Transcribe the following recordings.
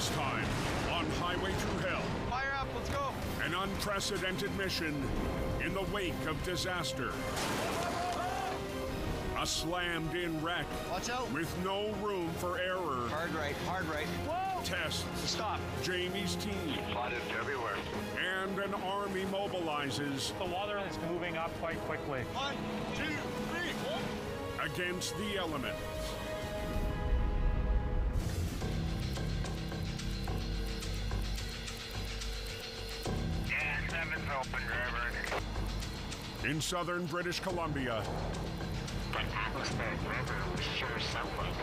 This time, on Highway Thru Hell, Fire up, let's go. an unprecedented mission in the wake of disaster. A slammed in wreck Watch out. with no room for error. Hard right, hard right. Tests Stop. Jamie's team, Spotted everywhere. and an army mobilizes The water is moving up quite quickly. One, two, three, one. against the elements. In southern British Columbia, The Atmospheric River was sure something.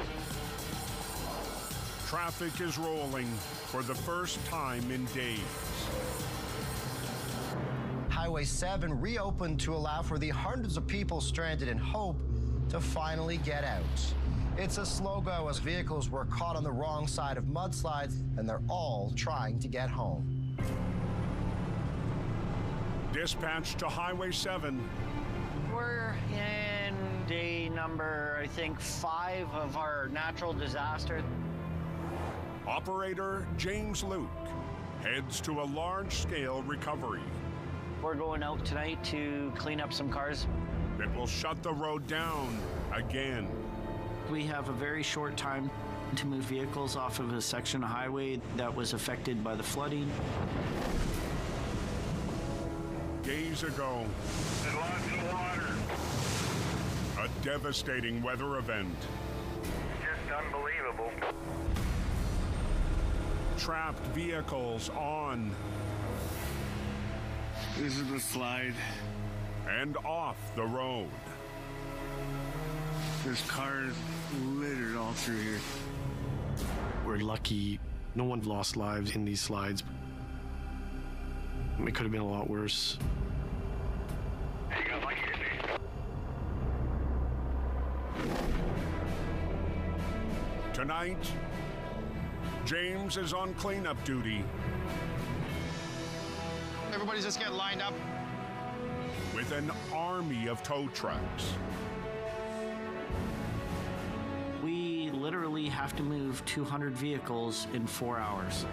traffic is rolling for the first time in days. Highway 7 reopened to allow for the hundreds of people stranded in Hope to finally get out. It's a slow go as vehicles were caught on the wrong side of mudslides and they're all trying to get home. Dispatched to Highway 7, We're in day number, I think, five of our natural disaster. operator James Luke heads to a large scale recovery We're going out tonight to clean up some cars. that will shut the road down again. We have a very short time to move vehicles off of a section of highway that was affected by the flooding. Days ago, There's lots of water. a devastating weather event Just unbelievable. trapped vehicles on This is the slide. and off the road. There's cars littered all through here. We're lucky. No one lost lives in these slides. It could have been a lot worse. You got lucky today. Tonight, James is on cleanup duty Everybody's just getting lined up. with an army of tow trucks. We literally have to move 200 vehicles in four hours.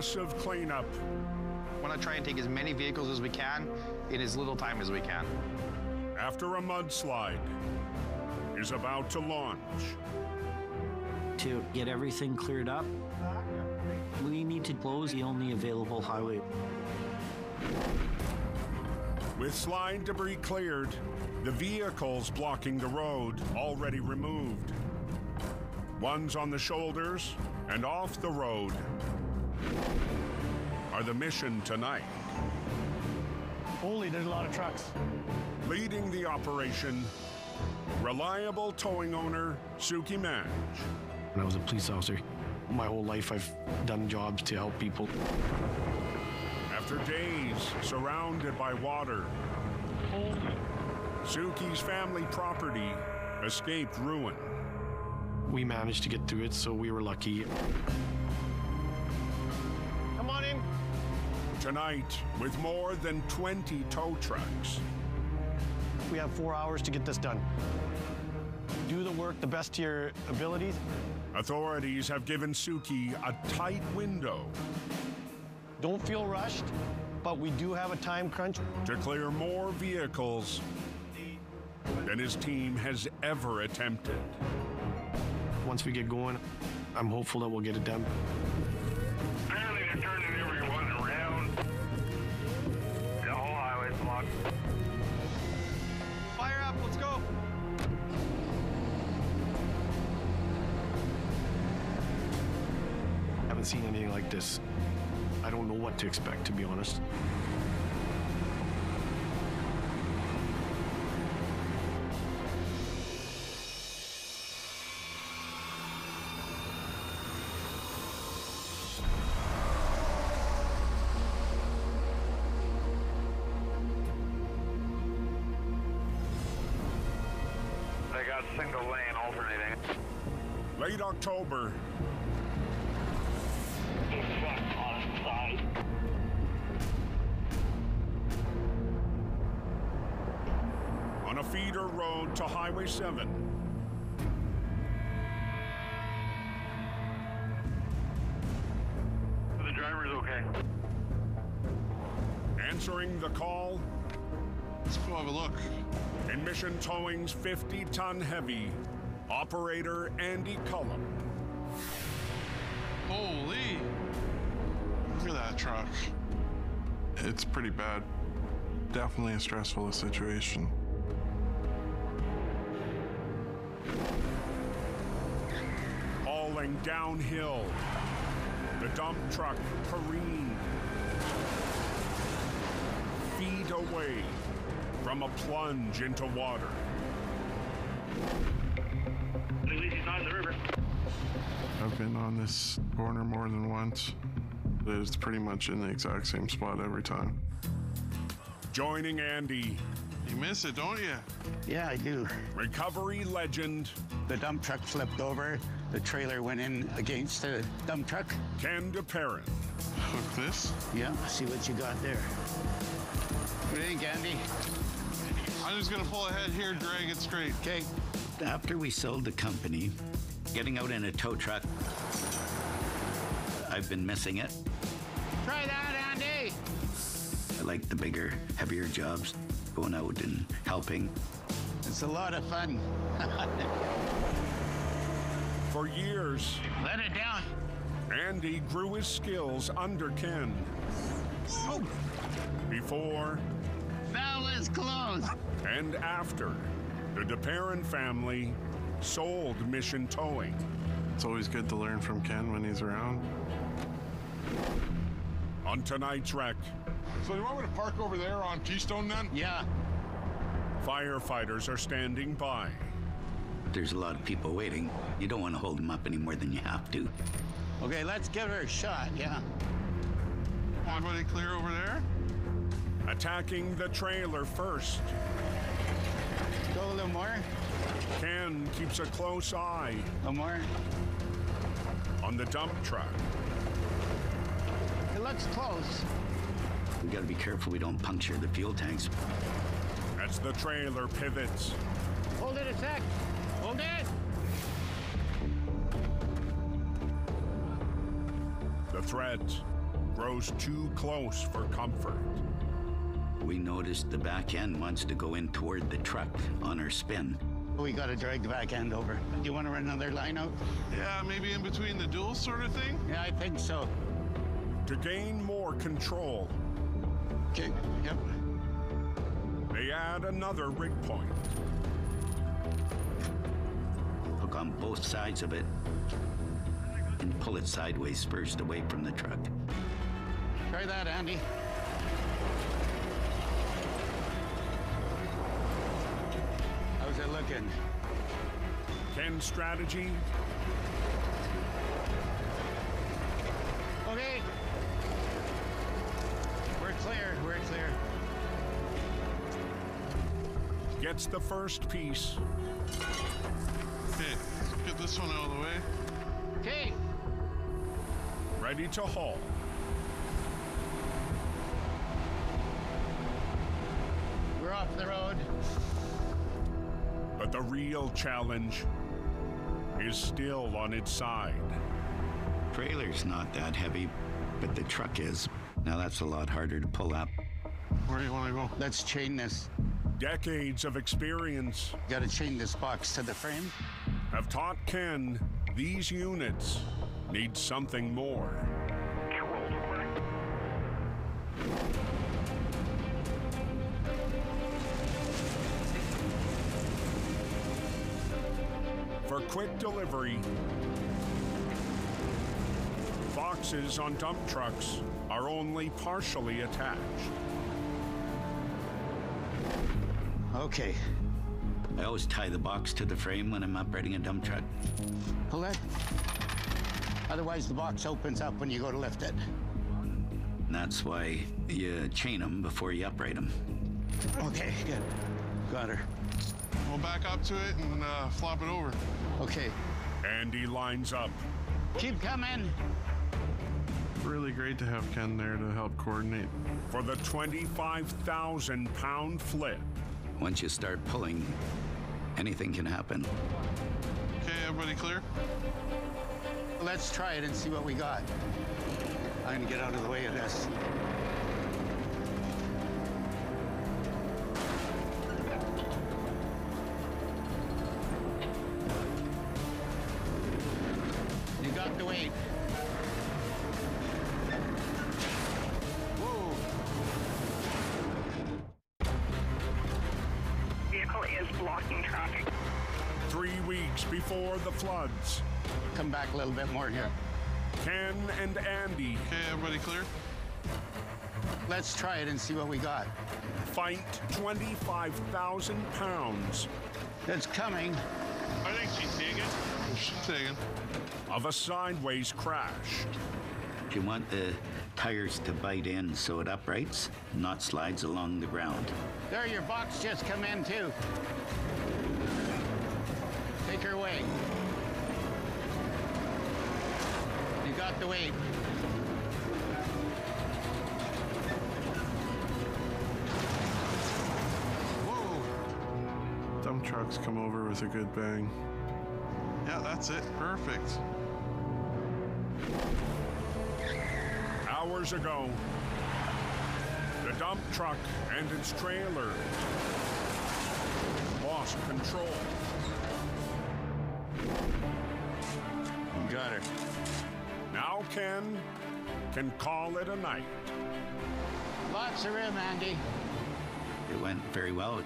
Massive cleanup Want to try and take as many vehicles as we can in as little time as we can. after a mudslide is about to launch. To get everything cleared up, we need to close the only available highway. With slide debris cleared, the vehicles blocking the road already removed. Ones on the shoulders and off the road are the mission tonight. Holy, there's a lot of trucks. Leading the operation, reliable towing owner Suki Manj. When I was a police officer, my whole life I've done jobs to help people. After days surrounded by water, Suki's family property escaped ruin. We managed to get through it, so we were lucky. Tonight, with more than 20 tow trucks, We have four hours to get this done. Do the work the best to your abilities. authorities have given Suki a tight window Don't feel rushed, but we do have a time crunch. to clear more vehicles than his team has ever attempted. Once we get going, I'm hopeful that we'll get it done. haven't seen anything like this. I don't know what to expect, to be honest. They got single lane alternating. Late October, Answering the call Let's go have a look. in Mission Towing's 50 ton heavy, operator Andy Cullum. Holy! Look at that truck. It's pretty bad. Definitely a stressful situation. hauling downhill. The dump truck careened feet away from a plunge into water. At least he's not in the river. I've been on this corner more than once. It's pretty much in the exact same spot every time. Joining Andy, You miss it, don't you? Yeah, I do. recovery legend The dump truck flipped over. The trailer went in against the dump truck. Ken DePerrin. Hook this. Yeah, see what you got there. What you think, Andy? I'm just gonna pull ahead here, drag it straight. Okay. After we sold the company, getting out in a tow truck, I've been missing it. Try that, Andy. I like the bigger, heavier jobs, going out and helping. It's a lot of fun. For years, Let it down. Andy grew his skills under Ken. Oh. Before That was close. and after, the DePerrin family sold Mission Towing. It's always good to learn from Ken when he's around. On tonight's wreck, So you want me to park over there on Keystone then? Yeah. firefighters are standing by. There's a lot of people waiting. You don't want to hold them up any more than you have to. Okay, let's give her a shot, yeah. Everybody clear over there? Attacking the trailer first. Go a little more. Ken keeps a close eye A little more. on the dump truck. It looks close. We gotta be careful we don't puncture the fuel tanks. As the trailer pivots, Hold it a sec. Hold it. the threat grows too close for comfort. We noticed the back end wants to go in toward the truck on her spin. We gotta drag the back end over. Do you want to run another line out? Yeah, maybe in between the dual sort of thing? Yeah, I think so. To gain more control, Okay. Yep. they add another rig point. Hook on both sides of it and pull it sideways first away from the truck. Try that, Andy. Looking? Strategy Okay. We're clear. We're clear. gets the first piece, Okay, let's get this one out of the way. Okay. ready to haul. We're off the road. But the real challenge is still on its side. Trailer's not that heavy, but the truck is. Now that's a lot harder to pull up. Where do you want to go? Let's chain this. Decades of experience Got to chain this box to the frame. have taught Ken these units need something more. Quick delivery, boxes on dump trucks are only partially attached. Okay. I always tie the box to the frame when I'm operating a dump truck. Pull it. Otherwise, the box opens up when you go to lift it. And that's why you chain them before you operate them. Okay, good. Got her. We'll back up to it and uh, flop it over. Okay. Andy lines up. Keep coming. Really great to have Ken there to help coordinate. For the 25,000 pound flip. Once you start pulling, anything can happen. Okay, everybody clear? Let's try it and see what we got. I'm gonna get out of the way of this. Before the floods. Come back a little bit more here. Ken and Andy Okay, everybody clear? Let's try it and see what we got. fight 25,000 pounds It's coming. I think she's taken. She's taken. of a sideways crash. You want the tires to bite in so it uprights, not slides along the ground. There, your box just come in too. Take her away. You got the weight. Whoa! Dump trucks come over with a good bang. Yeah, that's it. Perfect. Hours ago, the dump truck and its trailer lost control. Got her. Now Ken can call it a night. Lots of room, Andy. It went very well.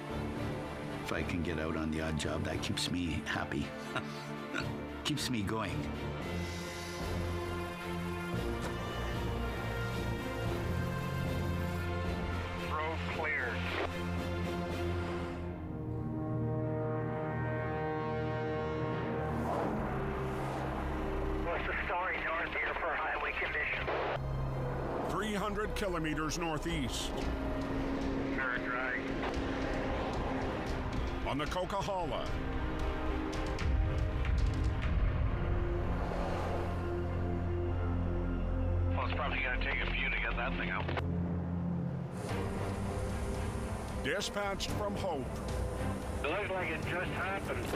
If I can get out on the odd job, that keeps me happy. keeps me going. Kilometers northeast on the Coquihalla. Well, it's probably going to take a few to get that thing out. Dispatched from Hope, It looks like it just happened.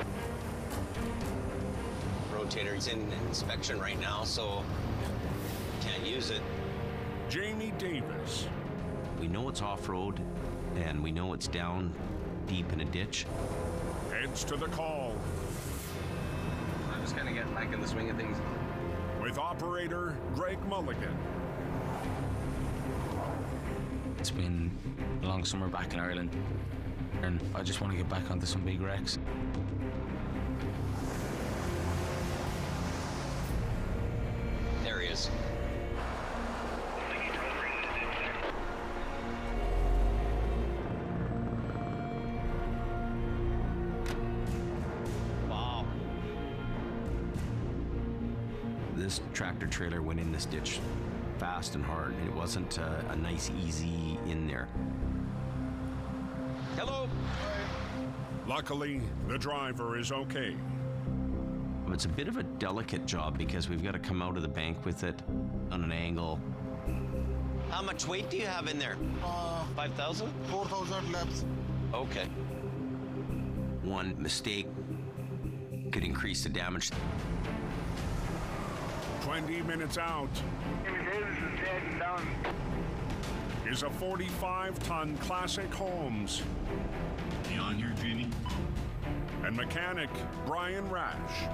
Rotator's in inspection right now, so can't use it. Jamie Davis, We know it's off road and we know it's down deep in a ditch. heads to the call I'm just kind of getting back in the swing of things. with operator Greg Mulligan. It's been a long summer back in Ireland and I just want to get back onto some big wrecks. Trailer went in this ditch fast and hard. And it wasn't uh, a nice, easy in there. Hello. Luckily, the driver is okay. It's a bit of a delicate job because we've got to come out of the bank with it on an angle. How much weight do you have in there? Uh, 5,000? 4,000 laps. Okay. One mistake could increase the damage. 20 minutes out It is dead and done. is a 45 ton classic Holmes. You on here, Jeannie? And mechanic Brian Rash.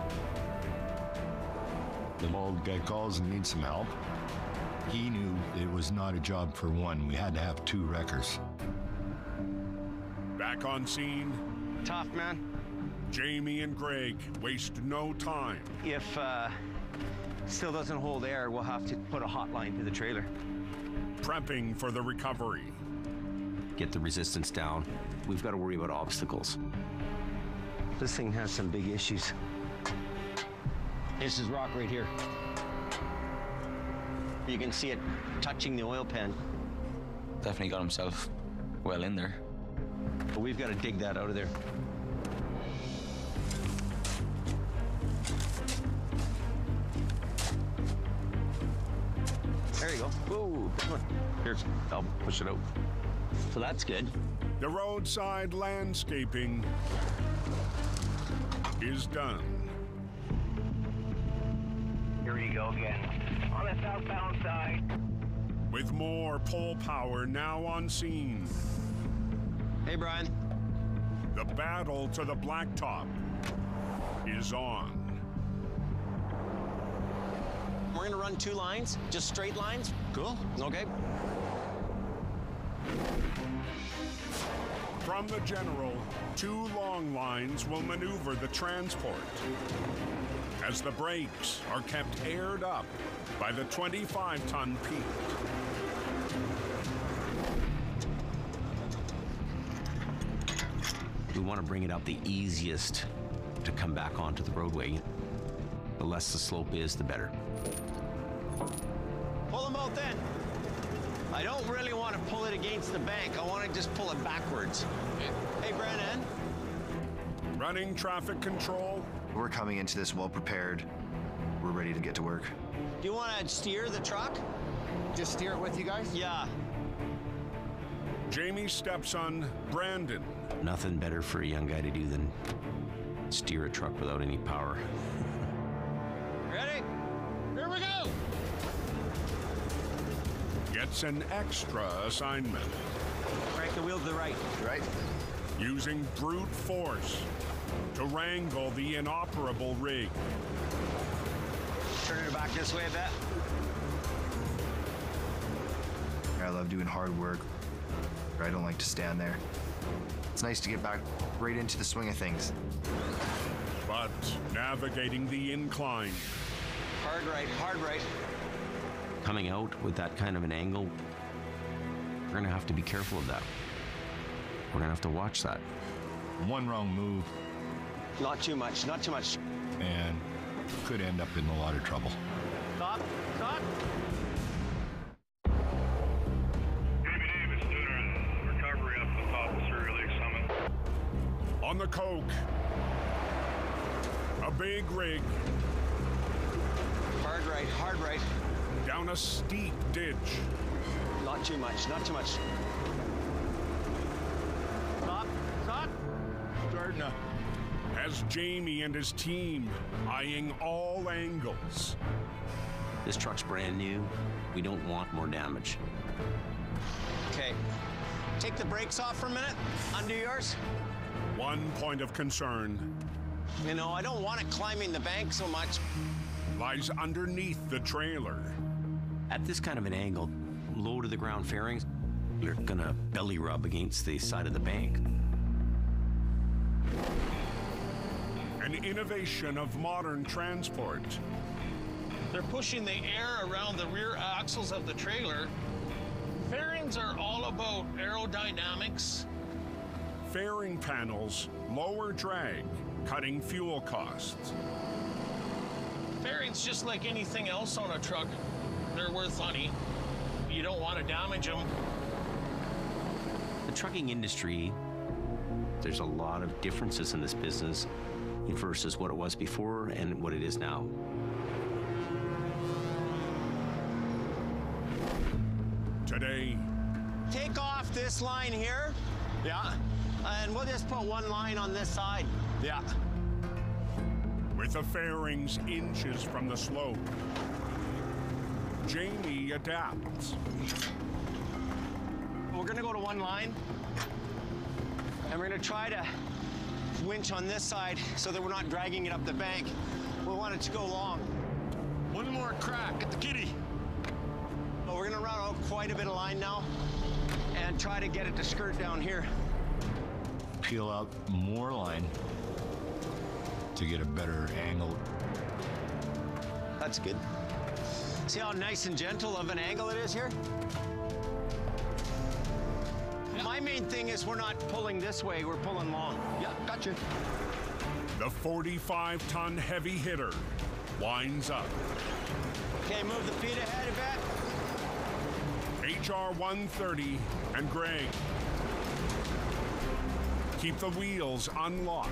The old guy calls and needs some help. He knew it was not a job for one. We had to have two wreckers. Back on scene, Tough, man. Jamie and Greg waste no time. If uh, still doesn't hold air, we'll have to put a hotline to the trailer. prepping for the recovery. Get the resistance down. We've got to worry about obstacles. This thing has some big issues. This is rock right here. You can see it touching the oil pan. Definitely got himself well in there. But we've got to dig that out of there. You go. Whoa. Here, I'll push it out. So that's good. The roadside landscaping is done. Here we go again. On the southbound side. With more pole power now on scene. Hey, Brian. The battle to the blacktop is on. We're gonna run two lines, just straight lines. Cool. Okay. From the general, two long lines will maneuver the transport as the brakes are kept aired up by the 25 ton peak. We want to bring it up the easiest to come back onto the roadway. The less the slope is, the better. Pull them both in. I don't really want to pull it against the bank. I want to just pull it backwards. Hey, Brennan. Running traffic control. We're coming into this well prepared. We're ready to get to work. Do you want to steer the truck? Just steer it with you guys? Yeah. Jamie's stepson, Brandon. Nothing better for a young guy to do than steer a truck without any power. Ready? Here we go. Gets an extra assignment. Crank the wheel to the right. Right. Using brute force to wrangle the inoperable rig. Turn it back this way a bit. I love doing hard work. I don't like to stand there. It's nice to get back right into the swing of things. But navigating the incline. Hard right, hard right. Coming out with that kind of an angle, we're going to have to be careful of that. We're going to have to watch that. One wrong move Not too much, not too much. and could end up in a lot of trouble. Stop, stop. Davy Davis doing recovery up the top of Surrey Summit. On the coke. A big rig Hard right, hard right. down a steep ditch. Not too much, not too much. Stop, stop. Starting to As Jamie and his team eyeing all angles. This truck's brand new. We don't want more damage. Okay. Take the brakes off for a minute. Undo yours. One point of concern You know, I don't want it climbing the bank so much. Lies underneath the trailer. At this kind of an angle, low to the ground fairings, you're going to belly rub against the side of the bank. An innovation of modern transport. They're pushing the air around the rear axles of the trailer. Fairings are all about aerodynamics. Fairing panels lower drag, cutting fuel costs. Fairings, just like anything else on a truck, they're worth money. You don't want to damage them. The trucking industry, there's a lot of differences in this business versus what it was before and what it is now. Today, Take off this line here. Yeah. And we'll just put one line on this side. Yeah. With the fairings inches from the slope, Jamie adapts. We're gonna go to one line. And we're gonna try to winch on this side so that we're not dragging it up the bank. We want it to go long. One more crack at the kitty. But we're gonna run out quite a bit of line now and try to get it to skirt down here. peel out more line to get a better angle. That's good. See how nice and gentle of an angle it is here? My main thing is we're not pulling this way, we're pulling long. Yeah, gotcha. The 45 ton heavy hitter winds up. Okay, move the feet ahead a bit. HR 130 and Greg. Keep the wheels unlocked.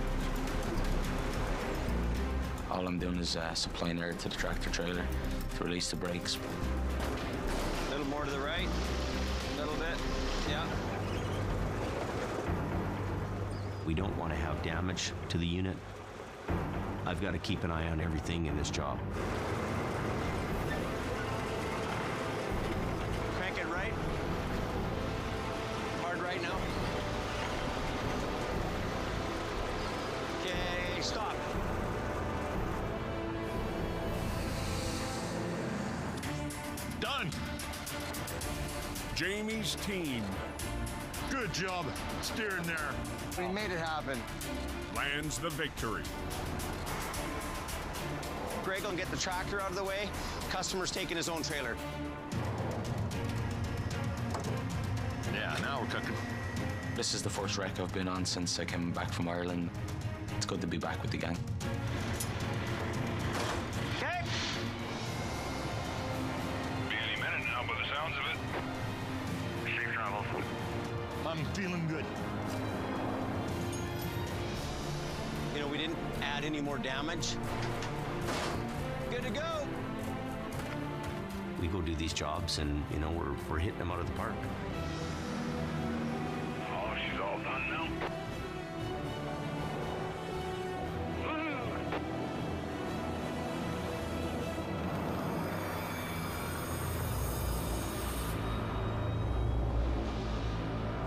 All I'm doing is uh, supplying air to the tractor trailer to release the brakes. A little more to the right. A little bit. Yeah. We don't want to have damage to the unit. I've got to keep an eye on everything in this job. Steering there. We made it happen. Lands the victory. Greg will get the tractor out of the way. Customer's taking his own trailer. Yeah, now we're cooking. This is the first wreck I've been on since I came back from Ireland. It's good to be back with the gang. Damage. Good to go. We go do these jobs and, you know, we're, we're hitting them out of the park. Oh, she's all done now.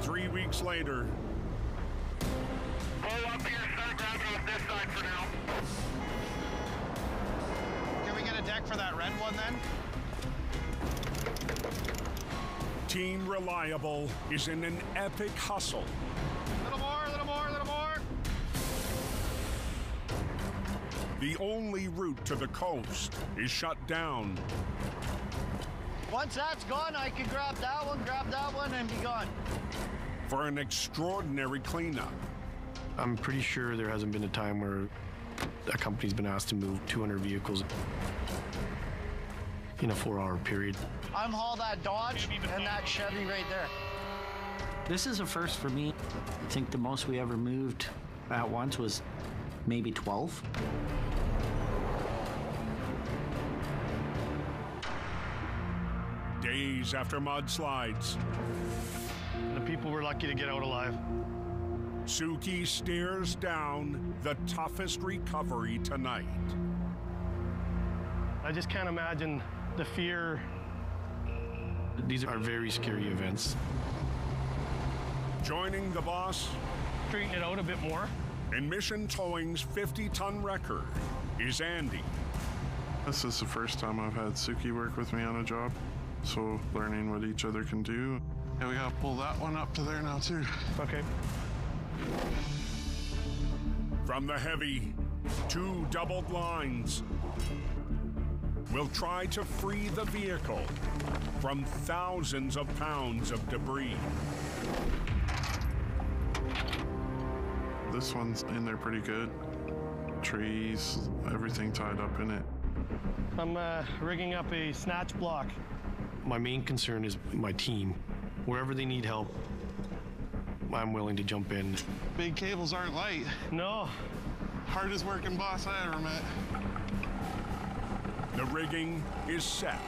Three weeks later, Reliable is in an epic hustle. Little more, little more, little more. The only route to the coast is shut down. Once that's gone, I can grab that one, grab that one, and be gone. for an extraordinary cleanup. I'm pretty sure there hasn't been a time where a company's been asked to move 200 vehicles in a four-hour period. I'm haul that Dodge and that Chevy right there. This is a first for me. I think the most we ever moved at once was maybe 12. Days after mudslides, The people were lucky to get out alive. Suki stares down the toughest recovery tonight. I just can't imagine the fear. These are very scary events. Joining the boss Straighten it out a bit more. in Mission Towing's 50 ton wrecker is Andy. This is the first time I've had Suki work with me on a job, so learning what each other can do. And we gotta pull that one up to there now too. Okay. From the heavy, two doubled lines. We'll try to free the vehicle from thousands of pounds of debris. This one's in there pretty good. Trees, everything tied up in it. I'm uh, rigging up a snatch block. My main concern is my team. Wherever they need help, I'm willing to jump in. Big cables aren't light. No. Hardest working boss I ever met. The rigging is set.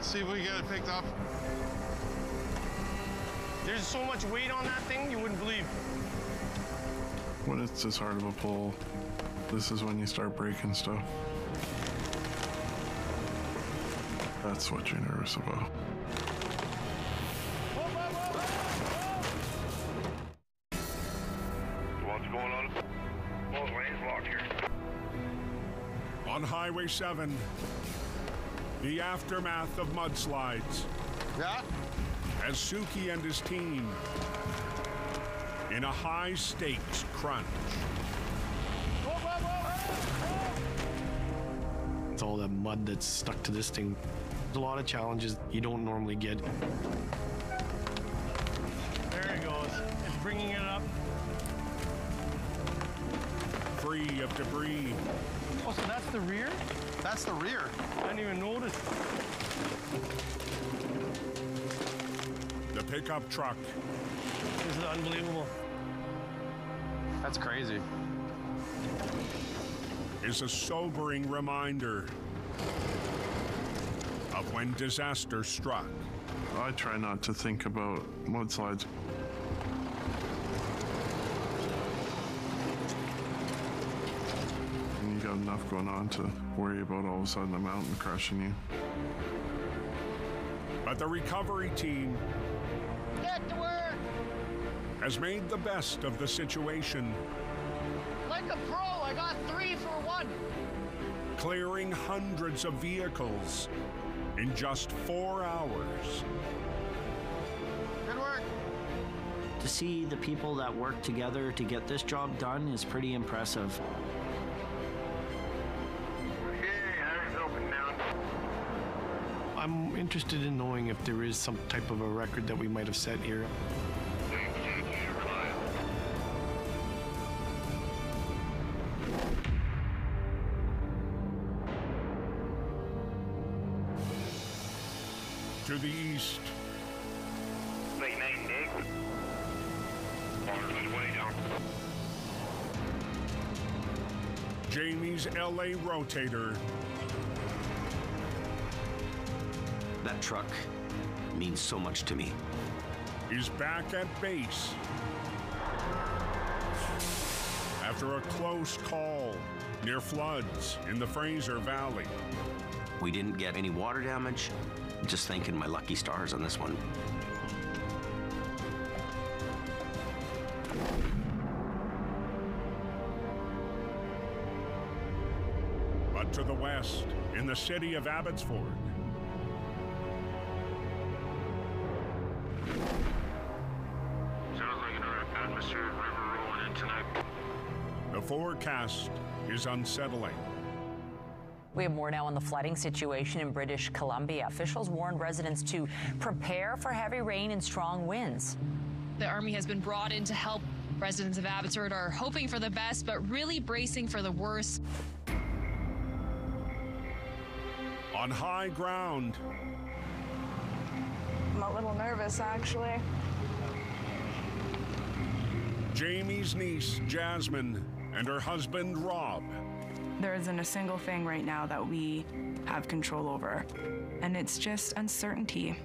See if we get it picked up. There's so much weight on that thing, you wouldn't believe. When it's this hard of a pull, this is when you start breaking stuff. That's what you're nervous about. On 7, the aftermath of mudslides. Yeah? As Suki and his team in a high stakes crunch. It's all that mud that's stuck to this thing. There's a lot of challenges you don't normally get. There it goes. It's bringing it up. Free of debris. Oh, so that's the rear? That's the rear. I didn't even notice. The pickup truck This is unbelievable. That's crazy. is a sobering reminder of when disaster struck. I try not to think about mudslides. Enough going on to worry about all of a sudden a mountain crushing you. But the recovery team Get to work! has made the best of the situation, Like a pro, I got three for one. clearing hundreds of vehicles in just four hours. Good work. To see the people that work together to get this job done is pretty impressive. Interested in knowing if there is some type of a record that we might have set here. To the east, Late night, Nick. Water's way down. Jamie's LA rotator That truck means so much to me. is back at base after a close call near floods in the Fraser Valley. We didn't get any water damage. Just thanking my lucky stars on this one. But to the west, in the city of Abbotsford, forecast is unsettling. We have more now on the flooding situation in British Columbia. Officials warned residents to prepare for heavy rain and strong winds. The Army has been brought in to help. Residents of Abbotsford are hoping for the best, but really bracing for the worst. On high ground, I'm a little nervous, actually. Jamie's niece, Jasmine, and her husband, Rob, There isn't a single thing right now that we have control over, and it's just uncertainty.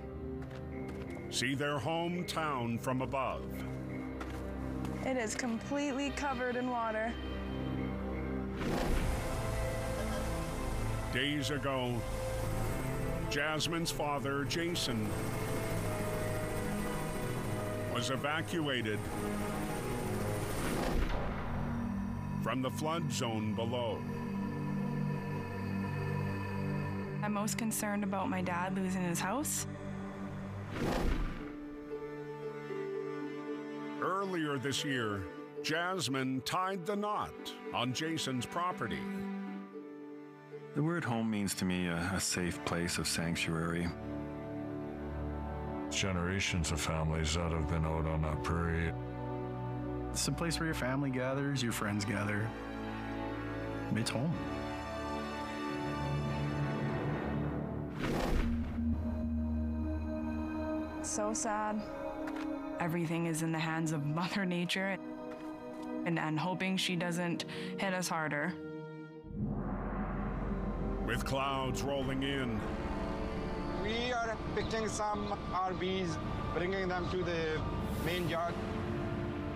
see their hometown from above. It is completely covered in water. Days ago, Jasmine's father, Jason, was evacuated from the flood zone below. I'm most concerned about my dad losing his house. Earlier this year, Jasmine tied the knot on Jason's property. The word home means to me a, a safe place of sanctuary. Generations of families that have been out on that prairie. It's a place where your family gathers, your friends gather. It's home. So sad. Everything is in the hands of Mother Nature, and, and hoping she doesn't hit us harder. With clouds rolling in, We are picking some RVs, bringing them to the main yard.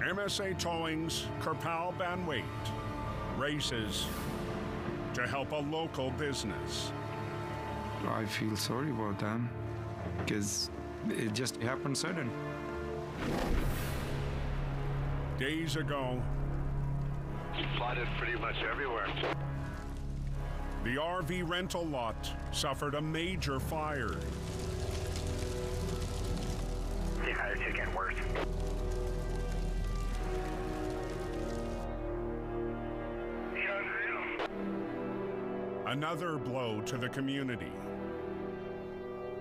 MSA Towing's Kerpal Banwait races to help a local business. I feel sorry about them because it just happened sudden. Days ago, Flooded pretty much everywhere. the RV rental lot suffered a major fire. Yeah, it's just getting worse. Another blow to the community.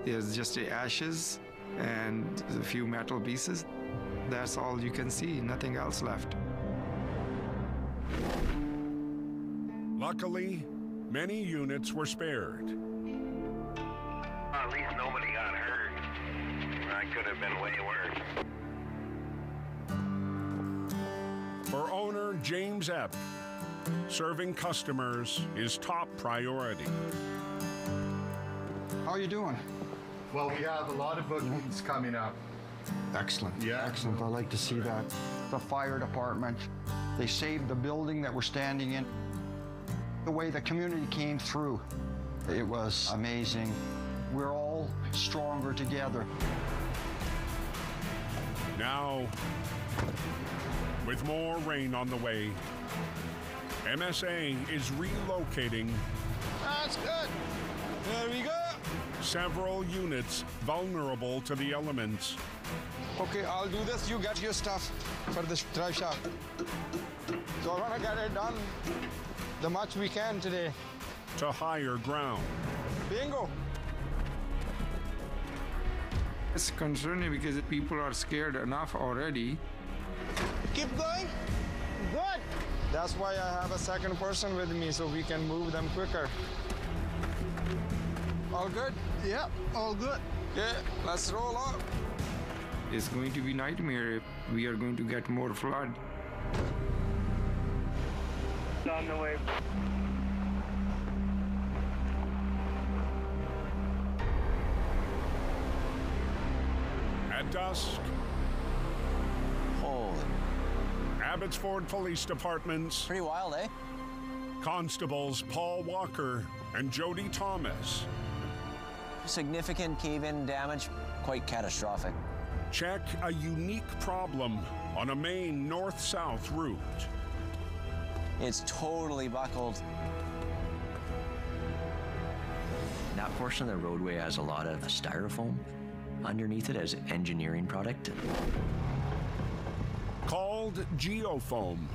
There's just the ashes and a few metal pieces. That's all you can see, nothing else left. Luckily, many units were spared. At least nobody got hurt. That could have been way worse. For owner James Epp, serving customers is top priority. How are you doing? Well, we have a lot of bookings coming up. Excellent. Yeah. Excellent. I like to see that. The fire department, they saved the building that we're standing in. The way the community came through, it was amazing. We're all stronger together. Now, with more rain on the way, MSA is relocating That's good. There we go. several units vulnerable to the elements. Okay, I'll do this. You get your stuff for this drive shop. So I want to get it done the much we can today. to higher ground. Bingo. It's concerning because people are scared enough already. Keep going. Good. That's why I have a second person with me so we can move them quicker. All good? Yep, all good. Yeah, let's roll up. It's going to be nightmare if we are going to get more flood. On the way. At dusk, Holy. Abbotsford Police Department's Pretty wild, eh? constables Paul Walker and Jody Thomas Significant cave-in damage, quite catastrophic. check a unique problem on a main north-south route. It's totally buckled. That portion of the roadway has a lot of styrofoam underneath it as engineering product. Called geofoam,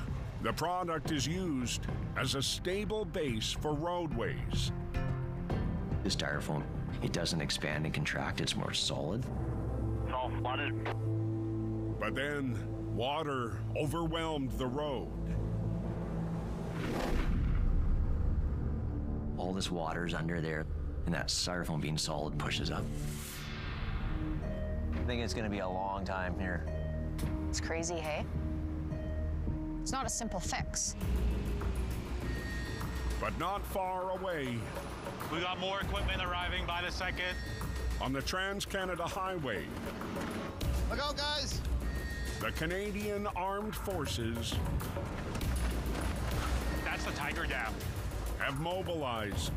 the product is used as a stable base for roadways. The styrofoam, it doesn't expand and contract, it's more solid. It's all flooded. But then water overwhelmed the road. All this water is under there, and that styrofoam being solid pushes up. I think it's going to be a long time here. It's crazy, hey? It's not a simple fix. But not far away, We got more equipment arriving by the second. on the Trans Canada Highway, Look out, guys. the Canadian Armed Forces That's the Tiger Dam. have mobilized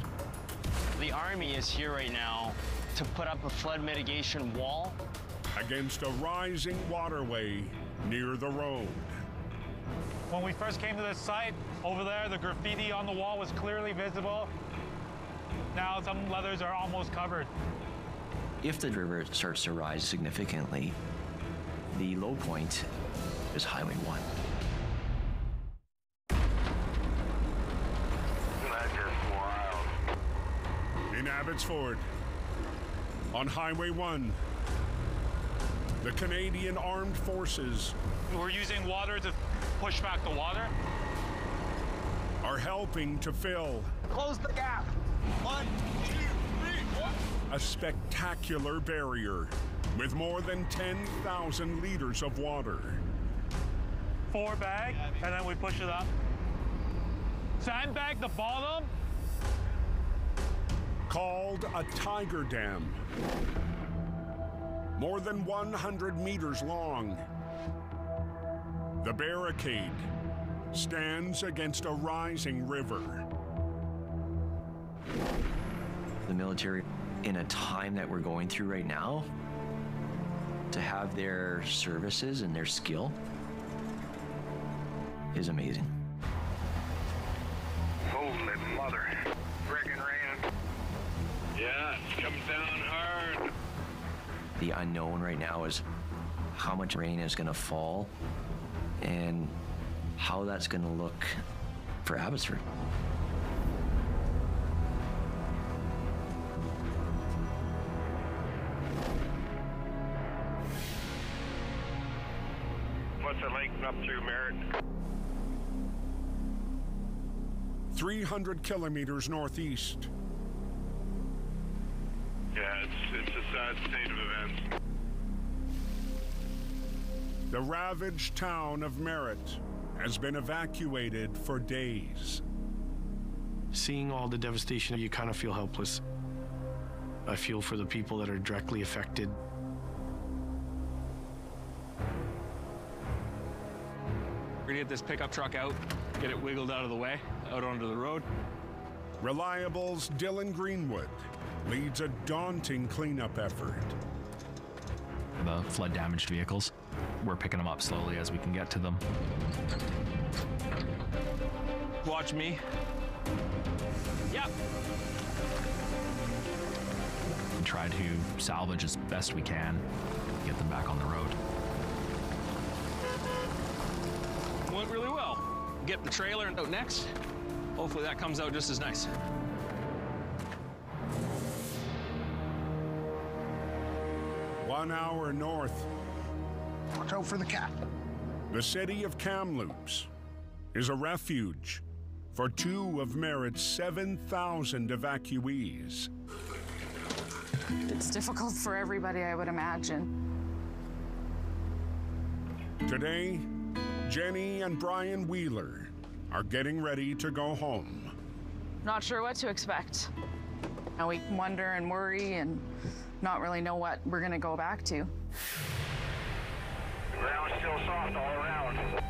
The Army is here right now to put up a flood mitigation wall. Against a rising waterway near the road. When we first came to this site, over there, the graffiti on the wall was clearly visible. Now some leathers are almost covered. If the river starts to rise significantly, the low point is Highway 1. That's just wild. In Abbotsford, on Highway 1, the Canadian Armed Forces We're using water to push back the water. are helping to fill Close the gap. One, two, three, one. a spectacular barrier with more than 10,000 liters of water. Four bag, and then we push it up. Sandbag the bottom. Called a Tiger Dam. More than 100 meters long. The barricade stands against a rising river. The military, in a time that we're going through right now, to have their services and their skill is amazing. Holy mother. Friggin' raining. Yeah, it's coming down hard. The unknown right now is how much rain is going to fall and how that's going to look for Abbotsford. What's it like up through Merritt? 300 kilometers northeast. Sad state of events. The ravaged town of Merritt has been evacuated for days. Seeing all the devastation, you kind of feel helpless. I feel for the people that are directly affected. We're gonna get this pickup truck out, get it wiggled out of the way, out onto the road. Reliable's Dylan Greenwood leads a daunting cleanup effort. The flood damaged vehicles, we're picking them up slowly as we can get to them. Watch me. Yep. And try to salvage as best we can, get them back on the road. Went really well. Get the trailer out next. Hopefully that comes out just as nice. Hour north. Watch out for the cat. The city of Kamloops is a refuge for two of Merritt's 7,000 evacuees. It's difficult for everybody, I would imagine. Today, Jenny and Brian Wheeler are getting ready to go home. Not sure what to expect. And we wonder and worry and not really know what we're going to go back to. Ground's still soft all around.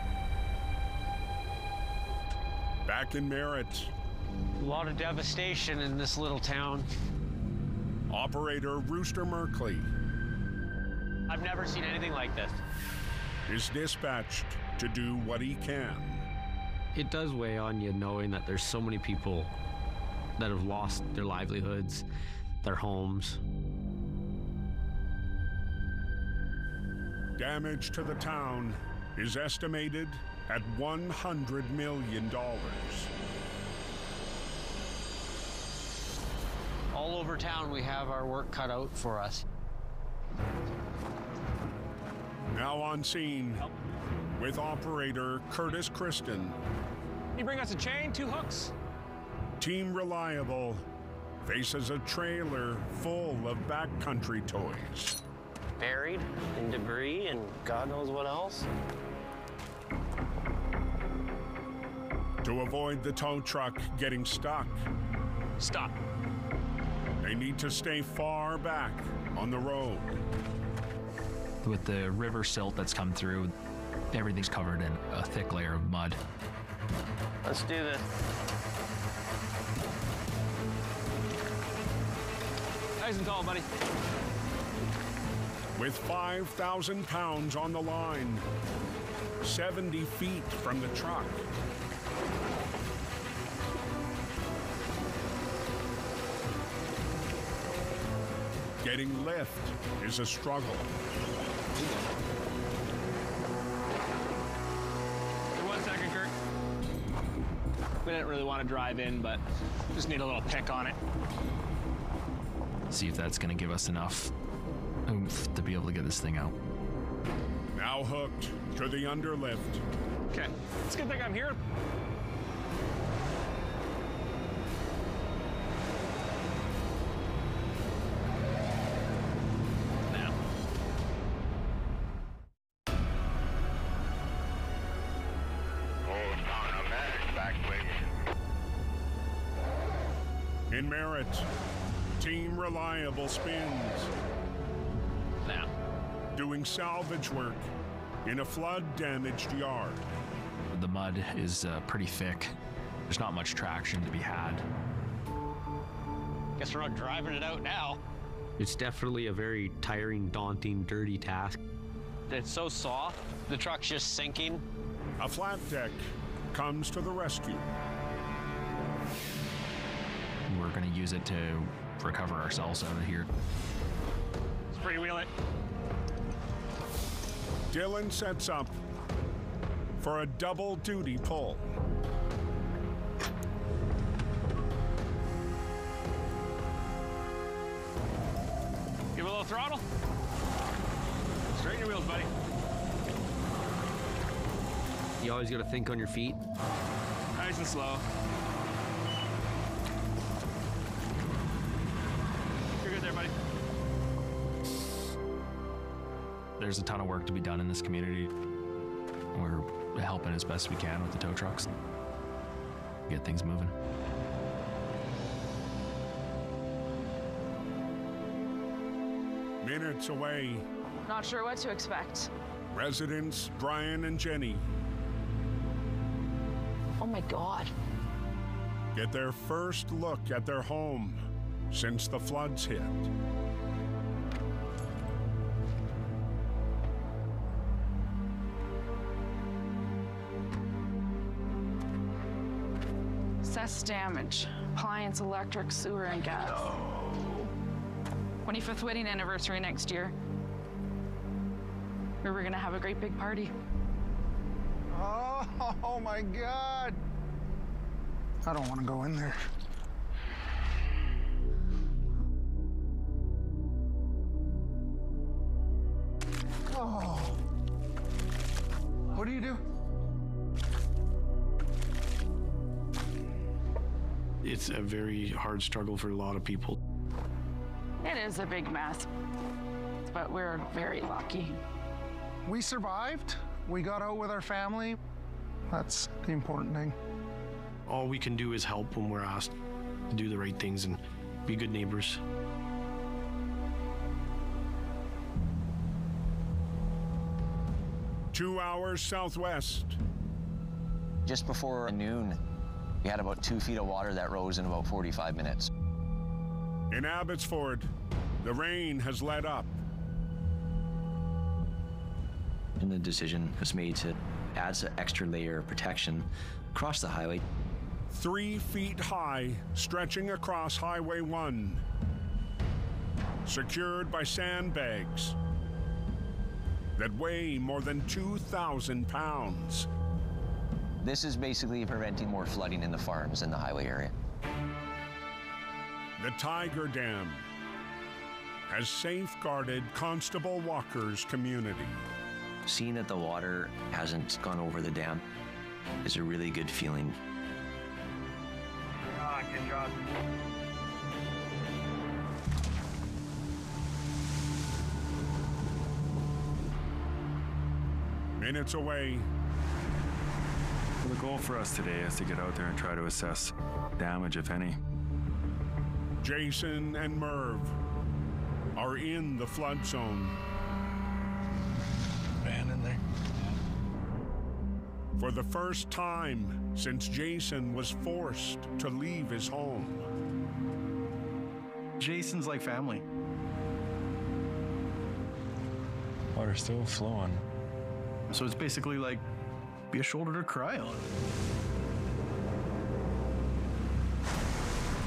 Back in Merritt, A lot of devastation in this little town. operator Rooster Merkley I've never seen anything like this. is dispatched to do what he can. It does weigh on you knowing that there's so many people that have lost their livelihoods, their homes. Damage to the town is estimated at $100 million. All over town, we have our work cut out for us. Now on scene with operator Curtis Kristen. You bring us a chain, two hooks? Team Reliable faces a trailer full of backcountry toys. Buried in debris and God knows what else. To avoid the tow truck getting stuck, Stop. they need to stay far back on the road. With the river silt that's come through, everything's covered in a thick layer of mud. Let's do this. Nice and tall, buddy. With 5,000 pounds on the line, 70 feet from the truck. Getting lift is a struggle. One second, Kurt. We didn't really want to drive in, but just need a little pick on it. See if that's going to give us enough oomph to be able to get this thing out. Now hooked to the underlift. Okay, it's a good thing I'm here. Now. Oh, down on that back way. In Merritt, Team Reliable spins. Now. Doing salvage work in a flood damaged yard. The mud is uh, pretty thick. There's not much traction to be had. Guess we're not driving it out now. It's definitely a very tiring, daunting, dirty task. It's so soft, the truck's just sinking. A flat deck comes to the rescue. We're going to use it to recover ourselves out of here. Let's freewheel it. Dylan sets up for a double duty pull. Give it a little throttle. Straighten your wheels, buddy. You always got to think on your feet. Nice and slow. There's a ton of work to be done in this community. We're helping as best we can with the tow trucks. Get things moving. Minutes away, Not sure what to expect. residents Brian and Jenny Oh my God. get their first look at their home since the floods hit. Assessed damage. Appliance, electric, sewer, and gas. 25th wedding anniversary next year. We were gonna have a great big party. Oh, oh my God. I don't want to go in there. A very hard struggle for a lot of people. It is a big mess, but we're very lucky. We survived. We got out with our family. That's the important thing. All we can do is help when we're asked to do the right things and be good neighbors. Two hours southwest, Just before noon, we had about two feet of water that rose in about 45 minutes. in Abbotsford, the rain has let up. And the decision was made to add an extra layer of protection across the highway. Three feet high, stretching across Highway 1. Secured by sandbags that weigh more than 2,000 pounds. This is basically preventing more flooding in the farms in the highway area. The Tiger Dam has safeguarded Constable Walker's community. Seeing that the water hasn't gone over the dam is a really good feeling. Ah, good job. Minutes away, Well, the goal for us today is to get out there and try to assess damage, if any. Jason and Merv are in the flood zone. Van in there. For the first time since Jason was forced to leave his home. Jason's like family. Water's still flowing. So it's basically like be a shoulder to cry on.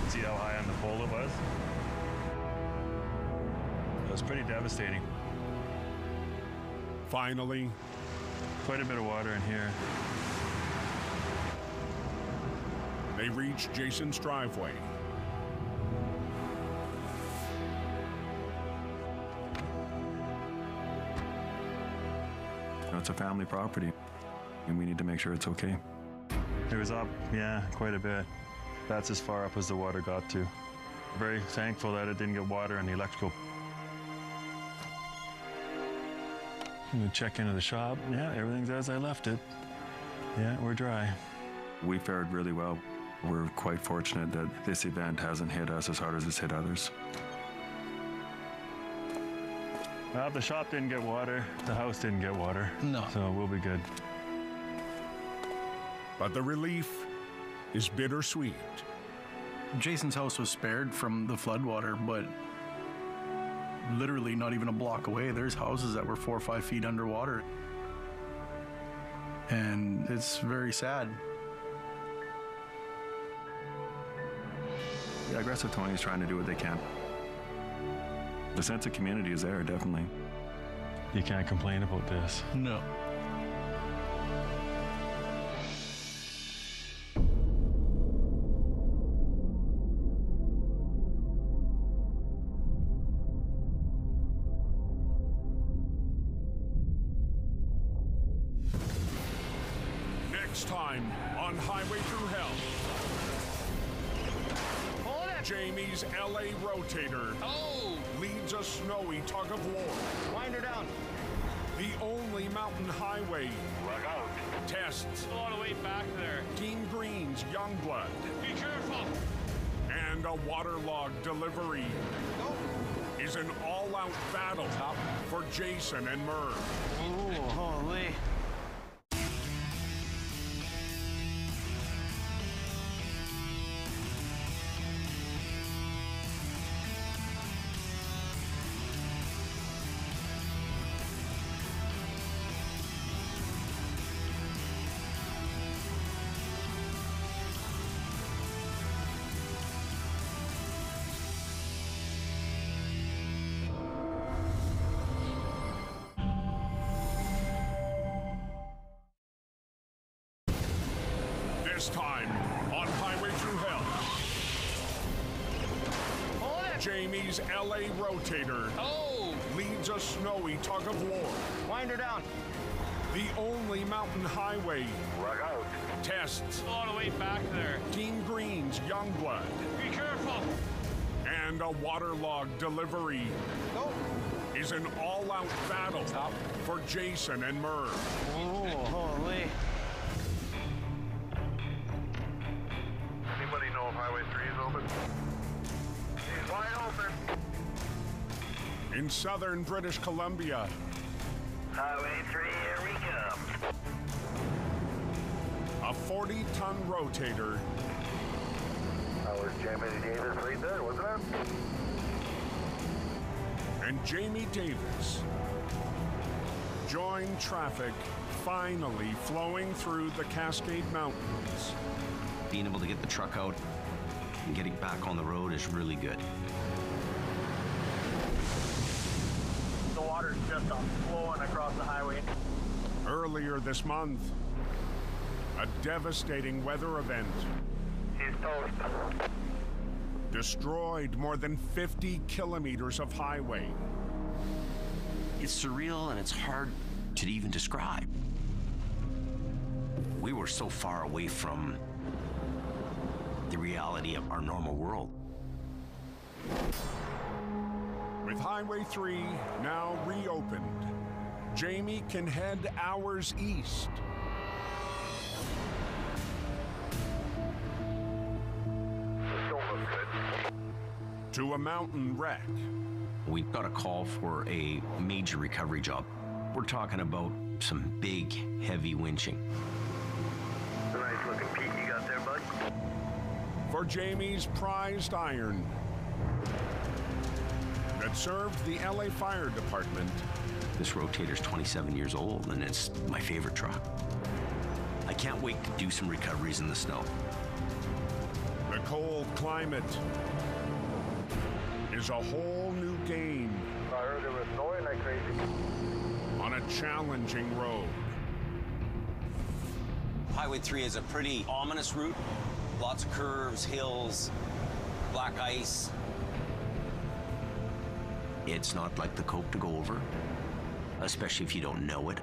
See how high on the pole it was? It was pretty devastating. Finally, Quite a bit of water in here. they reach Jason's driveway. You know, it's a family property, and we need to make sure it's okay. It was up, yeah, quite a bit. That's as far up as the water got to. Very thankful that it didn't get water in the electrical. I'm gonna check into the shop. Yeah, everything's as I left it. Yeah, we're dry. We fared really well. We're quite fortunate that this event hasn't hit us as hard as it's hit others. Well, the shop didn't get water. The house didn't get water. No. So we'll be good. But the relief is bittersweet. Jason's house was spared from the floodwater, but literally not even a block away, there's houses that were four or five feet underwater. And it's very sad. The aggressive Tony is trying to do what they can. The sense of community is there, definitely. You can't complain about this. No. Jason and Merv. Ooh, holy. This time on Highway Thru Hell. Jamie's LA Rotator oh. leads a snowy tug of war. Wind her down. The only mountain highway tests A lot of weight back there. Team Green's Youngblood Be careful. and a waterlogged delivery is an all-out battle for Jason and Merv. Ooh, In southern British Columbia, Highway 3, here we come. a 40-ton rotator That was Jamie Davis right there, wasn't it? and Jamie Davis join traffic finally flowing through the Cascade Mountains. Being able to get the truck out and getting back on the road is really good. The just flowing across the highway. Earlier this month, a devastating weather event He's toast. destroyed more than 50 kilometers of highway. It's surreal and it's hard to even describe. We were so far away from the reality of our normal world. With Highway 3 now reopened, Jamie can head hours east. To a mountain wreck. We got a call for a major recovery job. We're talking about some big, heavy winching. Nice looking peak you got there, bud. for Jamie's prized iron that served the LA Fire Department This rotator's 27 years old and it's my favorite truck. I can't wait to do some recoveries in the snow. The cold climate is a whole new game I heard it was snowing like crazy. on a challenging road. Highway 3 is a pretty ominous route. Lots of curves, hills, black ice. It's not like the Coq to go over, especially if you don't know it.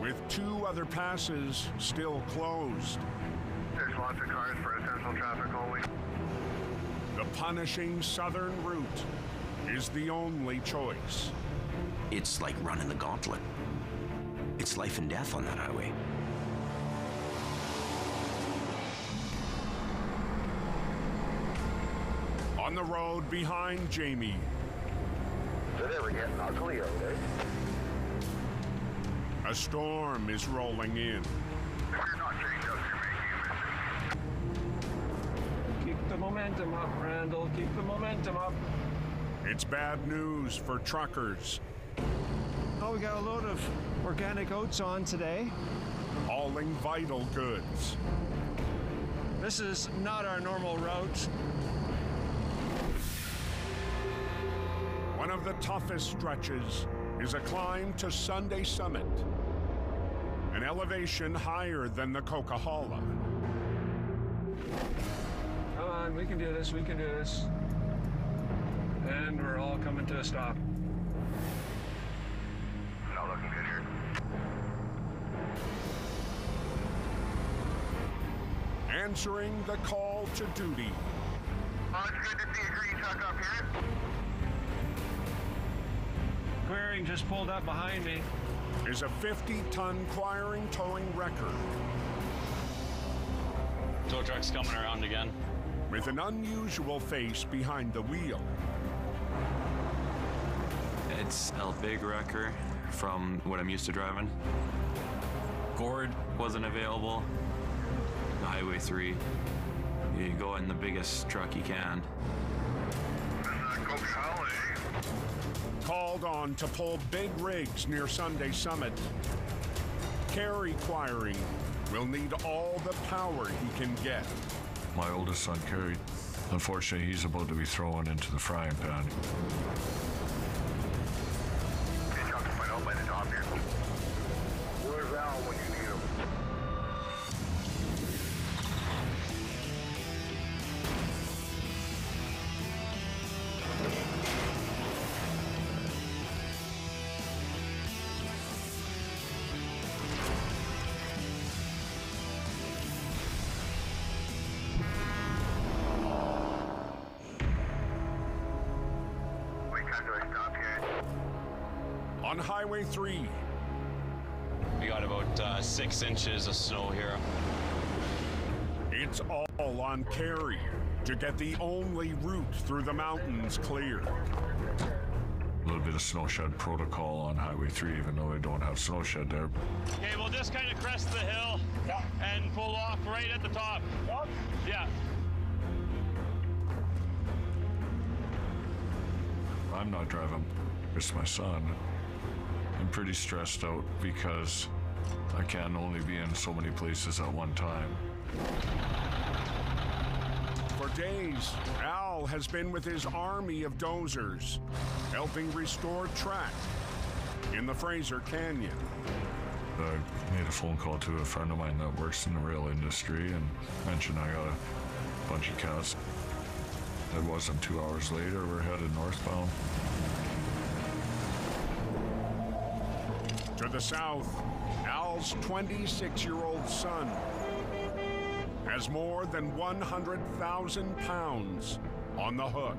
With two other passes still closed, There's lots of cars for essential traffic only. the punishing southern route is the only choice. It's like running the gauntlet. It's life and death on that highway. On the road behind Jamie, Did it ever get ugly out there? a storm is rolling in. Keep the momentum up, Randall. Keep the momentum up. It's bad news for truckers Oh, we got a load of organic oats on today. hauling vital goods. This is not our normal route. Of the toughest stretches is a climb to Sunday Summit, an elevation higher than the Coquihalla. Come on, we can do this. We can do this. And we're all coming to a stop. Not looking good here. Answering the call to duty Oh, it's good to see a green truck up here. Quiring just pulled up behind me. is a 50-ton Quiring Towing wrecker Tow truck's coming around again. with an unusual face behind the wheel. It's a big wrecker from what I'm used to driving. Gord wasn't available. Highway 3. You go in the biggest truck you can. Called on to pull big rigs near Sunday Summit. Kerry Quiring will need all the power he can get. My oldest son, Kerry, unfortunately, he's about to be thrown into the frying pan. To get the only route through the mountains clear. A little bit of snowshed protocol on Highway 3, even though they don't have snowshed there. Okay, we'll just kind of crest the hill and pull off right at the top. Yeah. I'm not driving, it's my son. I'm pretty stressed out because I can only be in so many places at one time. Days, Al has been with his army of dozers, helping restore track in the Fraser Canyon. I made a phone call to a friend of mine that works in the rail industry and mentioned I got a bunch of cats. It wasn't two hours later, we're headed northbound. To the south, Al's 26 year old son has more than 100,000 pounds on the hook.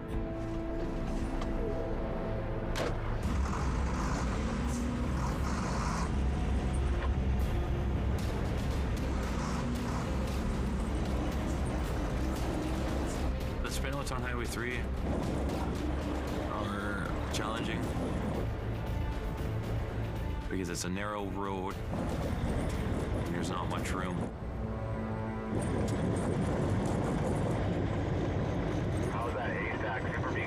The spinouts on Highway 3 are challenging because it's a narrow road and there's not much room. How's that haystack super beat?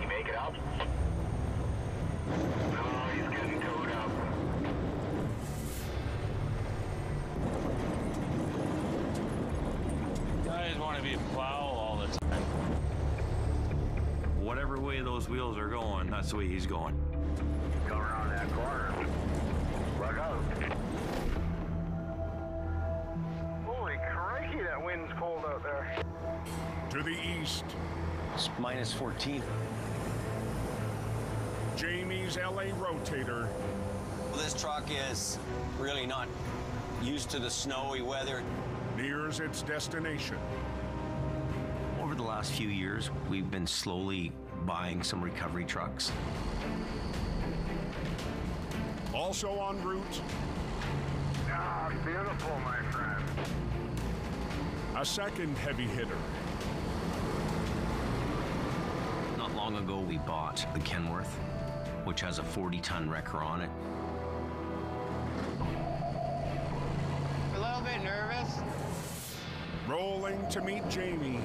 You make it up? No, he's getting towed up. Guys want to be plow all the time. Whatever way those wheels are going, that's the way he's going. To the east, It's minus 14. Jamie's LA Rotator Well, this truck is really not used to the snowy weather. nears its destination. Over the last few years, we've been slowly buying some recovery trucks. Also en route, Ah, beautiful, my friend. a second heavy hitter. Not long ago, we bought the Kenworth, which has a 40 ton wrecker on it. A little bit nervous. Rolling to meet Jamie,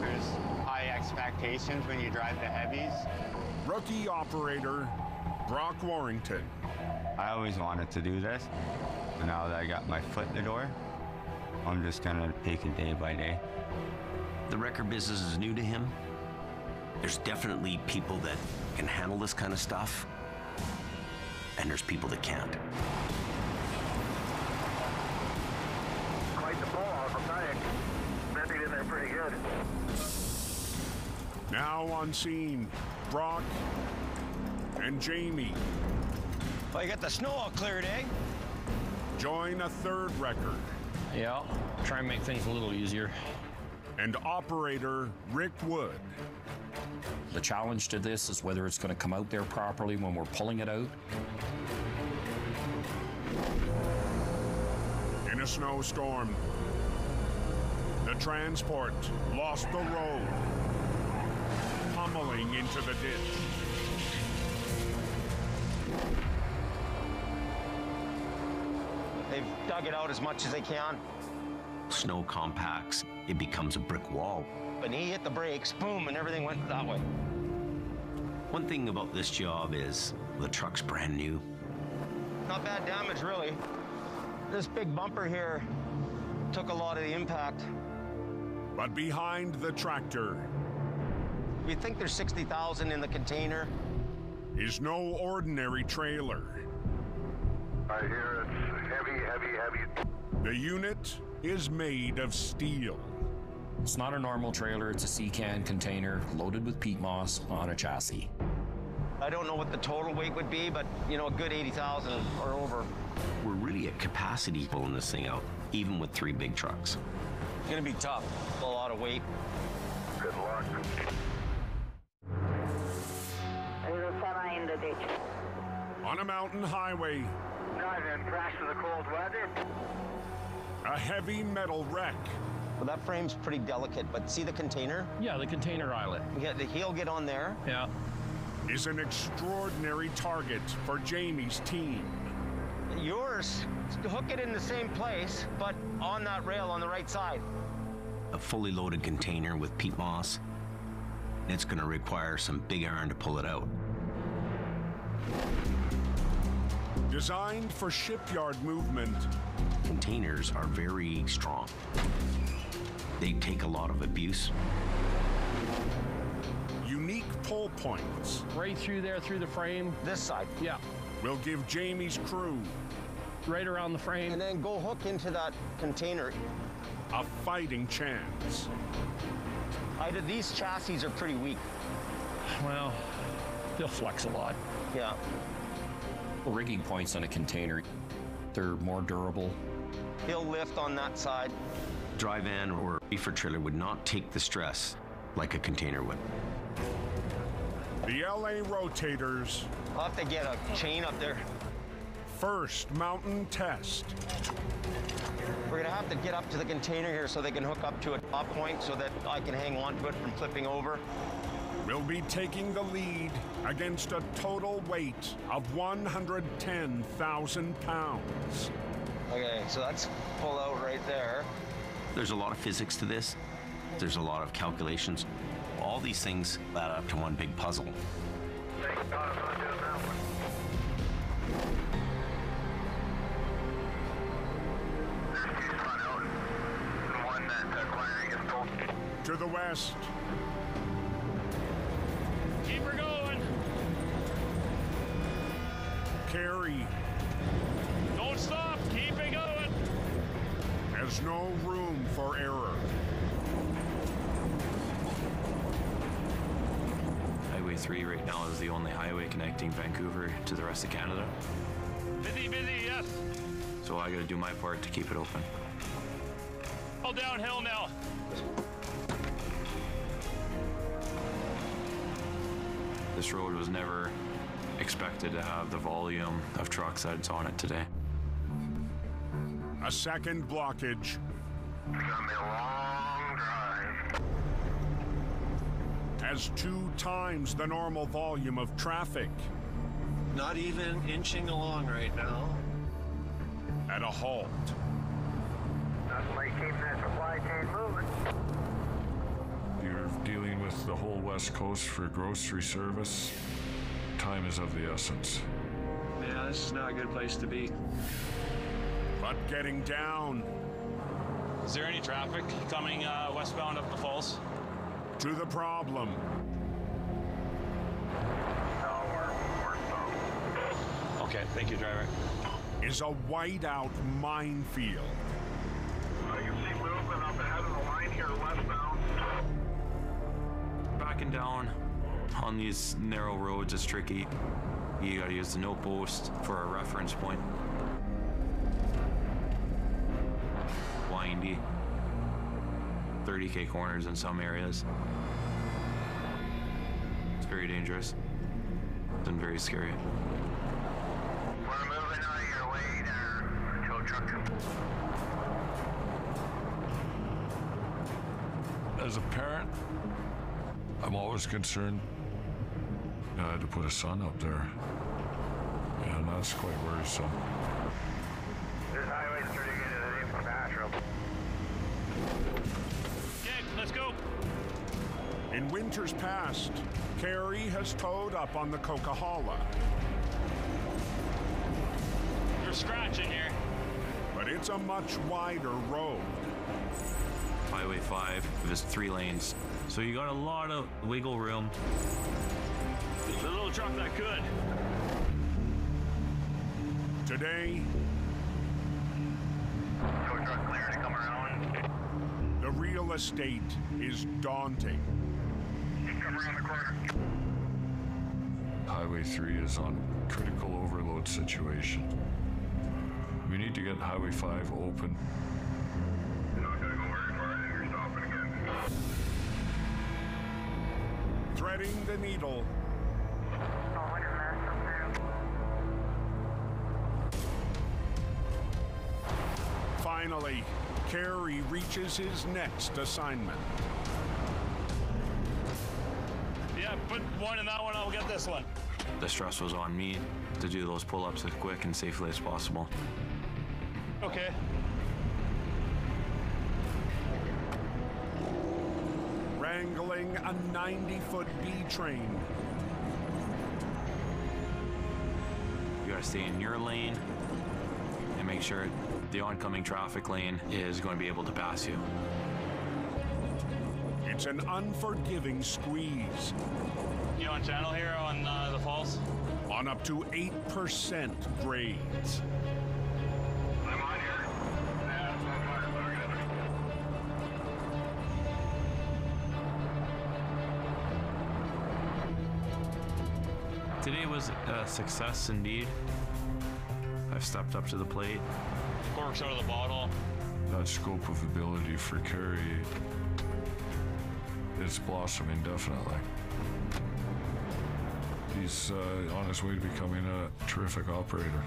There's high expectations when you drive the heavies. rookie operator Brock Warrington. I always wanted to do this. And now that I got my foot in the door, I'm just gonna take it day by day. The wrecker business is new to him. There's definitely people that can handle this kind of stuff, and there's people that can't. Quite the pull off, I'm telling you. In there pretty good. Now on scene, Brock and Jamie Well, you got the snow all cleared, eh? join a third wrecker. Yeah, try and make things a little easier. And operator Rick Wood. The challenge to this is whether it's going to come out there properly when we're pulling it out. In a snowstorm, the transport lost the road, pummeling into the ditch. They've dug it out as much as they can. Snow compacts, it becomes a brick wall. And he hit the brakes, boom, and everything went that way. One thing about this job is the truck's brand new. Not bad damage, really. This big bumper here took a lot of the impact. But behind the tractor We think there's 60,000 in the container. is no ordinary trailer. I hear it's heavy, heavy, heavy. The unit is made of steel. It's not a normal trailer, it's a sea can container loaded with peat moss on a chassis. I don't know what the total weight would be, but you know, a good 80,000 or over. We're really at capacity pulling this thing out, even with three big trucks. It's gonna be tough. A lot of weight. Good luck. in the ditch. On a mountain highway, Driving, crash to the cold weather. a heavy metal wreck. Well, that frame's pretty delicate, but see the container? Yeah, the container eyelet. Yeah, the heel get on there. Yeah. Is an extraordinary target for Jamie's team. Yours, hook it in the same place, but on that rail on the right side. A fully loaded container with peat moss. It's going to require some big iron to pull it out. Designed for shipyard movement, Containers are very strong. They take a lot of abuse. unique pull points Right through there, through the frame. This side. Yeah. We'll give Jamie's crew Right around the frame. And then go hook into that container. a fighting chance. I did, these chassis are pretty weak. Well, they'll flex a lot. Yeah. Rigging points on a container, they're more durable. He'll lift on that side. Dry van or reefer trailer would not take the stress like a container would. The LA Rotators I'll have to get a chain up there. first mountain test. We're gonna have to get up to the container here so they can hook up to a top point so that I can hang on to it from flipping over. We'll be taking the lead against a total weight of 110,000 pounds. Okay, so that's pull out right there. There's a lot of physics to this. There's a lot of calculations. All these things add up to one big puzzle. Thank God I'm not doing that one. There's two front out and one that Clary gets told. To the west, Keep her going. Kerry Don't stop. Keep it going. has no room for error. Highway 3 right now is the only highway connecting Vancouver to the rest of Canada. Busy, busy, yes. So I got to do my part to keep it open. All downhill now. This road was never expected to have the volume of trucks that's on it today. A second blockage. It's gonna be a long drive. Has two times the normal volume of traffic Not even inching along right now. at a halt. Nothing like keeping that supply chain moving. You're dealing with the whole West Coast for grocery service. Time is of the essence. Yeah, this is not a good place to be. But getting down Is there any traffic coming uh, westbound up the falls? to the problem. No, we're, we're stoked. Okay, thank you, driver. is a whiteout minefield. Uh, you see movement up ahead of the line here westbound. Backing down on these narrow roads is tricky. You gotta use the no post for a reference point. 30k corners in some areas. It's very dangerous and very scary. We're moving out of your way there, tow truck. As a parent, I'm always concerned. I had to put a son up there. And that's quite worrisome. Past, Kerry has towed up on the Coquihalla, You're scratching here. but it's a much wider road. Highway 5 is three lanes. So you got a lot of wiggle room. The little truck that could. Today, Tow truck clear to come around. the real estate is daunting. Highway 3 is on critical overload situation. We need to get Highway 5 open. Not gonna go very far, then you're stopping again. Threading the needle, finally, Kerry reaches his next assignment. Put one in that one, I'll get this one. The stress was on me to do those pull ups as quick and safely as possible. Okay. Wrangling a 90 foot B train. You gotta stay in your lane and make sure the oncoming traffic lane is going to be able to pass you. It's an unforgiving squeeze. You on channel here on uh, the falls? On up to 8% grades. I'm on here. Yeah, I'm on fire. Today was a success indeed. I've stepped up to the plate. Corks out of the bottle. That scope of ability for Kerry is blossoming definitely. He's uh, on his way to becoming a terrific operator.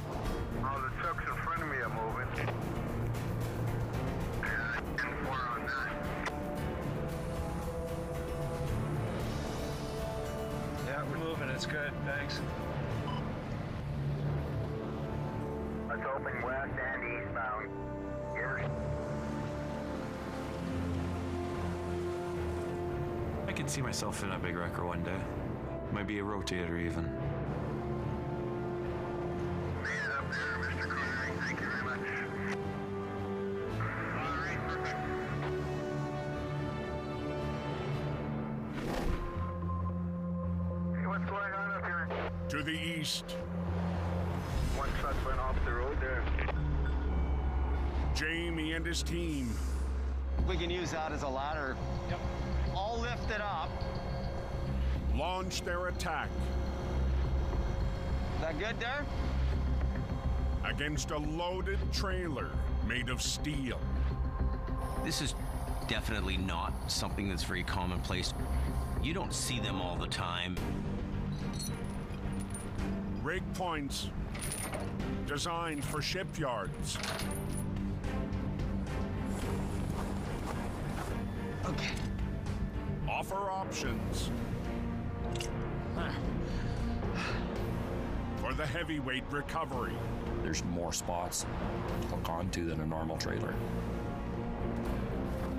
See myself in a big wrecker one day. Might be a rotator even. Made up there, Mr. Connery. Thank you very much. All right, perfect. Hey, what's going on up here? To the east, One truck went off the road there. Jamie and his team We can use that as a ladder. Yep. I'll lift it up. launch their attack Is that good there? against a loaded trailer made of steel. This is definitely not something that's very commonplace. You don't see them all the time. Rig points designed for shipyards. Offer options for the heavyweight recovery. There's more spots to hook onto than a normal trailer.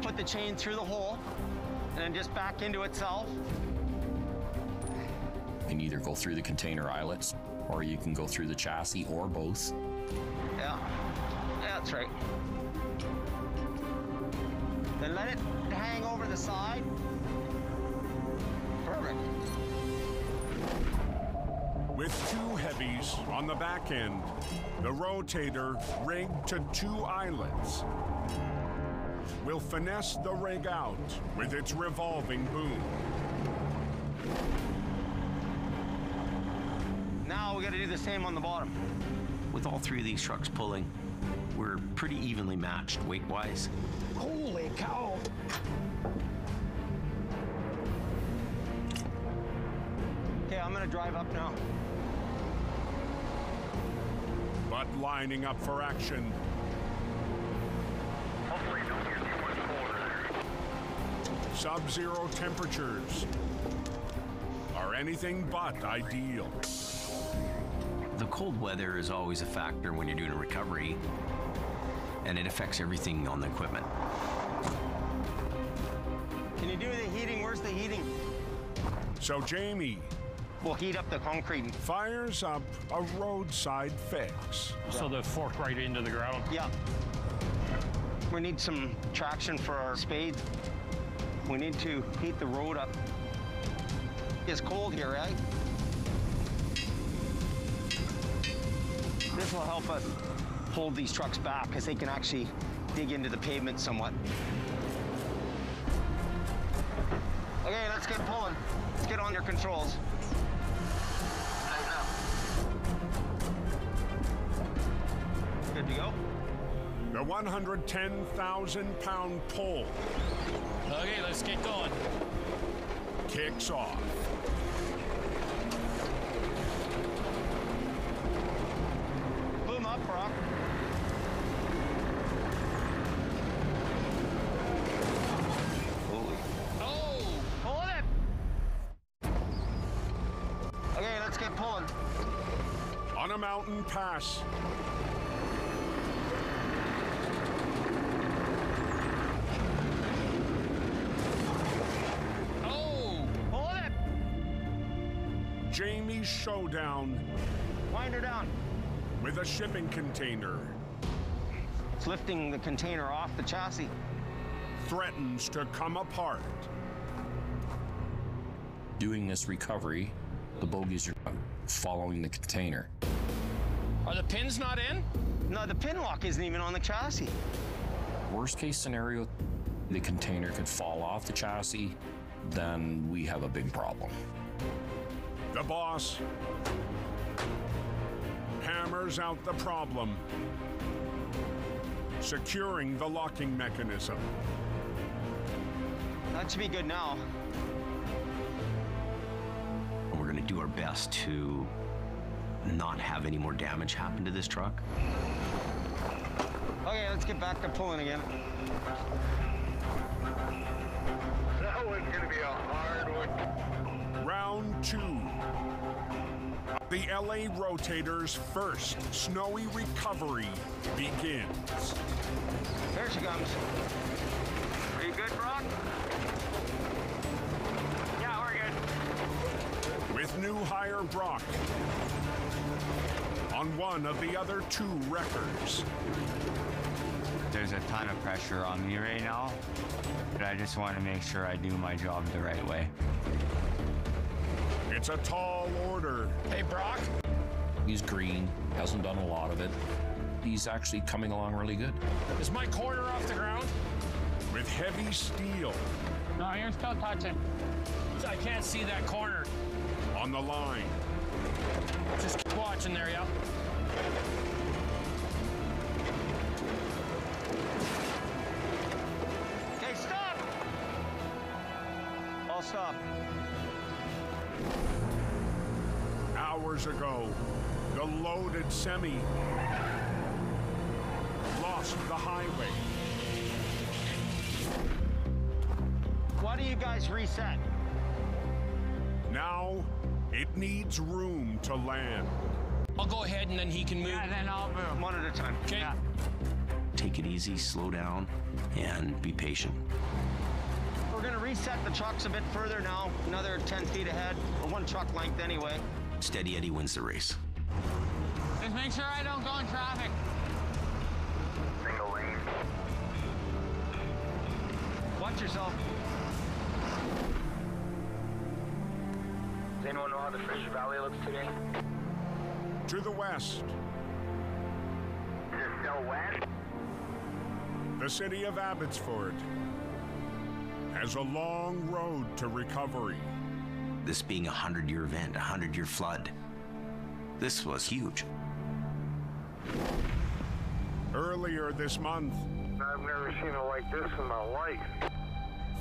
Put the chain through the hole and then just back into itself. You can either go through the container eyelets or you can go through the chassis or both. Yeah. Yeah, that's right. Then let it hang over the side. Two heavies on the back end, the rotator rigged to two eyelets will finesse the rig out with its revolving boom. Now we got to do the same on the bottom. With all three of these trucks pulling, we're pretty evenly matched weight-wise. Holy cow! Okay, I'm gonna drive up now. Lining up for action, Hopefully, don't get too much colder there. sub zero temperatures are anything but ideal. The cold weather is always a factor when you're doing a recovery, and it affects everything on the equipment. Can you do the heating? Where's the heating? So Jamie We'll heat up the concrete. fires up a roadside fix. So the fork right into the ground. Yeah. We need some traction for our spade. We need to heat the road up. It's cold here, right? This will help us hold these trucks back because they can actually dig into the pavement somewhat. Okay, let's get pulling. Let's get on your controls. 110,000 pound pull Okay, let's get going. kicks off. Boom up, Brock. Holy. Oh! Pulling it! Okay, let's get pulling. On a mountain pass, Jamie's showdown Wind her down. with a shipping container It's lifting the container off the chassis. threatens to come apart. Doing this recovery, the bogies are not following the container. Are the pins not in? No, the pin lock isn't even on the chassis. Worst case scenario, the container could fall off the chassis, then we have a big problem. The boss hammers out the problem, securing the locking mechanism. That should be good now. We're going to do our best to not have any more damage happen to this truck. Okay, let's get back to pulling again. That one's gonna be a hard one. Round two. The LA Rotator's first snowy recovery begins. There she comes. Are you good, Brock? Yeah, we're good. with new hire Brock on one of the other two wreckers. There's a ton of pressure on me right now, but I just want to make sure I do my job the right way. It's a tall order. Hey, Brock. He's green, hasn't done a lot of it. He's actually coming along really good. Is my corner off the ground? with heavy steel No, you're still touching. I can't see that corner. on the line. Just keep watching there, yeah. Okay, stop! All stop. Hours ago, the loaded semi lost the highway. Why do you guys reset? Now it needs room to land. I'll go ahead and then he can move. Yeah, then I'll move. One at a time. Okay. Take it easy, slow down, and be patient. We're gonna reset the trucks a bit further now, another 10 feet ahead, or one truck length anyway. Steady Eddie wins the race. Just make sure I don't go in traffic. Single lane. Watch yourself. Does anyone know how the Fraser Valley looks today? To the west, Is it still wet? the city of Abbotsford has a long road to recovery. This being a 100 year event, a 100 year flood, this was huge. Earlier this month, I've never seen it like this in my life.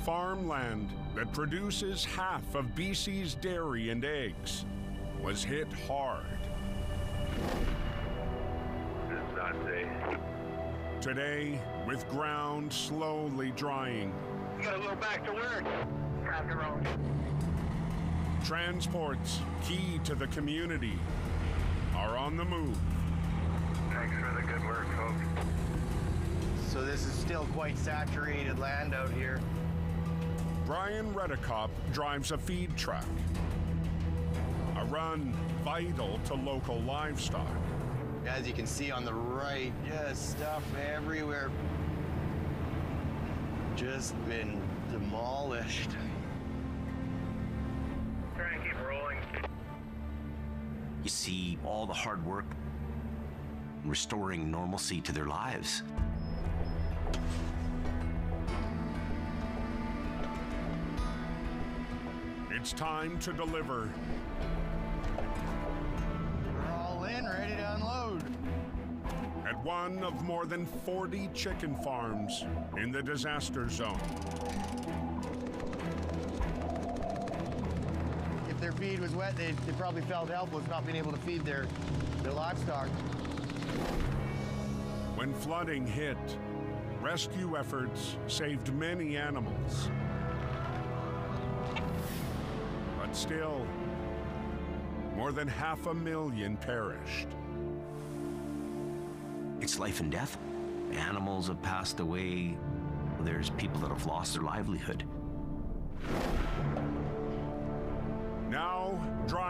farmland that produces half of BC's dairy and eggs was hit hard. It's not safe. Today, with ground slowly drying, You Gotta go back to work. Traffic road. Transports key to the community are on the move. Thanks for the good work, folks. So this is still quite saturated land out here. Brian Redekop drives a feed truck. A run vital to local livestock. As you can see on the right, just stuff everywhere. Just been demolished. You see all the hard work restoring normalcy to their lives. It's time to deliver. We're all in, ready to unload. At one of more than 40 chicken farms in the disaster zone. Feed was wet, they, they probably felt helpless not being able to feed their, their livestock. When flooding hit, rescue efforts saved many animals. But still, more than half a million perished. It's life and death. Animals have passed away. There's people that have lost their livelihood.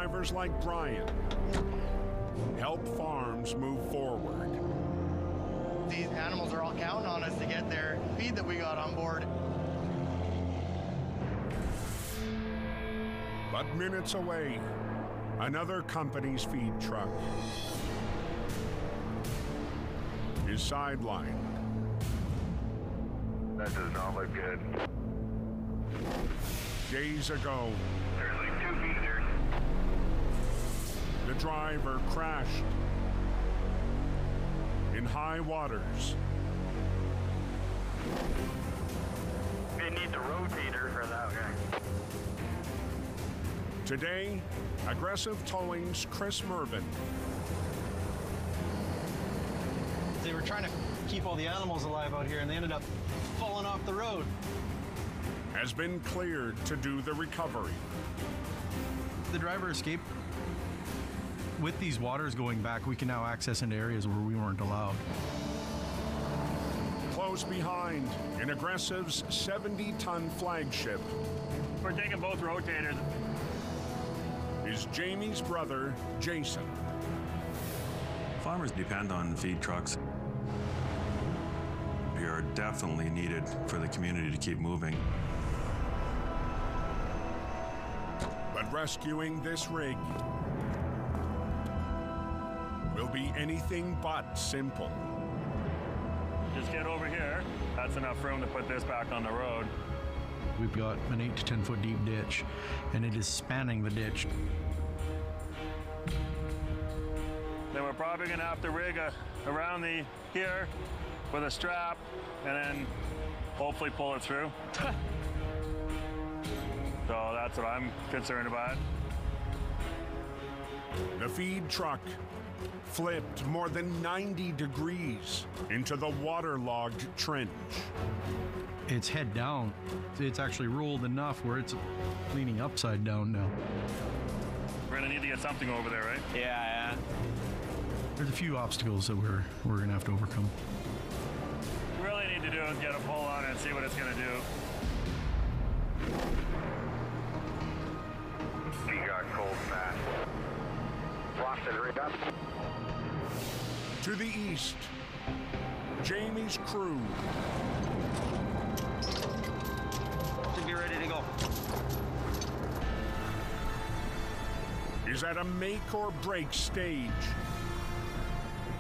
Drivers like Brian help farms move forward. These animals are all counting on us to get their feed that we got on board. But minutes away, another company's feed truck is sidelined. That does not look good. Days ago, driver crashed in high waters. It needs a rotator for that guy. Today, Aggressive Towing's Chris Mervin They were trying to keep all the animals alive out here and they ended up falling off the road. has been cleared to do the recovery. The driver escaped. With these waters going back, we can now access into areas where we weren't allowed. Close behind, an Aggressive's 70 ton flagship We're taking both rotators. is Jamie's brother, Jason. Farmers depend on feed trucks. They are definitely needed for the community to keep moving. But rescuing this rig will be anything but simple. Just get over here. That's enough room to put this back on the road. We've got an 8 to 10 foot deep ditch, and it is spanning the ditch. Then we're probably gonna have to rig a, around the here with a strap and then hopefully pull it through. so that's what I'm concerned about. The feed truck flipped more than 90 degrees into the waterlogged trench. It's head down. It's actually rolled enough where it's leaning upside down now. We're gonna need to get something over there, right? Yeah, yeah. There's a few obstacles that we're we're gonna have to overcome. We really need to do is get a pull on it and see what it's gonna do. Lost it up. To the east, Jamie's crew Should be ready to go. is at a make or break stage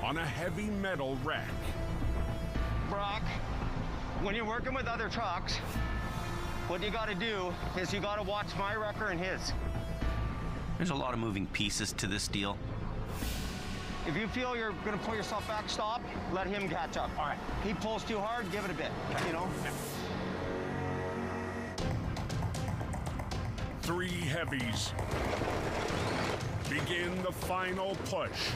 on a heavy metal wreck. Brock, when you're working with other trucks, what you gotta do is you gotta watch my wrecker and his. There's a lot of moving pieces to this deal. If you feel you're gonna pull yourself back, stop, let him catch up. All right. He pulls too hard, give it a bit, you know? Three heavies begin the final push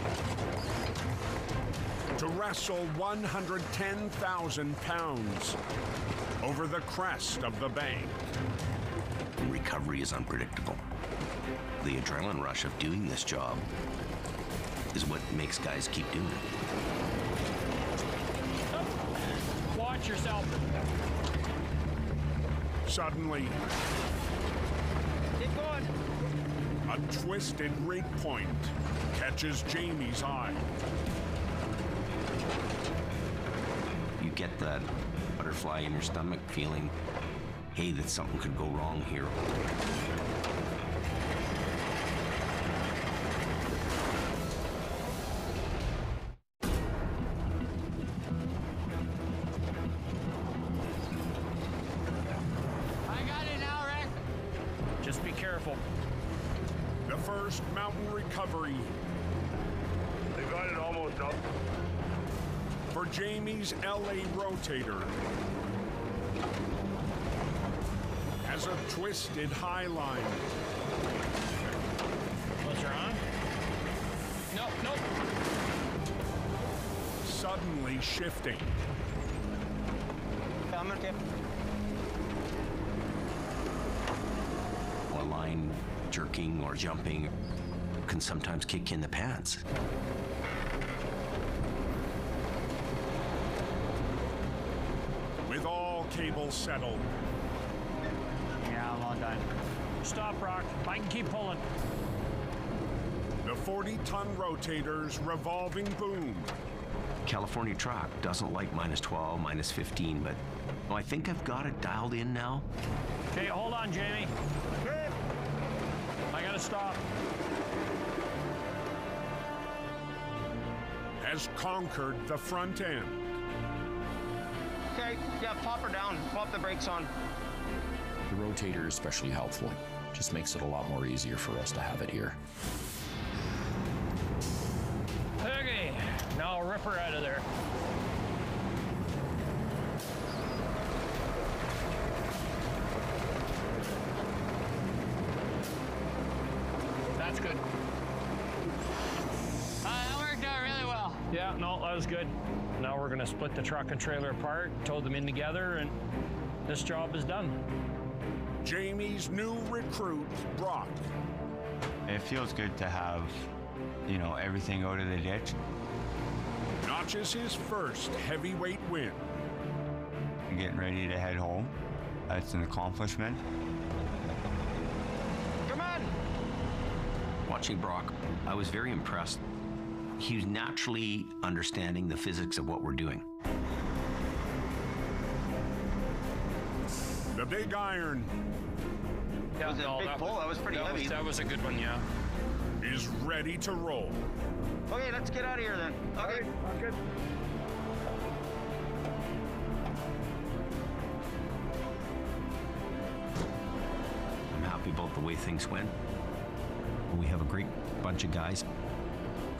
to wrestle 110,000 pounds over the crest of the bank. Recovery is unpredictable. The adrenaline rush of doing this job is what makes guys keep doing it. Watch yourself. Suddenly, Keep going. a twisted rig point catches Jamie's eye. You get that butterfly in your stomach feeling, hey, that something could go wrong here. Jamie's LA rotator has a twisted high line. Closer on. No, no. Suddenly shifting. I'm okay. A line jerking or jumping can sometimes kick you in the pants. With all settled, Yeah, I'm all done. Stop, Rock. I can keep pulling. the 40 ton rotator's revolving boom California truck doesn't like minus 12, minus 15, but oh, I think I've got it dialed in now. Okay, hold on, Jamie. I gotta stop. has conquered the front end. Pop her down. Pop the brakes on. The rotator is especially helpful. Just makes it a lot more easier for us to have it here. Now split the truck and trailer apart, tow them in together, and this job is done. Jamie's new recruit, Brock, It feels good to have, you know, everything out of the ditch. notches his first heavyweight win. and getting ready to head home. That's an accomplishment. Come on. Watching Brock, I was very impressed. He was naturally understanding the physics of what we're doing. The big iron That was a big pull. That was pretty that heavy. Was, that was a good one, yeah. is ready to roll. Okay, let's get out of here then. Okay. Good. I'm happy about the way things went. We have a great bunch of guys,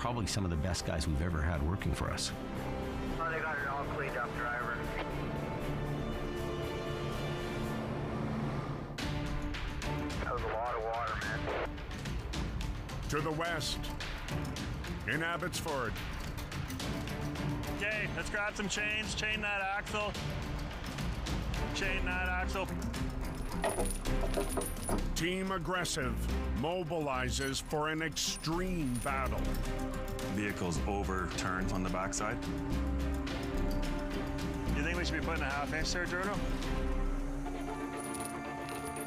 probably some of the best guys we've ever had working for us. Oh, they got it all cleaned up, driver. That was a lot of water, man. To the west, in Abbotsford, Okay, let's grab some chains, chain that axle. Chain that axle. Team Aggressive mobilizes for an extreme battle. Vehicles overturned on the backside. You think we should be putting a half inch there, Jordo?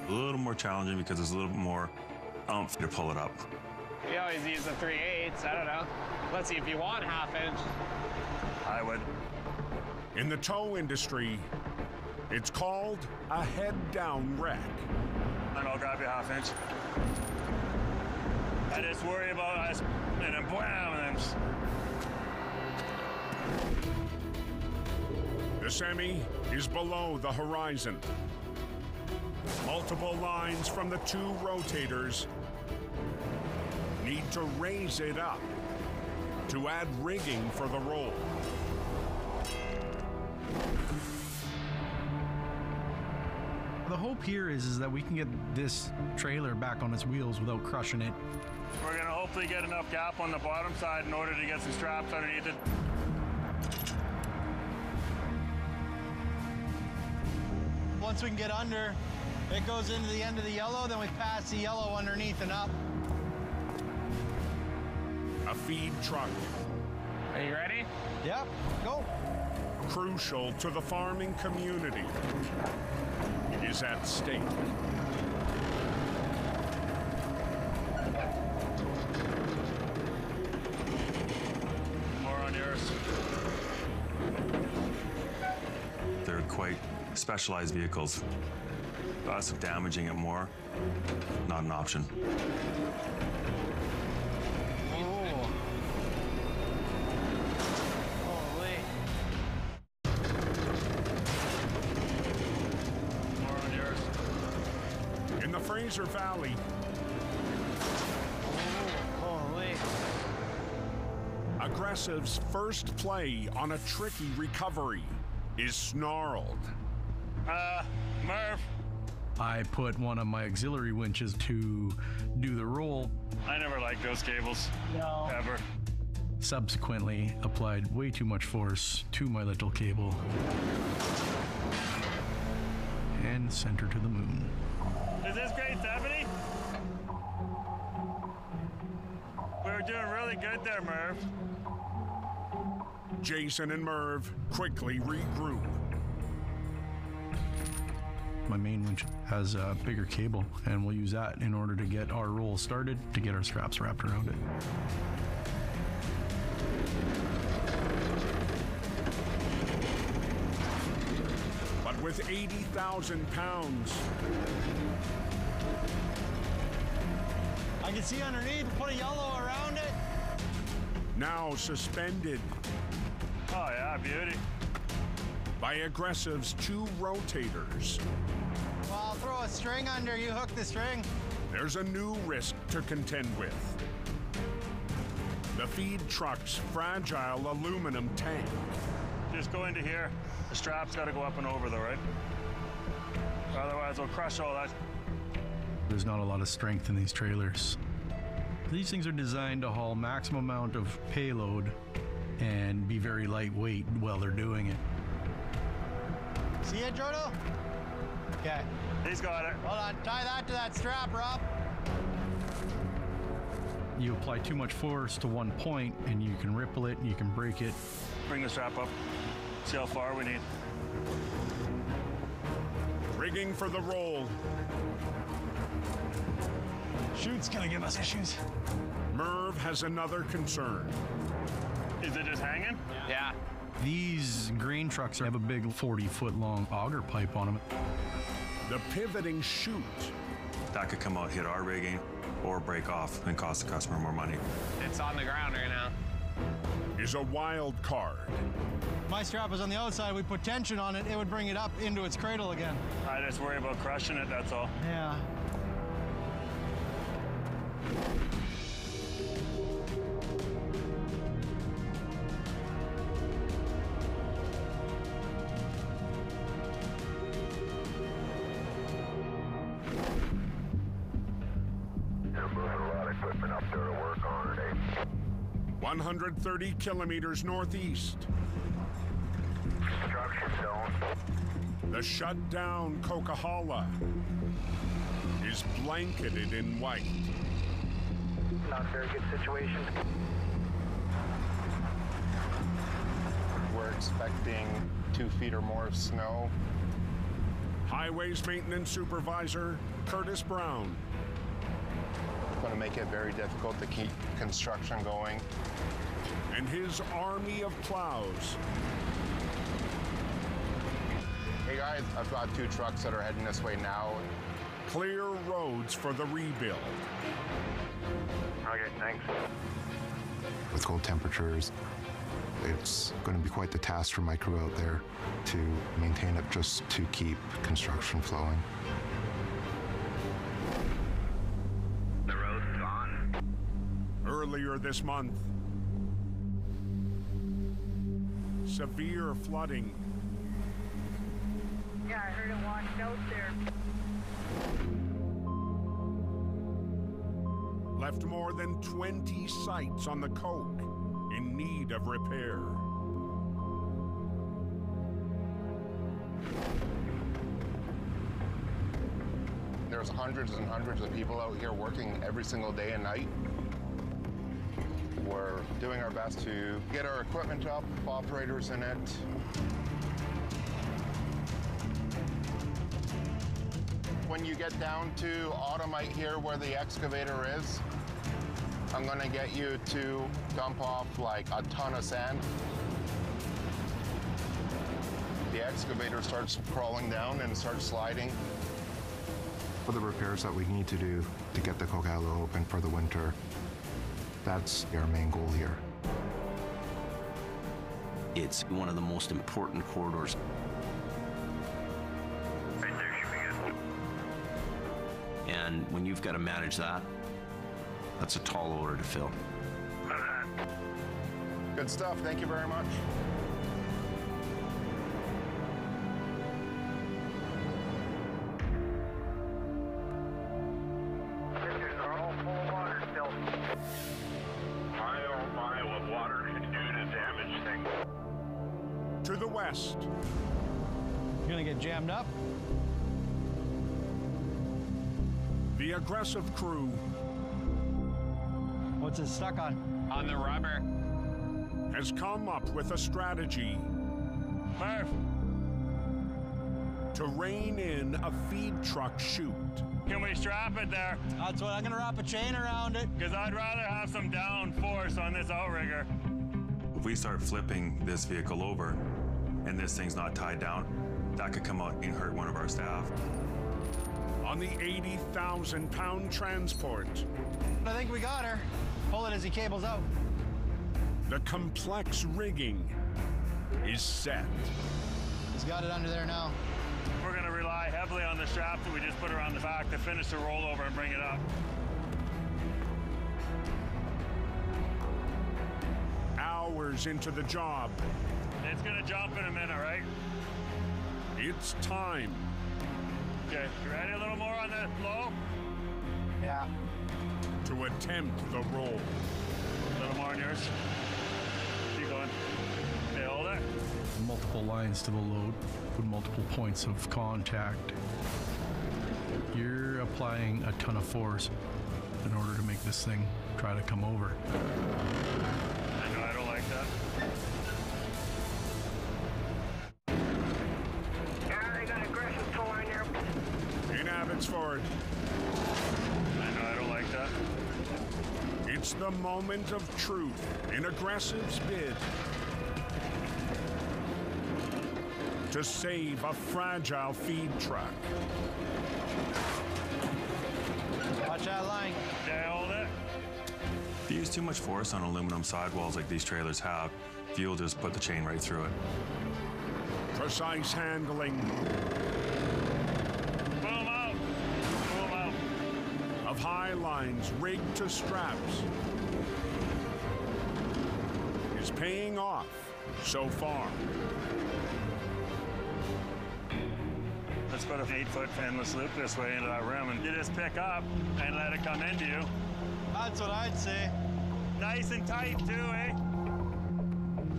A little more challenging because there's a little bit more oomph to pull it up. We always use the 3 eighths. I don't know. Let's see if you want half inch. I would. In the tow industry, it's called a head down wreck. Then I'll grab you half inch. I just worry about us and then blam and then just- The semi is below the horizon. Multiple lines from the two rotators need to raise it up to add rigging for the roll. The hope here is, is that we can get this trailer back on its wheels without crushing it. we're gonna hopefully get enough gap on the bottom side in order to get some straps underneath it. Once we can get under, it goes into the end of the yellow, then we pass the yellow underneath and up. A feed truck. Are you ready? Yep, go. Crucial to the farming community is at stake. More on yours. They're quite specialized vehicles. Us damaging it more, not an option. Fraser Valley, Holy. Aggressive's first play on a tricky recovery is snarled. Uh, Merv. I put one of my auxiliary winches to do the roll. I never liked those cables. No. Ever. Subsequently, applied way too much force to my little cable and sent her to the moon. Is this grade 70? We were doing really good there, Merv. Jason and Merv quickly regroup. My main winch has a bigger cable, and we'll use that in order to get our roll started to get our straps wrapped around it. But with 80,000 pounds, I can see underneath. Put a yellow around it. now suspended Oh, yeah, beauty. by Aggressive's two rotators, Well, I'll throw a string under. You hook the string. there's a new risk to contend with. The feed truck's fragile aluminum tank. Just go into here. The strap's got to go up and over, though, right? Otherwise, we'll crush all that. There's not a lot of strength in these trailers. These things are designed to haul maximum amount of payload and be very lightweight while they're doing it. See it, Jordo? Okay. He's got it. Hold on. Tie that to that strap, Rob. You apply too much force to one point and you can ripple it, you can break it. Bring the strap up. See how far we need. Rigging for the roll. Chute's gonna give us issues. Merv has another concern. Is it just hanging? Yeah. These grain trucks have a big 40 foot long auger pipe on them. The pivoting chute That could come out, hit our rigging, or break off and cost the customer more money. It's on the ground right now. Is a wild card. My strap is on the outside. We put tension on it. It would bring it up into its cradle again. I just worry about crushing it, that's all. Yeah. 130 kilometers northeast. Construction zone. The shut down Coquihalla is blanketed in white. Not very good situation. We're expecting two feet or more of snow. Highways Maintenance Supervisor Curtis Brown. Going to make it very difficult to keep construction going. And his army of plows. Hey guys, I've got two trucks that are heading this way now. Clear roads for the rebuild. Okay, thanks. With cold temperatures, it's going to be quite the task for my crew out there to maintain it just to keep construction flowing. Earlier this month, severe flooding Yeah, I heard it washed out there. left more than 20 sites on the Coq in need of repair. There's hundreds and hundreds of people out here working every single day and night. We're doing our best to get our equipment up, operators in it. When you get down to Automite here where the excavator is, I'm gonna get you to dump off like a ton of sand. The excavator starts crawling down and starts sliding. For the repairs that we need to do to get the Coquihalla open for the winter, that's our main goal here. It's one of the most important corridors. And when you've got to manage that, that's a tall order to fill. Good stuff. Thank you very much. To the west, You're gonna get jammed up. the aggressive crew What's it stuck on? On the rubber. has come up with a strategy Merv, to rein in a feed truck chute. can we strap it there? That's what I'm gonna wrap a chain around it. Because I'd rather have some down force on this outrigger. If we start flipping this vehicle over and this thing's not tied down, that could come out and hurt one of our staff. On the 80,000 pound transport, I think we got her. Pull it as he cables out. the complex rigging is set. He's got it under there now. We're going to rely heavily on the strap that we just put around the back to finish the rollover and bring it up. Hours into the job, It's going to jump in a minute, right? it's time Okay, you ready? A little more on the low? Yeah. to attempt the roll. A little more on yours. Keep going. Okay, hold it. multiple lines to the load with multiple points of contact. You're applying a ton of force in order to make this thing try to come over. Moment of truth in Aggressive's bid to save a fragile feed truck. Watch that line. Okay, hold it. If you use too much force on aluminum sidewalls like these trailers have, you'll just put the chain right through it. Precise handling Boom out. Boom out. of high lines rigged to straps is paying off so far. Let's put an eight foot endless loop this way into that rim and you just pick up and let it come into you. That's what I'd say. Nice and tight too, eh?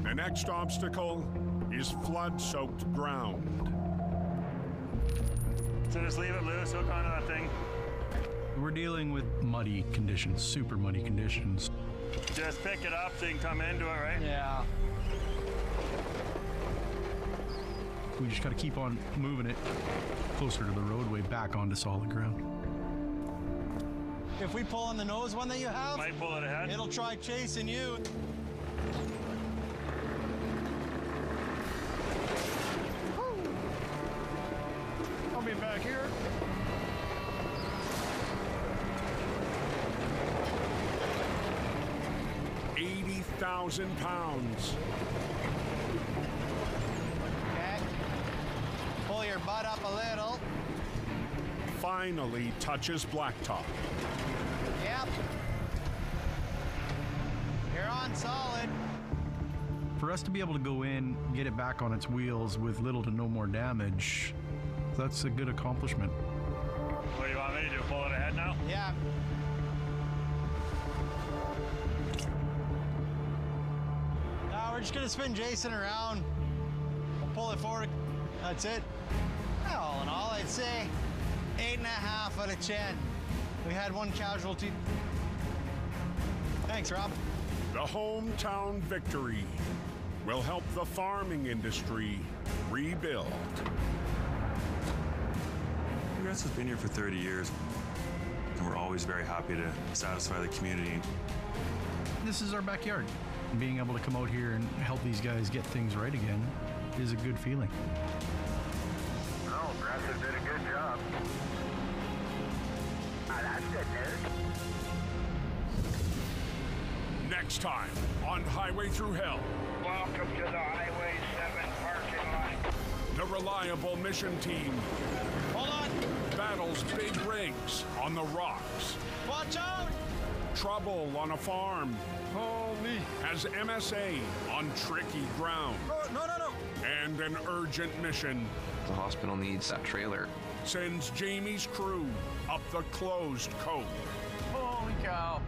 The next obstacle is flood soaked ground. So just leave it loose, hook onto that thing. We're dealing with muddy conditions, super muddy conditions. Just pick it up so you can come into it, right? Yeah. We just got to keep on moving it closer to the roadway back onto solid ground. If we pull on the nose one that you have, Might pull it ahead. it'll try chasing you. Thousand pounds. Okay. Pull your butt up a little. Finally touches blacktop. Yep. You're on solid. For us to be able to go in, get it back on its wheels with little to no more damage, that's a good accomplishment. What do you want me to do? Pull it ahead now? Yeah. Just gonna spin Jason around. We'll pull it forward. That's it. All in all, I'd say eight and a half out of ten. We had one casualty. Thanks, Rob. The hometown victory will help the farming industry rebuild. Progress has been here for 30 years, and we're always very happy to satisfy the community. This is our backyard. Being able to come out here and help these guys get things right again is a good feeling. Oh, Grasses did a good job. Ah, that's good news. Next time on Highway Thru Hell, Welcome to the Highway 7 parking lot. the reliable mission team Hold on! battles big rigs on the rocks. Watch out! Trouble on a farm Holy! has MSA on tricky ground. No, no, no! And an urgent mission The hospital needs that trailer. sends Jamie's crew up the closed coast. Holy cow!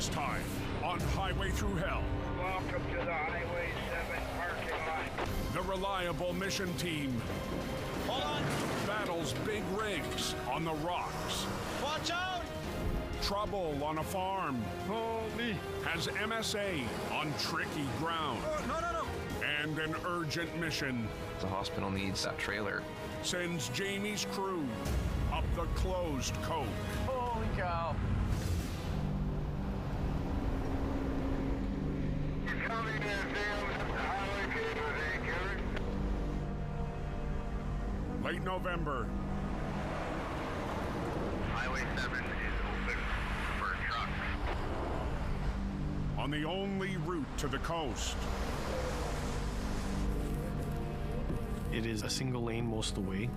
This time on Highway Thru Hell, Welcome to the Highway 7 parking lot. the reliable mission team Hold on! battles big rigs on the rocks. Watch out! Trouble on a farm Holy! has MSA on tricky ground. Oh, no, no, no! And an urgent mission The hospital needs that trailer. sends Jamie's crew up the closed coast. Holy cow! Coming in, Sam. Highway 2 with a killer. Late November, Highway 7 is open for trucks. on the only route to the coast. It is a single lane most of the way,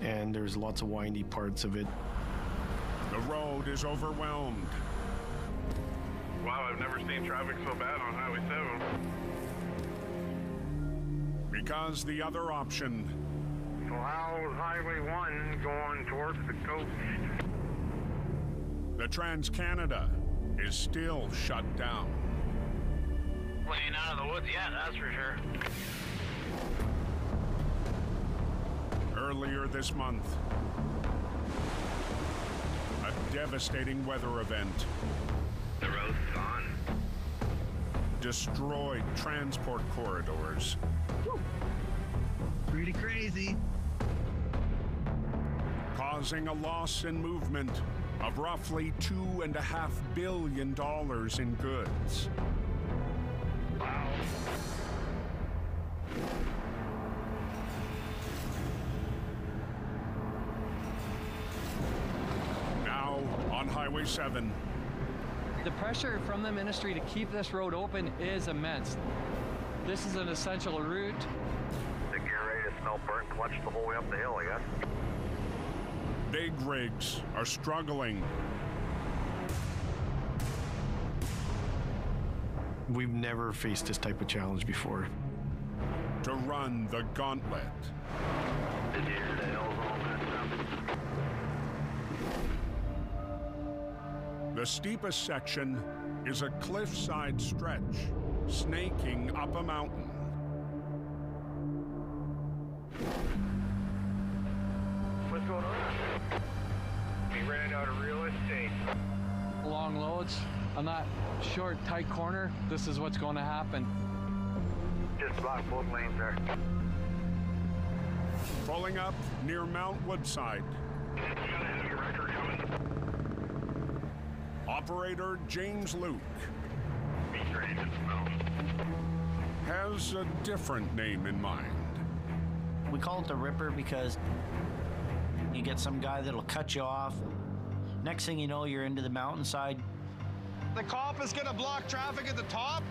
and there's lots of windy parts of it. The road is overwhelmed. Wow, I've never seen traffic so bad on Highway 7. Because the other option So Highway 1 going towards the coast? The Trans Canada is still shut down. We ain't out of the woods yet, that's for sure. Earlier this month, a devastating weather event The road's gone. destroyed transport corridors, Pretty crazy. Causing a loss in movement of roughly two and a half billion dollars in goods. Now on Highway 7, The pressure from the ministry to keep this road open is immense. This is an essential route. The gear ready to smell burnt clutch the whole way up the hill, I guess. Big rigs are struggling. We've never faced this type of challenge before. to run the gauntlet. The deer, the hills, all that stuff. The steepest section is a cliffside stretch, snaking up a mountain. Short, tight corner. This is what's going to happen. Just block both lanes there. Pulling up near Mount Woodside. Operator James Luke has a different name in mind. We call it the Ripper because you get some guy that'll cut you off. Next thing you know, you're into the mountainside. The cop is gonna block traffic at the top?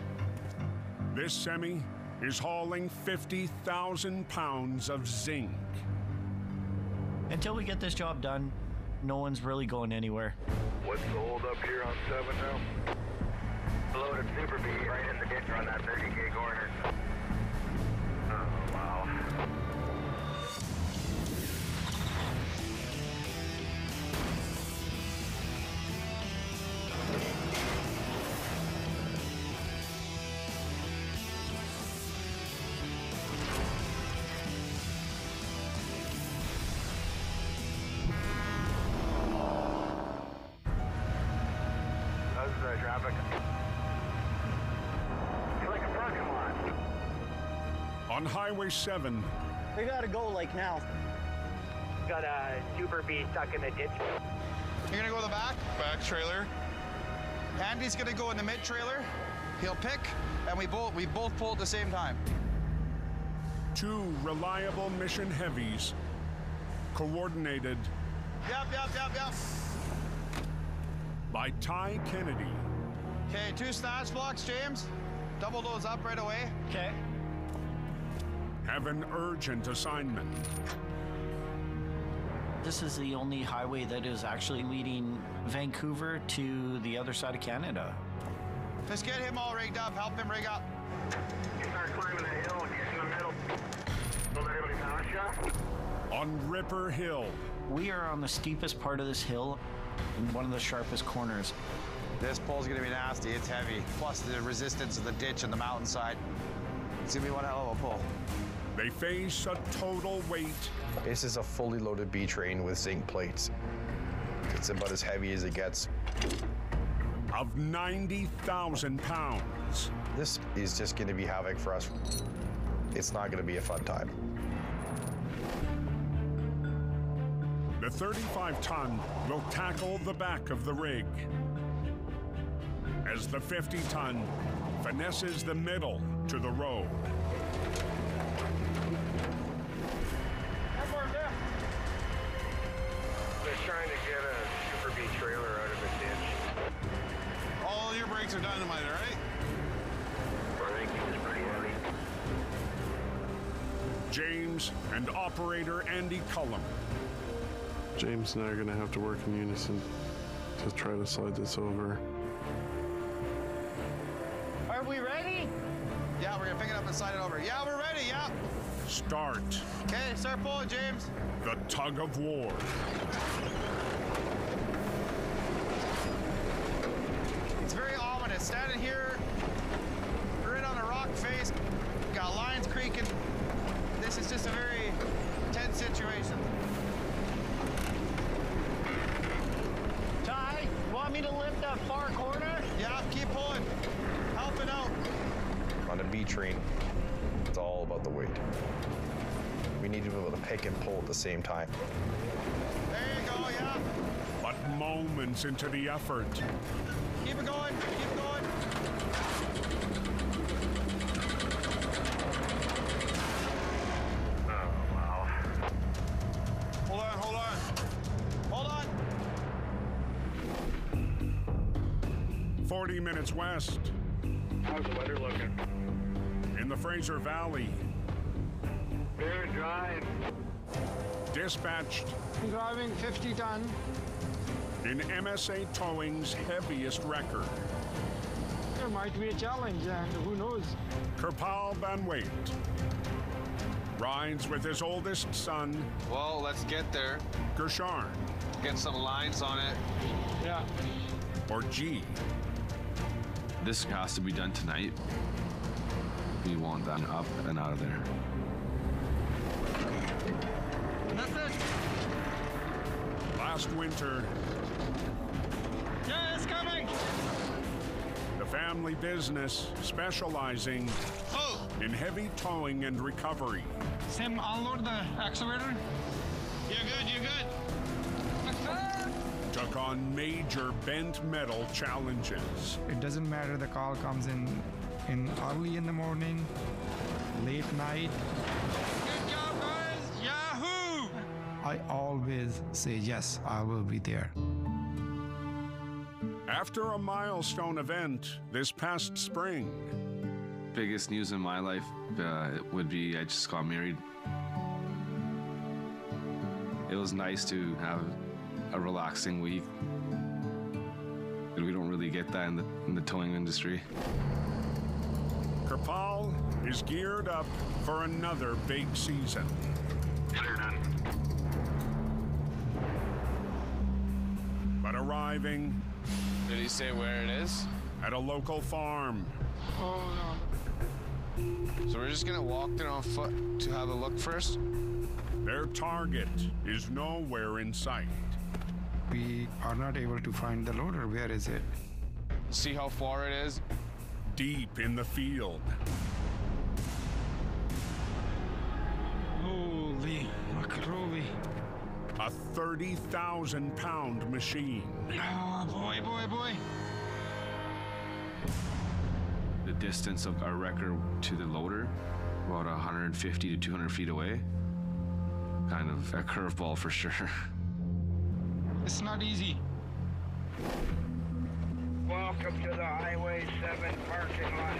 This semi is hauling 50,000 pounds of zinc. Until we get this job done, No one's really going anywhere. What's the hold up here on 7 now? Loaded Super B right in the ditch on that 30K corner. On Highway 7, We gotta go like now. Got a Super B stuck in the ditch. You're gonna go in the back? Back trailer. Andy's gonna go in the mid trailer. He'll pick, and we both we both pull at the same time. two reliable mission heavies, coordinated Yep, yep, yep, yep. by Ty Kennedy, Okay, two snatch blocks, James. Double those up right away. Okay. Have an urgent assignment. This is the only highway that is actually leading Vancouver to the other side of Canada. Let's get him all rigged up. Help him rig up. Start climbing the hill, get in the middle. Don't let anybody pass ya. On Ripper Hill, We are on the steepest part of this hill, in one of the sharpest corners. This pole's gonna be nasty. It's heavy. Plus the resistance of the ditch and the mountainside. It's gonna be one hell of a pull. They face a total weight This is a fully loaded B train with zinc plates. It's about as heavy as it gets. of 90,000 pounds. This is just going to be havoc for us. It's not going to be a fun time. The 35 ton will tackle the back of the rig. As the 50 ton finesses the middle to the road. And operator Andy Cullum. James and I are going to have to work in unison to try to slide this over. Are we ready? Yeah, we're gonna pick it up and slide it over. Yeah, we're ready. Yeah. Start Okay, start pulling, James. the tug of war. It's very ominous. Standing here, we're in on a rock face. Got lines creaking. This is just a very tense situation. Ty, want me to lift that far corner? Yeah, keep pulling. Helping out. On train, it's all about the weight. We need to be able to pick and pull at the same time. There you go. Yeah. But moments into the effort, Keep it going. Keep it going. Oh, wow. Hold on. Hold on. Hold on. 40 minutes west, in the Fraser Valley, Very dry. dispatched Driving 50 ton. in MSA Towing's heaviest wrecker. There might be a challenge, and who knows? Kirpal Van Wait rides with his oldest son, Well, let's get there. Gershon, Get some lines on it. Yeah. or G. This has to be done tonight. We want them up and out of there. That's it. Last winter, Yeah, it's coming. the family business specializing oh. in heavy towing and recovery. Sim, unload the accelerator. You're good. You're good. took on major bent metal challenges. It doesn't matter the call comes in in early in the morning, late night. Good job, guys. Yahoo! I always say yes, I will be there. After a milestone event this past spring, Biggest news in my life uh, would be I just got married. It was nice to have a relaxing week. And we don't really get that in the, in the towing industry. Kirpal is geared up for another big season. But arriving Did he say where it is? at a local farm, Oh no. So we're just gonna walk there on foot to have a look first? their target is nowhere in sight. We are not able to find the loader. Where is it? See how far it is? Deep in the field, Holy macaroni. a 30,000 pound machine. Oh boy, boy, boy. The distance of our wrecker to the loader, about 150 to 200 feet away. Kind of a curveball for sure. It's not easy. Welcome to the Highway 7 parking lot.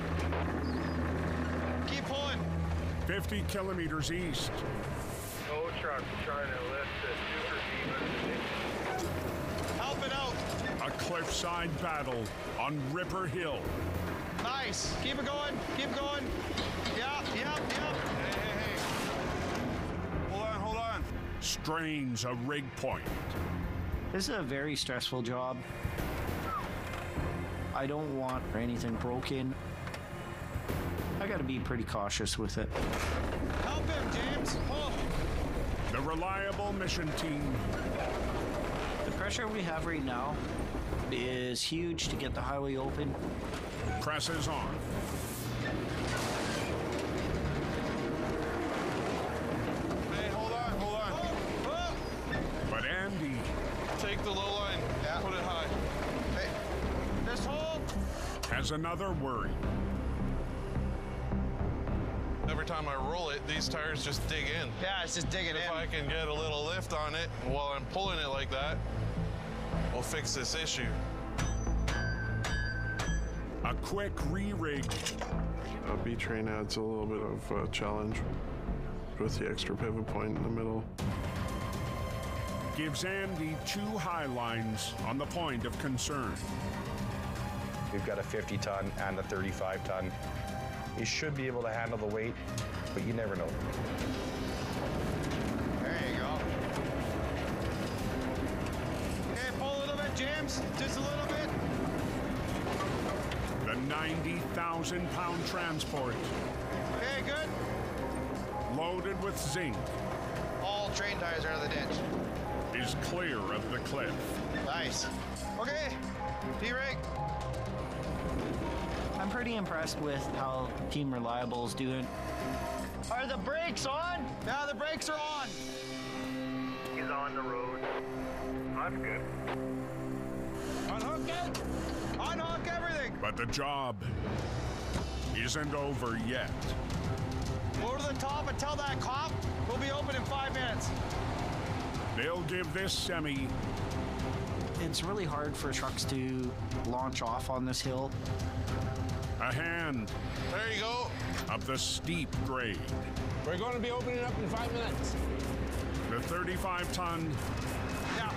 Keep pulling. 50 kilometers east, No truck trying to lift the super demon. Help it out. a cliffside battle on Ripper Hill. Nice. Keep it going. Keep going. Yeah, yeah, yeah. Hey, hey, hey. Hold on, hold on. Strains a rig point. This is a very stressful job. I don't want anything broken. I gotta be pretty cautious with it. Help him, James. Pull. The reliable mission team The pressure we have right now is huge to get the highway open. presses on. Hey, hold on, hold on. But Andy Take the low line. Put it high. Hey, just hold. has another worry. Every time I roll it, these tires just dig in. Yeah, it's just digging If in. If I can get a little lift on it while I'm pulling it like that, we'll fix this issue. A quick re-rig A B train adds a little bit of uh, challenge with the extra pivot point in the middle. gives Andy two high lines on the point of concern. We've got a 50 ton and a 35 ton. You should be able to handle the weight, but you never know. There you go. Okay, pull a little bit, James. Just a little bit. The 90,000 pound transport Okay, good. loaded with zinc All train tires are out of the ditch. is clear of the cliff. Nice. Okay, D-rig. I'm pretty impressed with how Team Reliable's doing. Are the brakes on? Yeah, the brakes are on. He's on the road. That's good. Unhook it. Unhook everything. But the job isn't over yet. Go to the top and tell that cop we'll be open in five minutes. They'll give this semi It's really hard for trucks to launch off on this hill. A hand There you go. up the steep grade. We're going to be opening up in five minutes. The 35 ton Yeah.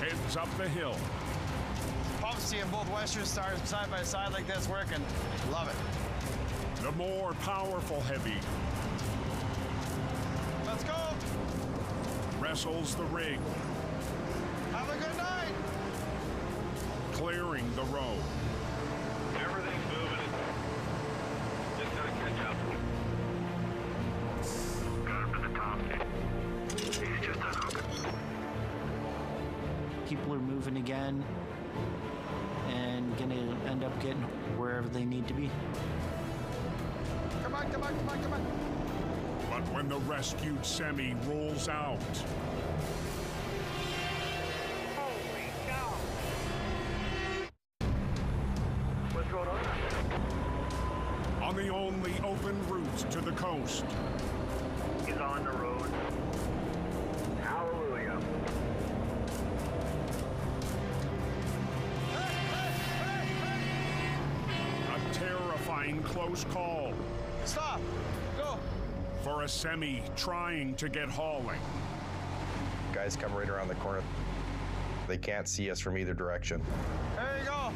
heads up the hill. Pumped seeing both Western Stars side by side like this working. Love it. The more powerful heavy Let's go. wrestles the rig, Have a good night. clearing the road. People are moving again and gonna end up getting wherever they need to be. Come on, come on, come on, come on. But when the rescued semi rolls out, trying to get hauling. Guys come right around the corner. They can't see us from either direction. There you go.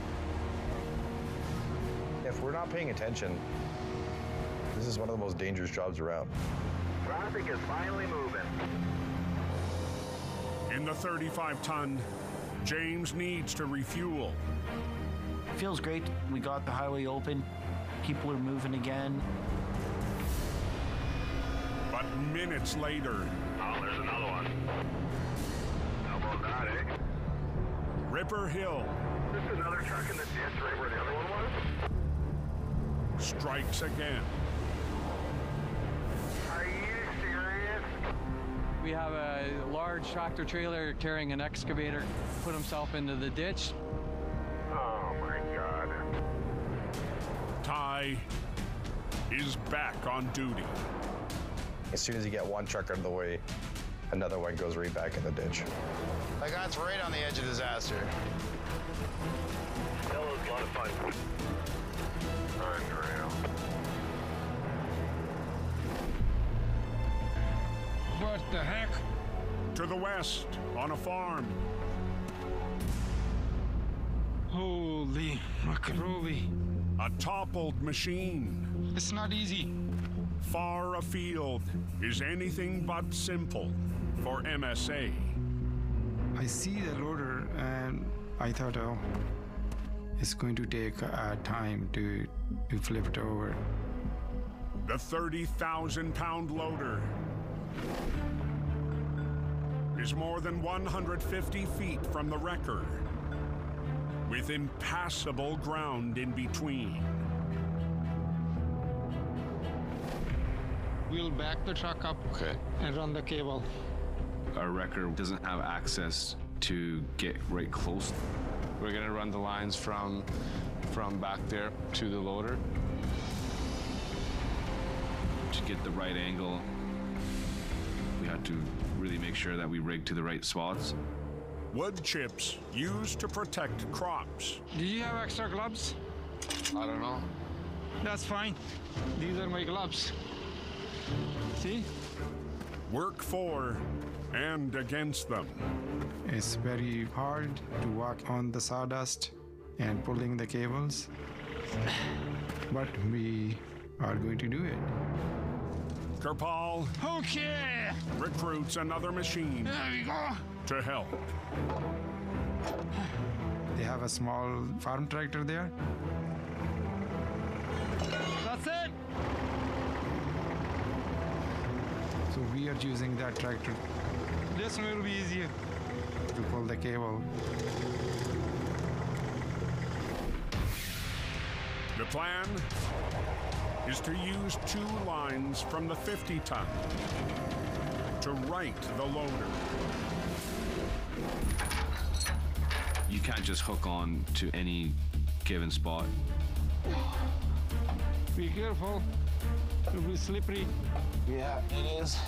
If we're not paying attention, this is one of the most dangerous jobs around. Traffic is finally moving. In the 35 ton, James needs to refuel. Feels great. We got the highway open. People are moving again. But minutes later, Oh, there's another one. How about that, eh? Ripper Hill This is another truck in the ditch right where the other one was? strikes again. Are you serious? We have a large tractor trailer carrying an excavator put himself into the ditch. Oh my god. Ty is back on duty. As soon as you get one truck out of the way, another one goes right back in the ditch. Like that's right on the edge of disaster. That was a lot of fun. Unreal. What the heck? To the west, on a farm, Holy macaroni. a toppled machine. It's not easy. Far afield is anything but simple for MSA. I see the loader and I thought, oh, it's going to take uh, time to, to flip it over. The 30,000 pound loader is more than 150 feet from the wrecker, with impassable ground in between. We'll back the truck up Okay. and run the cable. Our wrecker doesn't have access to get right close. We're gonna run the lines from from back there to the loader. To get the right angle, we had to really make sure that we rig to the right spots. Wood chips used to protect crops. Do you have extra gloves? I don't know. That's fine. These are my gloves. See? Work for and against them. It's very hard to walk on the sawdust and pulling the cables, but we are going to do it. Kirpal Okay, recruits another machine there we go. to help. They have a small farm tractor there. We are using that tractor. This one will be easier to pull the cable. The plan is to use two lines from the 50 ton to right the loader. You can't just hook on to any given spot. Be careful. It'll be slippery. Yeah, it is.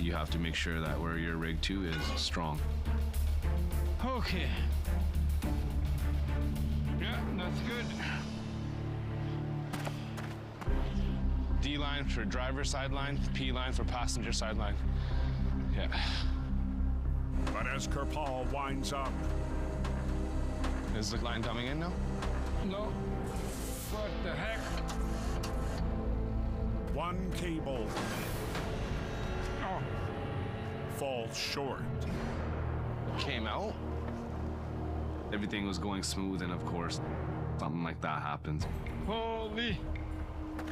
You have to make sure that where your rig rigged to is strong. Okay. Yeah, that's good. D line for driver side line, P line for passenger side line. Yeah. But as Kirpal winds up, Is the line coming in now? No. What the heck? one cable falls short. Came out? Everything was going smooth, and of course, something like that happens. holy.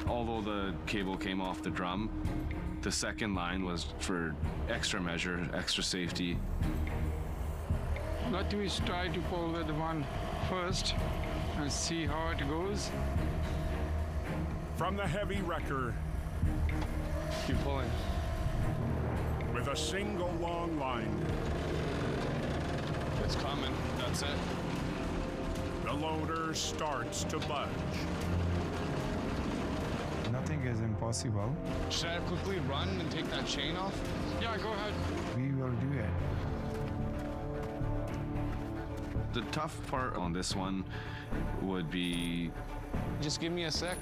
Although the cable came off the drum, the second line was for extra measure, extra safety. Let me try to pull that one first and see how it goes. From the heavy wrecker, Keep pulling. With a single long line, It's coming. That's it. the loader starts to budge. Nothing is impossible. Should I quickly run and take that chain off? Yeah, go ahead. We will do it. The tough part on this one would be Just give me a sec.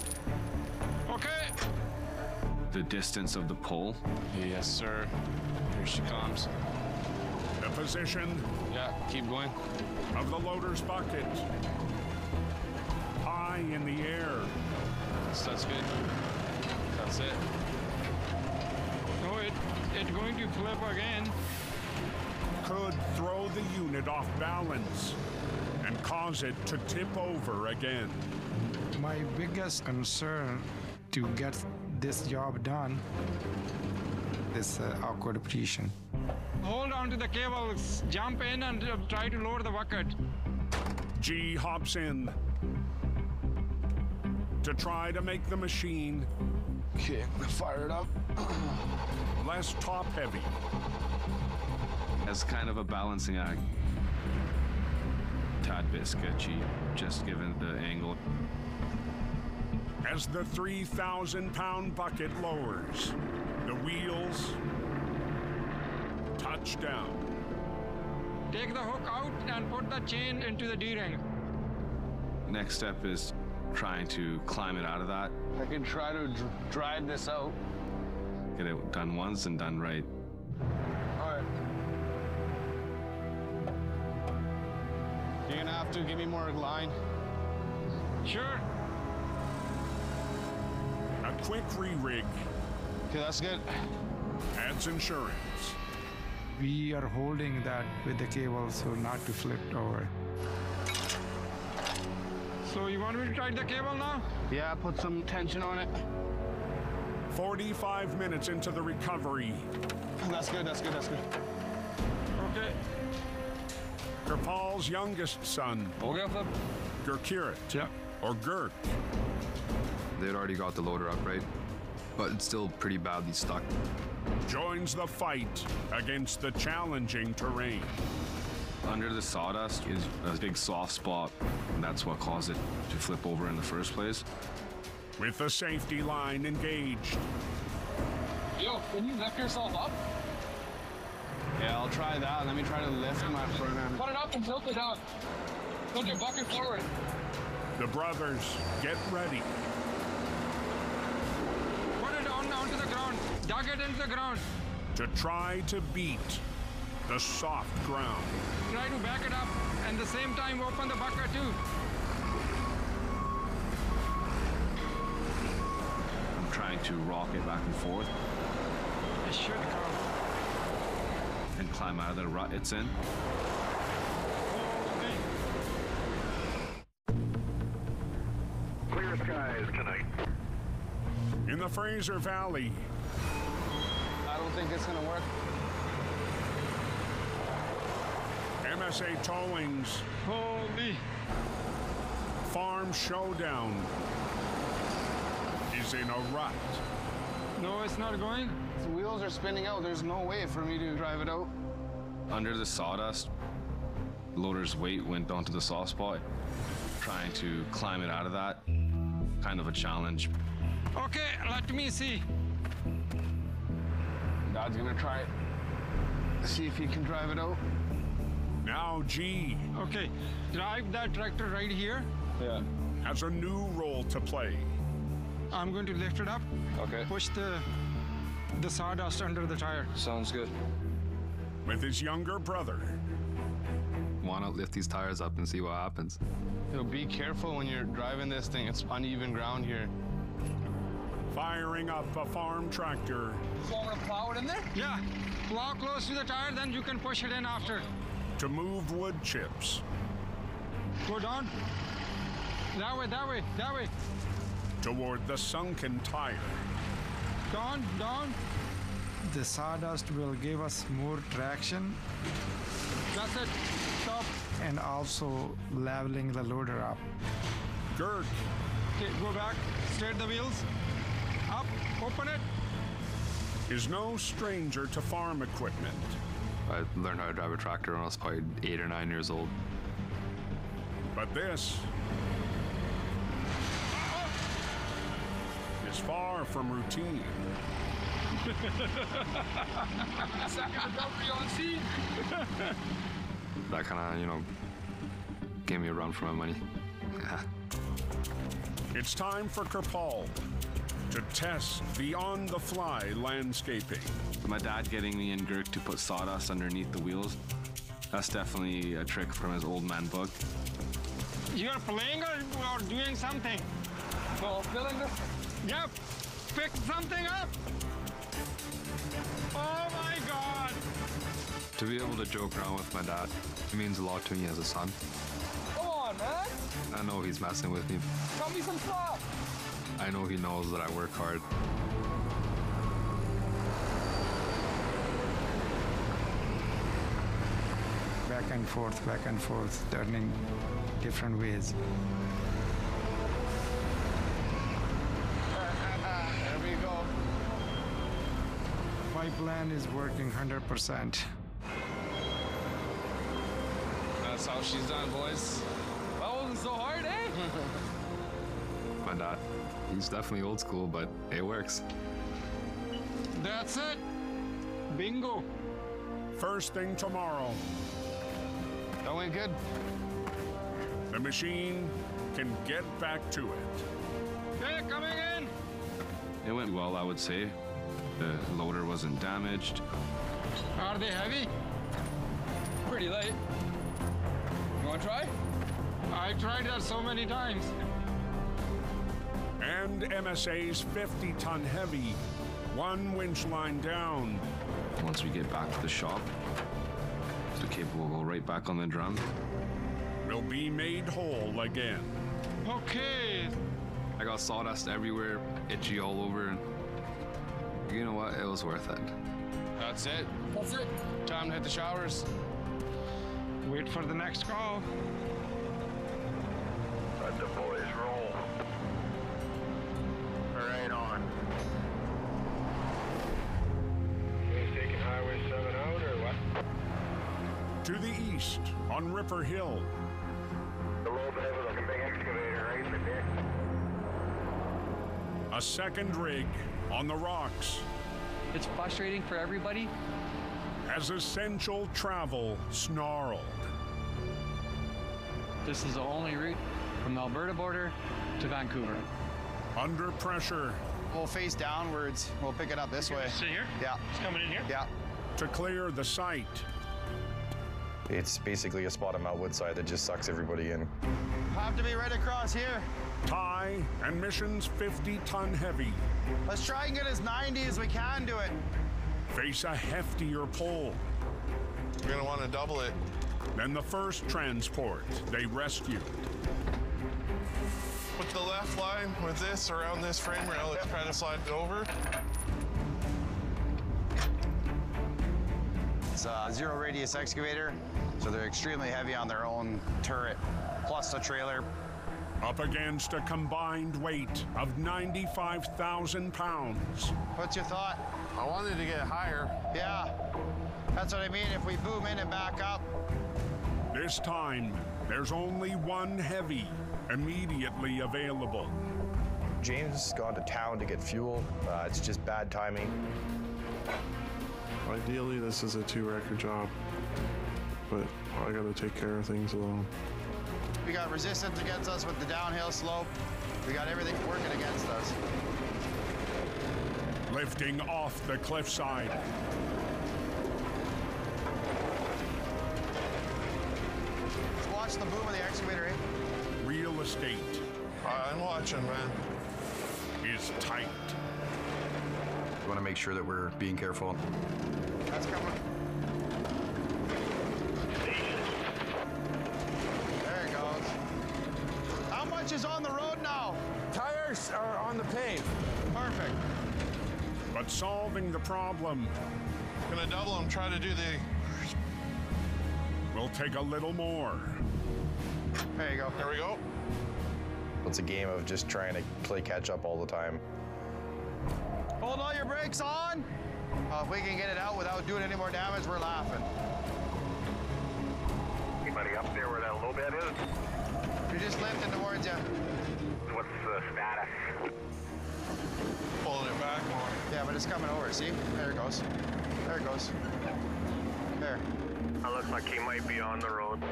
Okay. The distance of the pull. Yes, sir. Here she comes. The position Yeah, keep going. of the loader's bucket. High in the air. That's, that's good. That's it. Oh, it, it's going to flip again. Could throw the unit off balance and cause it to tip over again. My biggest concern to get this job done this uh, awkward position. Hold on to the cables, jump in and uh, try to lower the bucket. G hops in to try to make the machine Okay, fire it up. less top heavy. As kind of a balancing act. Tad bit sketchy, just given the angle. As the 3,000 pound bucket lowers, the wheels touch down. Take the hook out and put the chain into the D-ring. Next step is trying to climb it out of that. I can try to dr- drive this out. Get it done once and done right. All right. You're gonna have to give me more line. Sure. A quick re-rig Okay, that's good. adds insurance. We are holding that with the cable so not to flip over. So you want me to tighten the cable now? Yeah, put some tension on it. 45 minutes into the recovery, That's good, that's good, that's good. Okay. Kirpal's youngest son, Gurkirat, Yeah. or Gurk, They'd already got the loader upright, but it's still pretty badly stuck. joins the fight against the challenging terrain. Under the sawdust is a big soft spot, and that's what caused it to flip over in the first place. With the safety line engaged, Yo, can you lift yourself up? Yeah, I'll try that. Let me try to lift my front end. Put it up and tilt it down. Put your bucket forward. the brothers get ready. Put it on onto the ground. Dug it into the ground. to try to beat the soft ground. Try to back it up and the same time open the bucket too. I'm trying to rock it back and forth It should come. and climb out of the rut it's in. Clear skies tonight. In the Fraser Valley, I don't think it's gonna work. MSA Towing's Holy. Farm Showdown is in a rut. No, it's not going. The wheels are spinning out. There's no way for me to drive it out. Under the sawdust, loader's weight went onto the soft spot. Trying to climb it out of that, kind of a challenge. Okay, let me see. Dad's gonna try it. See if he can drive it out. Now G Okay, drive that tractor right here. Yeah. has a new role to play. I'm going to lift it up. Okay. Push the the sawdust under the tire. Sounds good. With his younger brother, Why not lift these tires up and see what happens? Yo, be careful when you're driving this thing. It's uneven ground here. Firing up a farm tractor So I'm gonna plow it in there? Yeah. Plow close to the tire, then you can push it in after. to move wood chips Go down. That way, that way, that way. toward the sunken tire. Down, down. The sawdust will give us more traction That's it. Stop. and also leveling the loader up. Gert Okay, go back. Straight the wheels. Open it. is no stranger to farm equipment. I learned how to drive a tractor when I was probably eight or nine years old. But this is far from routine. Second recovery on scene. That kind of, you know, gave me a run for my money. It's time for Kirpal to test the on the fly landscaping. My dad getting me and Gurk to put sawdust underneath the wheels That's definitely a trick from his old man book. You're playing or, or doing something? Well, filling this? Yep. Pick something up. Oh my God. To be able to joke around with my dad, it means a lot to me as a son. Come on, man. I know he's messing with me. Cut me some slack. I know he knows that I work hard. Back and forth, back and forth, turning different ways. there we go. My plan is working 100%. That's how she's done, boys. That wasn't so hard, eh? My dad, he's definitely old school, but it works. That's it. Bingo. First thing tomorrow, That went good. the machine can get back to it. Okay, coming in. It went well, I would say. The loader wasn't damaged. Are they heavy? Pretty light. You want to try? I've tried that so many times. And MSA's 50 ton heavy, one winch line down. Once we get back to the shop, the cable will go right back on the drum. We'll be made whole again. Okay. I got sawdust everywhere, itchy all over. and You know what? It was worth it. That's it. That's it. Time to hit the showers. Wait for the next call. Ripper Hill, The low bed with a big excavator right in the ditch. a second rig on the rocks It's frustrating for everybody. as essential travel snarled. This is the only route from the Alberta border to Vancouver. Under pressure We'll face downwards. We'll pick it up this way. Sit here? Yeah. It's coming in here? Yeah. to clear the site. It's basically a spot on Mount Woodside that just sucks everybody in. Have to be right across here. Ty and missions 50 ton heavy Let's try and get as 90 as we can do it. face a heftier pull We're gonna want to double it. than the first transport they rescued. With the left line, with this around this frame rail, let's try to slide it over. It's a zero radius excavator, so they're extremely heavy on their own turret, plus the trailer. Up against a combined weight of 95,000 pounds. What's your thought? I wanted to get higher. Yeah. That's what I mean. If we boom in and back up, This time, there's only one heavy immediately available. James has gone to town to get fuel. Uh, it's just bad timing. Ideally, this is a two-wrecker job, but I gotta take care of things alone. we got resistance against us with the downhill slope. We got everything working against us. Lifting off the cliffside. Let's watch the boom of the excavator, eh? Real estate I'm watching, man. is tight. We want to make sure that we're being careful. That's coming. There it goes. How much is on the road now? Tires are on the pave. Perfect. But solving the problem Gonna double them, try to do the. We'll take a little more. There you go. There we go. It's a game of just trying to play catch up all the time. Hold all your brakes on. Uh, if we can get it out without doing any more damage, we're laughing. Anybody up there where that low bed is? You're just lifting towards you. What's the status? Pulling it back more. Yeah, but it's coming over. See? There it goes. There it goes. There. That looks like he might be on the road.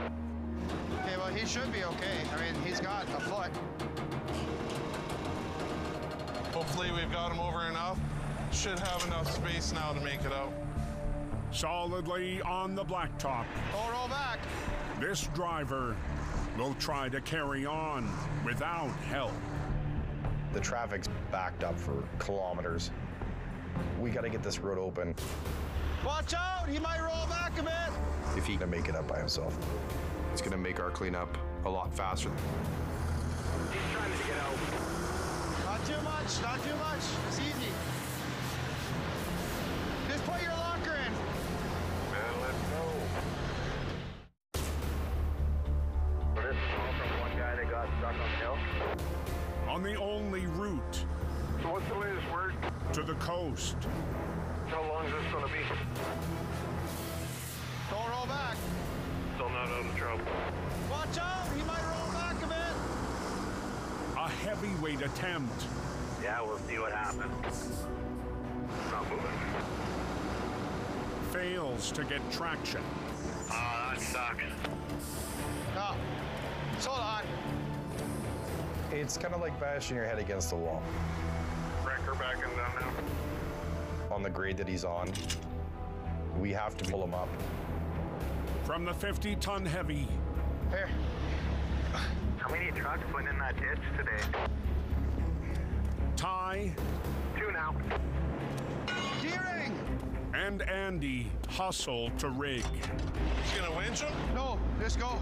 Okay, well, he should be okay. I mean, he's got a foot. Hopefully, we've got him over enough. Should have enough space now to make it out. Solidly on the blacktop. Don't roll back. This driver will try to carry on without help. The traffic's backed up for kilometers. We got to get this road open Watch out! He might roll back a bit. if he can make it up by himself. It's going to make our cleanup a lot faster. Not too much. Not too much. It's easy. Just put your locker in. Man, let's go. This is all from one guy that got stuck on the hill. On the only route So what's the latest word? to the coast. How long is this gonna be? Don't roll back. Still not out of trouble. Watch out! He might roll back a bit. A heavyweight attempt. Yeah, we'll see what happens. Not moving. Fails to get traction. Ah, that sucks. No. Hold on. It's kind of like bashing your head against the wall. Wrecker backing down now. On the grade that he's on, we have to pull him up. From the 50 ton heavy, Here. How many trucks went in that ditch today? Ty Two now. Gearing. and Andy hustle to rig. He's gonna winch him? No, just go.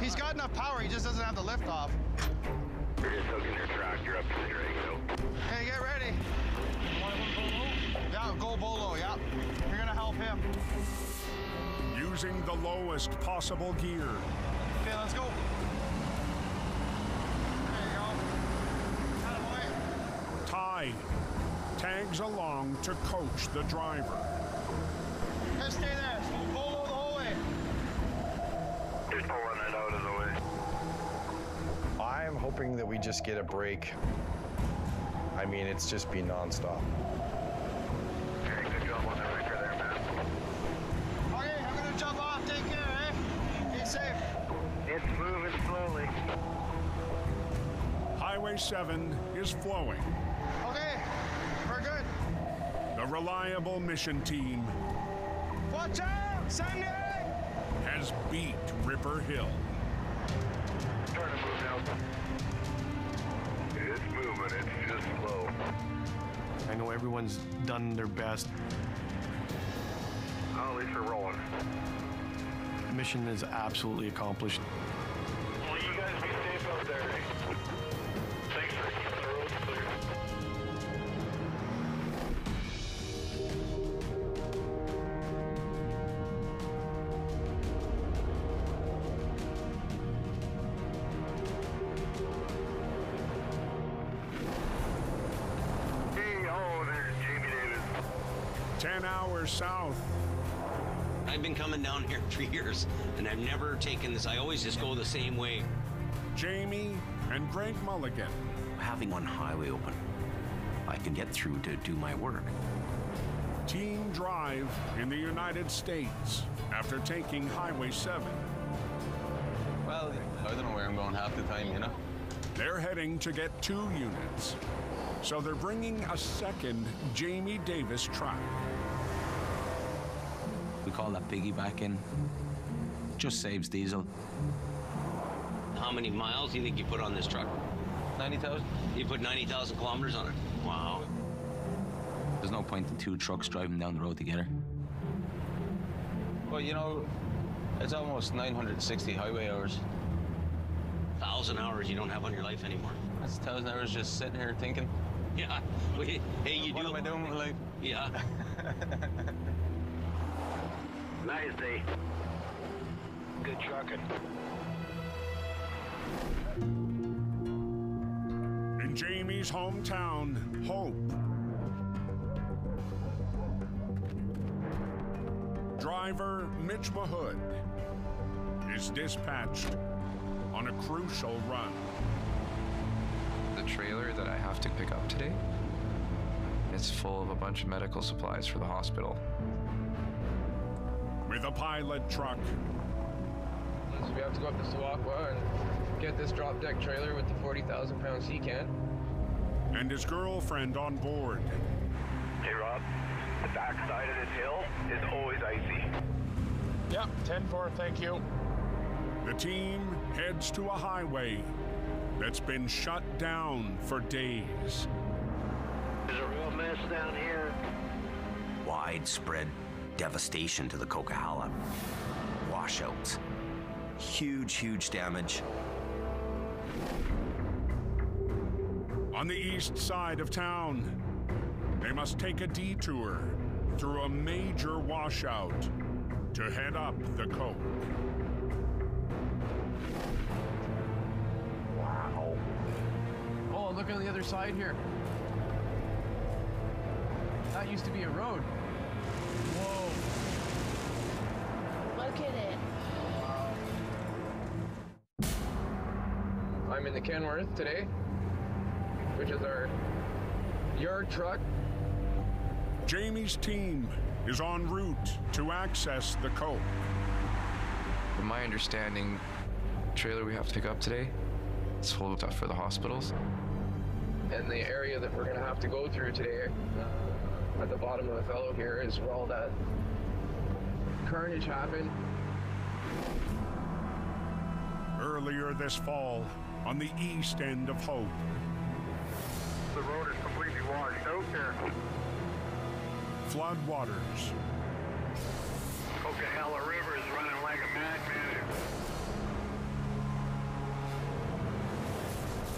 He's got enough power. He just doesn't have the lift off. You're just hooking your tractor up to the drag, so. Hey, get ready. Yeah, go bolo. Yeah. You're gonna help him. Using the lowest possible gear. Okay, let's go. There you go. Attaboy. Ty tags along to coach the driver. Just stay there. Bolo the whole way. Just pulling it out of the way. I'm hoping that we just get a break. I mean, it's just been nonstop. Okay, good job on the wrecker there, man. Okay, I'm gonna jump off. Take care, eh? Be safe. It's moving slowly. Highway 7 is flowing. Okay. The reliable mission team Watch out! Send it! has beat Ripper Hill. Starting to move now. It's moving, it's just slow. I know everyone's done their best. Oh, at least we're rolling. Mission is absolutely accomplished. Down here for years, and I've never taken this. I always just go the same way. Jamie and Greg Mulligan. Having one highway open, I can get through to do my work. Team drive in the United States after taking Highway 7. Well, I don't know where I'm going half the time, you know? They're heading to get two units. So they're bringing a second Jamie Davis truck. We call that piggybacking. Just saves diesel. How many miles do you think you put on this truck? 90,000. You put 90,000 kilometers on it? Wow. There's no point in two trucks driving down the road together. Well, you know, it's almost 960 highway hours. Thousand hours you don't have on your life anymore. That's thousand hours just sitting here thinking. Yeah. We, hey, you what do. am I doing with my life? Yeah. Nice day. Good trucking. In Jamie's hometown, Hope. Driver Mitch Mahood is dispatched on a crucial run. The trailer that I have to pick up today, it's full of a bunch of medical supplies for the hospital. With a pilot truck, So we have to go up to Sawakwa and get this drop deck trailer with the 40,000 pound sea can. and his girlfriend on board. Hey, Rob. The backside of this hill is always icy. Yep, 10-4, thank you. The team heads to a highway that's been shut down for days. There's a real mess down here. Widespread devastation to the Coquihalla. Washouts. Huge, huge damage. On the east side of town, they must take a detour through a major washout to head up the Coke. Wow. Oh, look on the other side here. That used to be a road. Kenworth today, which is our yard truck. Jamie's team is en route to access the Coke. From my understanding, trailer we have to pick up today is full of stuff for the hospitals. And the area that we're going to have to go through today uh, at the bottom of the fellow here is where all that carnage happened. Earlier this fall, on the east end of Hope, The road is completely washed out there. flood waters Coquihalla River is running like a madman.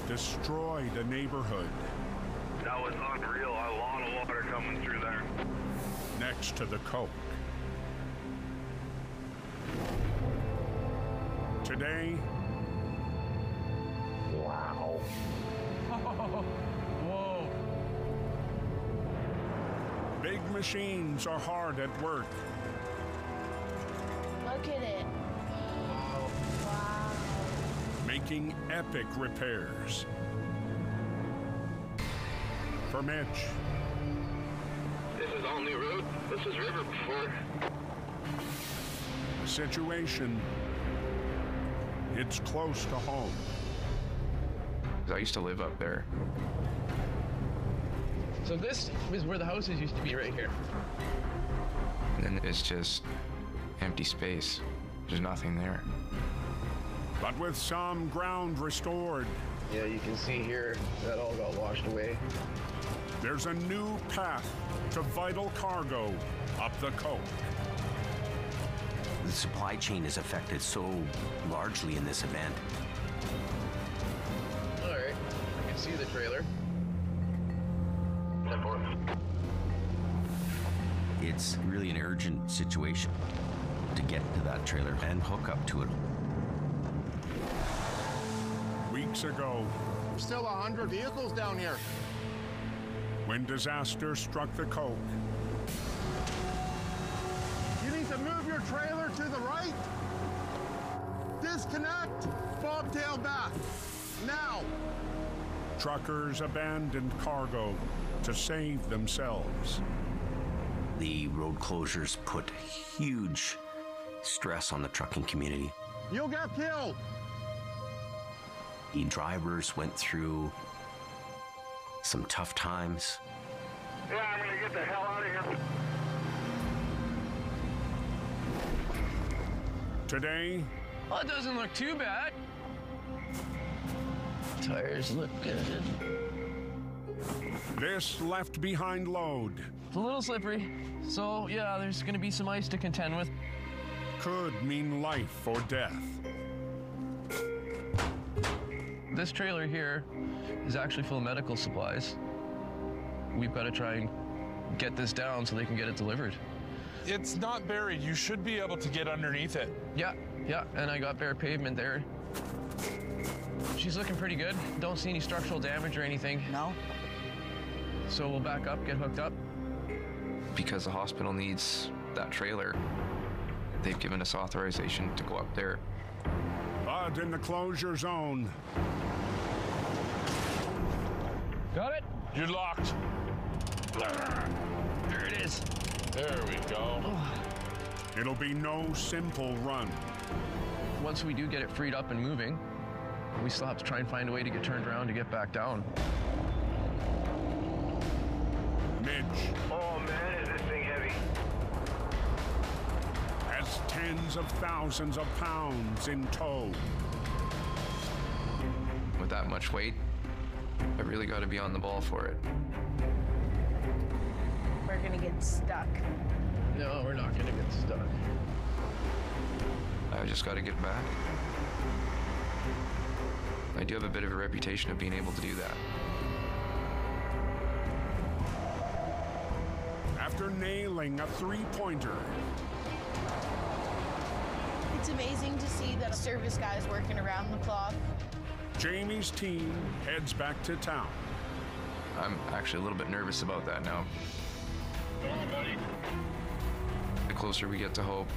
destroyed a neighborhood That was unreal. A lot of water coming through there. next to the Coke. Today, Wow. Whoa. big machines are hard at work. Look at it. Wow. making epic repairs. For Mitch, This is all new road. This is river before. the situation it's close to home. 'Cause I used to live up there. So this is where the houses used to be right here. And then it's just empty space. There's nothing there. But with some ground restored, Yeah, you can see here that all got washed away. there's a new path to vital cargo up the Coke. The supply chain is affected so largely in this event. Trailer. It's really an urgent situation to get to that trailer and hook up to it. Weeks ago, Still a hundred vehicles down here. when disaster struck the Coke, You need to move your trailer to the right. Disconnect. Bobtail back. Now. Truckers abandoned cargo to save themselves. The road closures put huge stress on the trucking community. You'll get killed. The drivers went through some tough times. Yeah, I'm gonna get the hell out of here. Today, Well, it doesn't look too bad. Tires look good. this left behind load It's a little slippery. So, yeah, there's going to be some ice to contend with. could mean life or death. This trailer here is actually full of medical supplies. We've got to try and get this down so they can get it delivered. It's not buried. You should be able to get underneath it. Yeah, yeah, and I got bare pavement there. She's looking pretty good. Don't see any structural damage or anything. No. So we'll back up, get hooked up. Because the hospital needs that trailer, they've given us authorization to go up there. But in the closure zone, Got it? You're locked. There it is. There we go. it'll be no simple run. Once we do get it freed up and moving, we slaps try and find a way to get turned around to get back down. Mitch. Oh man, is this thing heavy. Has tens of thousands of pounds in tow. With that much weight, I really got to be on the ball for it. We're gonna get stuck. No, we're not gonna get stuck. I just got to get back. I do have a bit of a reputation of being able to do that. After nailing a three pointer, It's amazing to see that service guys working around the clock. Jamie's team heads back to town. I'm actually a little bit nervous about that now. The closer we get to Hope,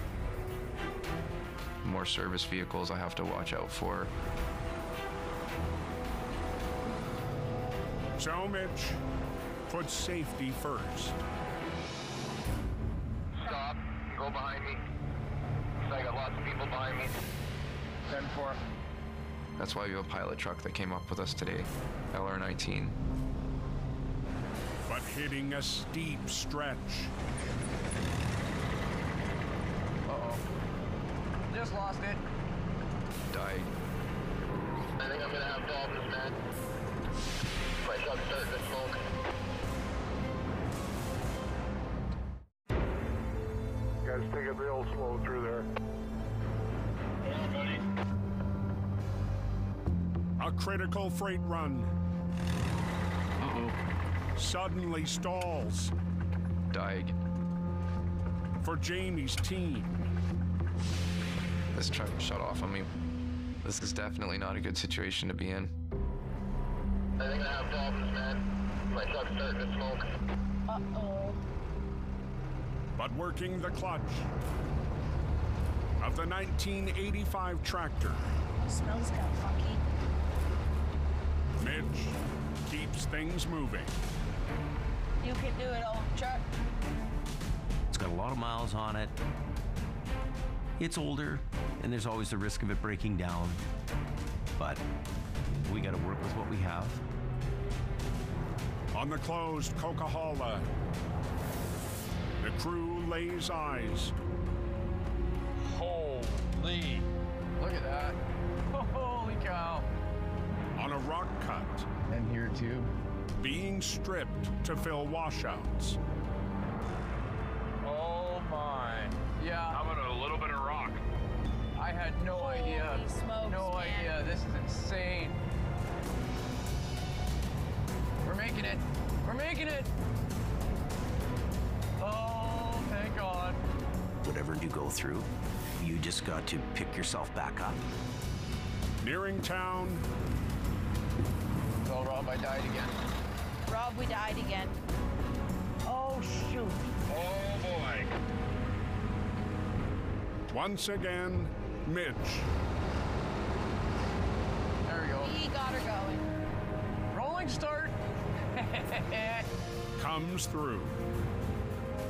the more service vehicles I have to watch out for. So Mitch put safety first. Stop. Go behind me. I got lots of people behind me. 10 4. That's why we have a pilot truck that came up with us today, LR19. But hitting a steep stretch. Uh-oh. Just lost it. Died. Critical freight run. Uh-oh. Suddenly stalls. Died. For Jamie's team. This truck shut off on me. This is definitely not a good situation to be in. I think I have problems, man. My truck's starting to smoke. Uh-oh. But working the clutch of the 1985 tractor, Smells kind of funky. Mitch keeps things moving. You can do it, old truck. It's got a lot of miles on it. It's older, and there's always the risk of it breaking down. But we got to work with what we have. On the closed Coquihalla, the crew lays eyes Holy. Look at that. Holy cow. On a rock cut And here too. being stripped to fill washouts. Oh my. Yeah. How about a little bit of rock? I had no idea. Smokes, no man. idea. This is insane. We're making it. We're making it. Oh, thank God. Whatever you go through, you just got to pick yourself back up. Nearing town, Well, Rob, I died again. Rob, we died again. Oh, shoot. Oh boy. once again, Mitch There we go. We got her going. Rolling start. comes through.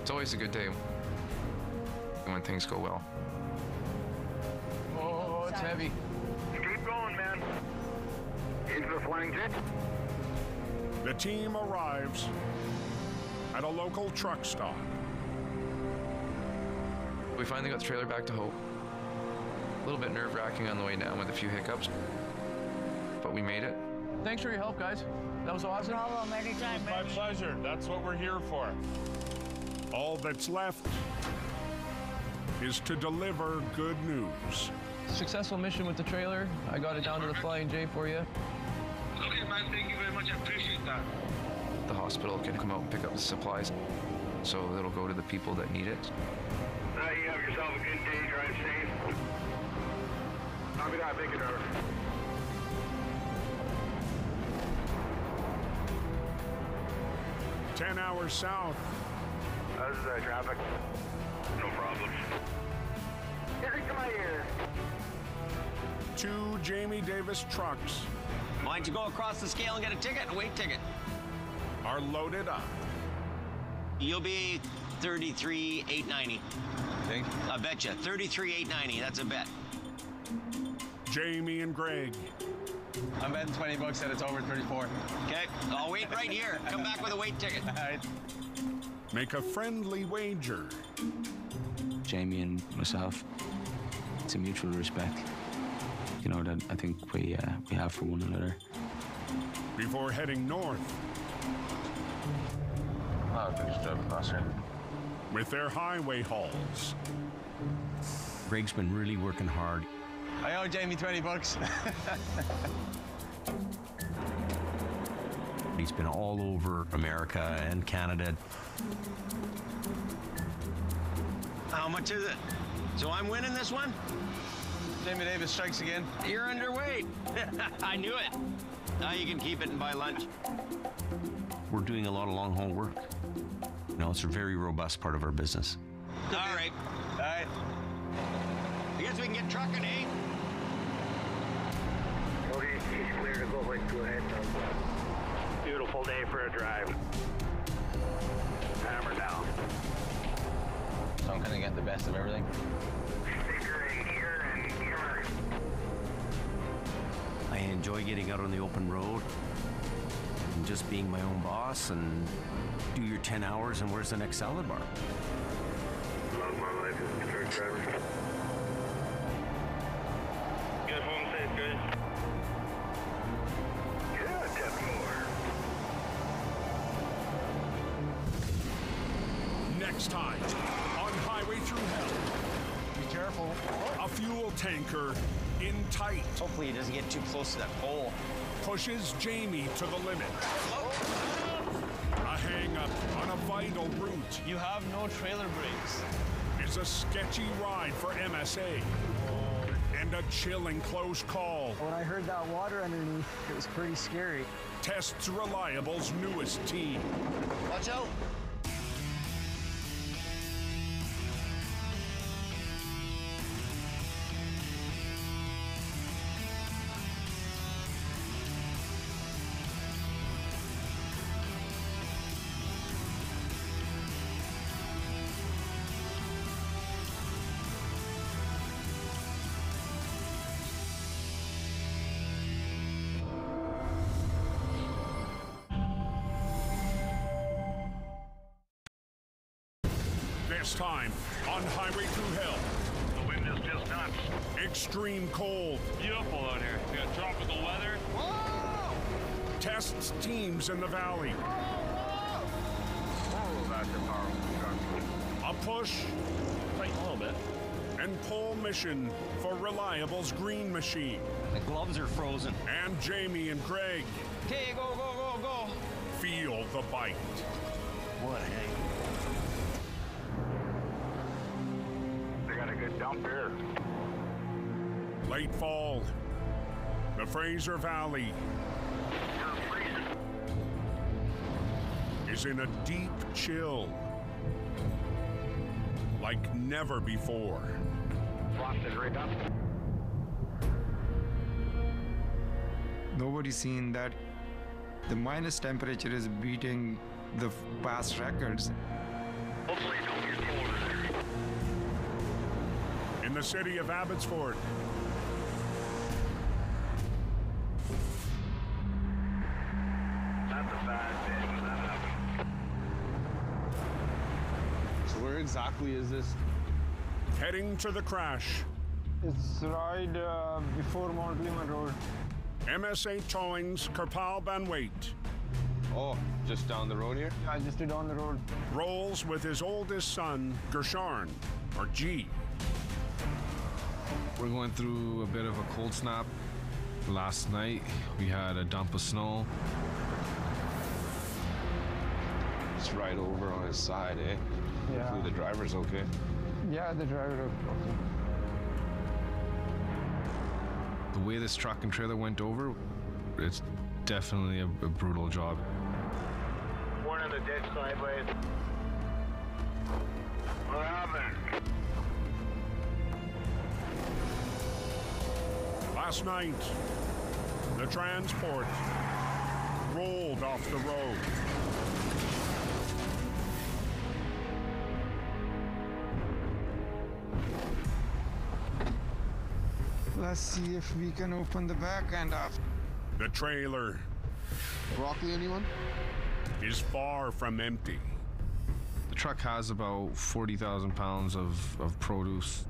It's always a good day when things go well. oh, it's heavy. Keep going, man. Into the Flying J. The team arrives at a local truck stop. We finally got the trailer back to Hope. A little bit nerve wracking on the way down with a few hiccups, but we made it. Thanks for your help, guys. That was awesome. Problem anytime, My pleasure. That's what we're here for. All that's left is to deliver good news. Successful mission with the trailer. I got it down to the Flying J for you. Okay, man. Thank you very much. I appreciate that. The hospital can come out and pick up the supplies, so it'll go to the people that need it. Now you have yourself a good day. Drive safe. Copy that. Thank you, driver. Ten hours south, This is uh, traffic. No problem. Here to my ear. two Jamie Davis trucks Why don't you go across the scale and get a ticket, a weight ticket? are loaded up. You'll be 33 890. Think? I bet you 33 890. That's a bet. Jamie and Greg I'm betting 20 bucks that it's over 34. Okay, I'll wait right here. Come back with a weight ticket. make a friendly wager Jamie and myself. It's a mutual respect, you know, that I think we uh, we have for one another. Before heading north Oh, we just drove across here. with their highway hauls. Greg's been really working hard. I owe Jamie 20 bucks. He's been all over America and Canada. How much is it? So I'm winning this one? Jamie Davis strikes again. You're underweight. I knew it. Now you can keep it and buy lunch. We're doing a lot of long haul work. You know, it's a very robust part of our business. All right. All right. I guess we can get trucking, eh? Okay, he's clear to go, like, go ahead. Beautiful day for a drive. Hammer down. So I'm gonna get the best of everything. I enjoy getting out on the open road and just being my own boss and do your 10 hours and where's the next salad bar? Love my life as Hopefully he doesn't get too close to that pole. Pushes Jamie to the limit. A hang up on a vital route. You have no trailer brakes. Is a sketchy ride for MSA. And a chilling close call. When I heard that water underneath, it was pretty scary. Tests Reliable's newest team. Watch out. This time on Highway Thru Hell. The wind is just nuts. Extreme cold. Beautiful out here. We got tropical weather. Tests teams in the valley. Oh, that's a powerful truck. A push Tight a little bit. and pull mission for Reliable's green machine. The gloves are frozen. And Jamie and Craig. Okay, go, go, go, go. feel the bite. What a hang. They got a good dump here. Late fall. The Fraser Valley is in a deep chill. Like never before. Frosted right up. Nobody's seen that the minus temperature is beating the past records. Hopefully don't get colder there. In the city of Abbotsford, That's a bad day when. So where exactly is this? heading to the crash. It's right uh, before Mount Lehman Road. MSA Towing's Kirpal Banwait Oh, just down the road here? Yeah, just down the road. rolls with his oldest son, Gersharn, or G. We're going through a bit of a cold snap. Last night we had a dump of snow. It's right over on his side, eh? Yeah. Hopefully the driver's okay. Yeah, the driver. Okay. The way this truck and trailer went over, it's definitely a, a brutal job. One in the ditch sideways. What happened? Last night, the transport rolled off the road. Let's see if we can open the back end up. The trailer Broccoli, anyone? is far from empty. The truck has about 40,000 pounds of, of produce.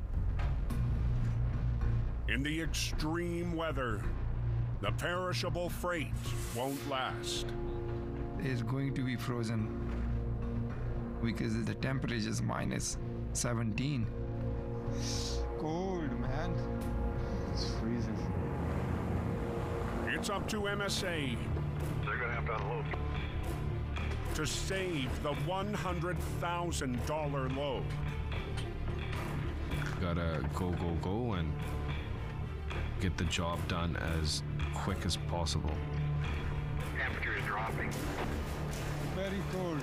In the extreme weather, the perishable freight won't last. It's going to be frozen because the temperature is minus 17. Cold, man. It's freezing. It's up to MSA They're gonna have to unload. to save the $100,000 load. Gotta go, go, go, and get the job done as quick as possible. Temperature is dropping. Very cold.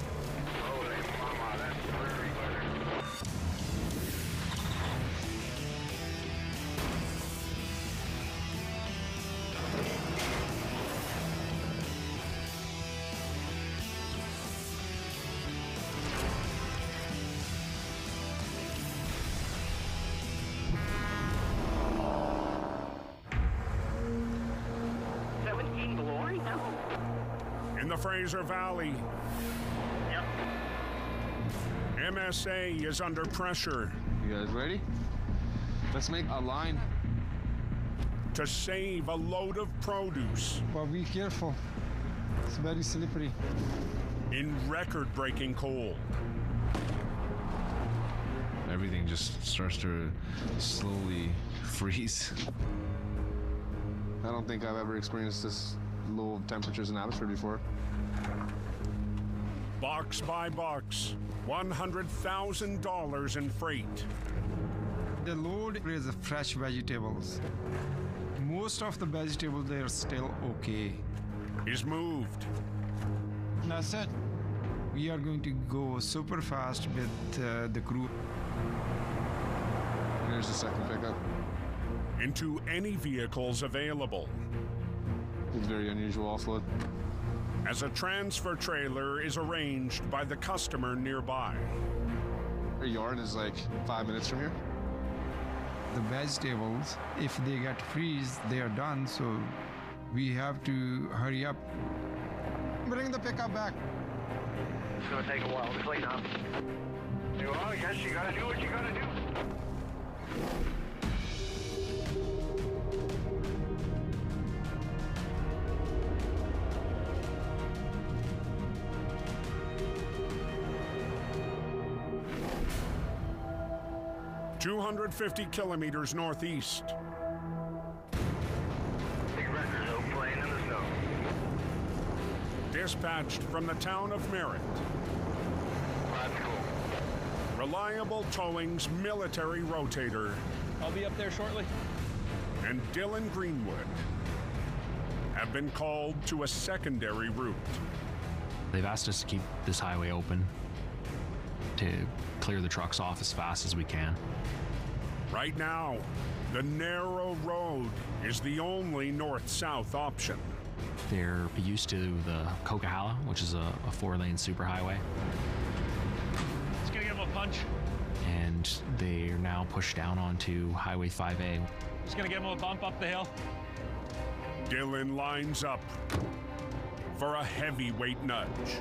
Fraser Valley, MSA is under pressure You guys ready? Let's make a line. to save a load of produce But be careful. It's very slippery. in record breaking cold. Everything just starts to slowly freeze. I don't think I've ever experienced this low temperatures in Abbotsford before. Box by box, $100,000 in freight. The load is fresh vegetables. Most of the vegetables they are still okay. Is moved. That's it. We are going to go super fast with uh, the crew. Here's the second pickup. Into any vehicles available. It's very unusual offload. As a transfer trailer is arranged by the customer nearby. Our yard is like five minutes from here. The vegetables, if they get freeze, they are done. So we have to hurry up. Bring the pickup back. It's gonna take a while to clean up. Well, I guess you gotta do what you gotta do. Two hundred fifty kilometers northeast. Big record of playing in the snow. Dispatched from the town of Merritt. Cool. Reliable Towing's military rotator I'll be up there shortly. and Dylan Greenwood have been called to a secondary route. They've asked us to keep this highway open to clear the trucks off as fast as we can. Right now, the narrow road is the only north south option. They're used to the Coquihalla, which is a, a four lane superhighway, Just gonna give him a punch. and they are now pushed down onto Highway 5A. Just gonna give him a bump up the hill. Dylan lines up for a heavyweight nudge.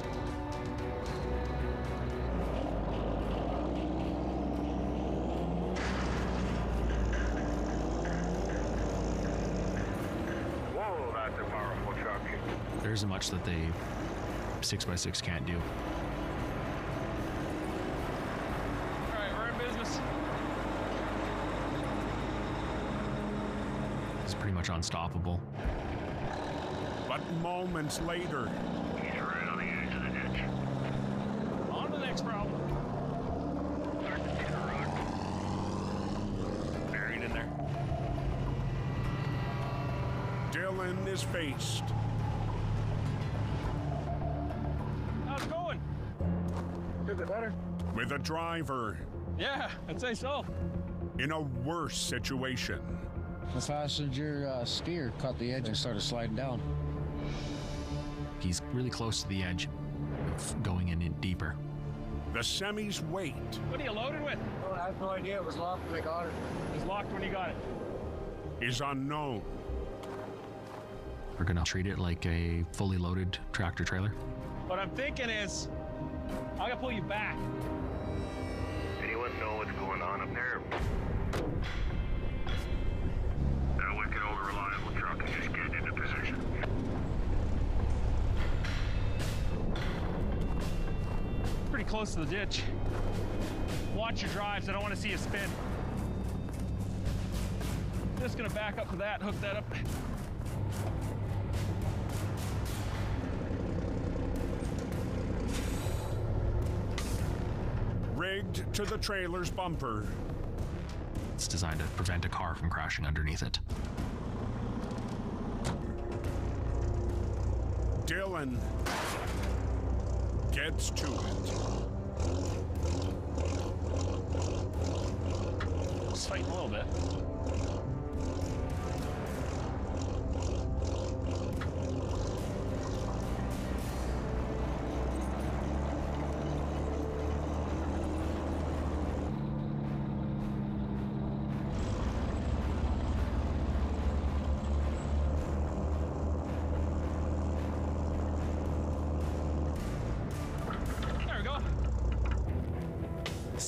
Whoa, that's a powerful truck. There isn't much that they 6x6 can't do. All right, we're in business. It's pretty much unstoppable. But moments later, He's right on the edge of the ditch. On to the next problem. Starting to see the rock. Buried in there. Dylan is faced with a driver Yeah, I'd say so. in a worse situation. The passenger uh, steer caught the edge and started sliding down. He's really close to the edge of going in deeper. The semi's weight What are you loaded with? Oh, I have no idea. It was locked when I got it. It was locked when you got it. is unknown. We're gonna treat it like a fully loaded tractor trailer. What I'm thinking is, I'm gonna pull you back. Know what's going on up there? That wicked old reliable truck is just getting into position. Pretty close to the ditch. Watch your drives. I don't want to see you spin. Just gonna back up to that, hook that up. Rigged to the trailer's bumper. It's designed to prevent a car from crashing underneath it. Dylan gets to it. Just fighting a little bit.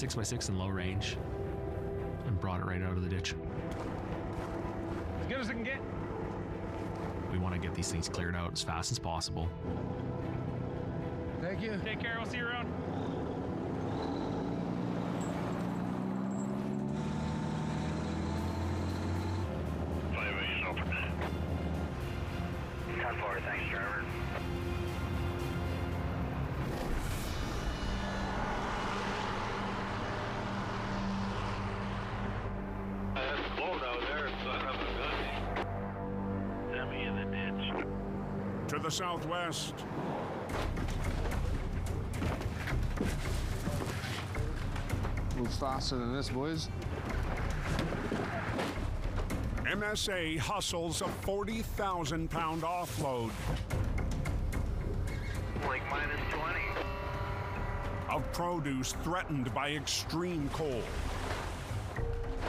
6 by 6 in low range and brought it right out of the ditch. As good as it can get. We want to get these things cleared out as fast as possible. Thank you. Take care. We'll see you around. To the southwest. Move faster than this, boys. MSA hustles a 40,000 pound offload Like minus 20. of produce threatened by extreme cold.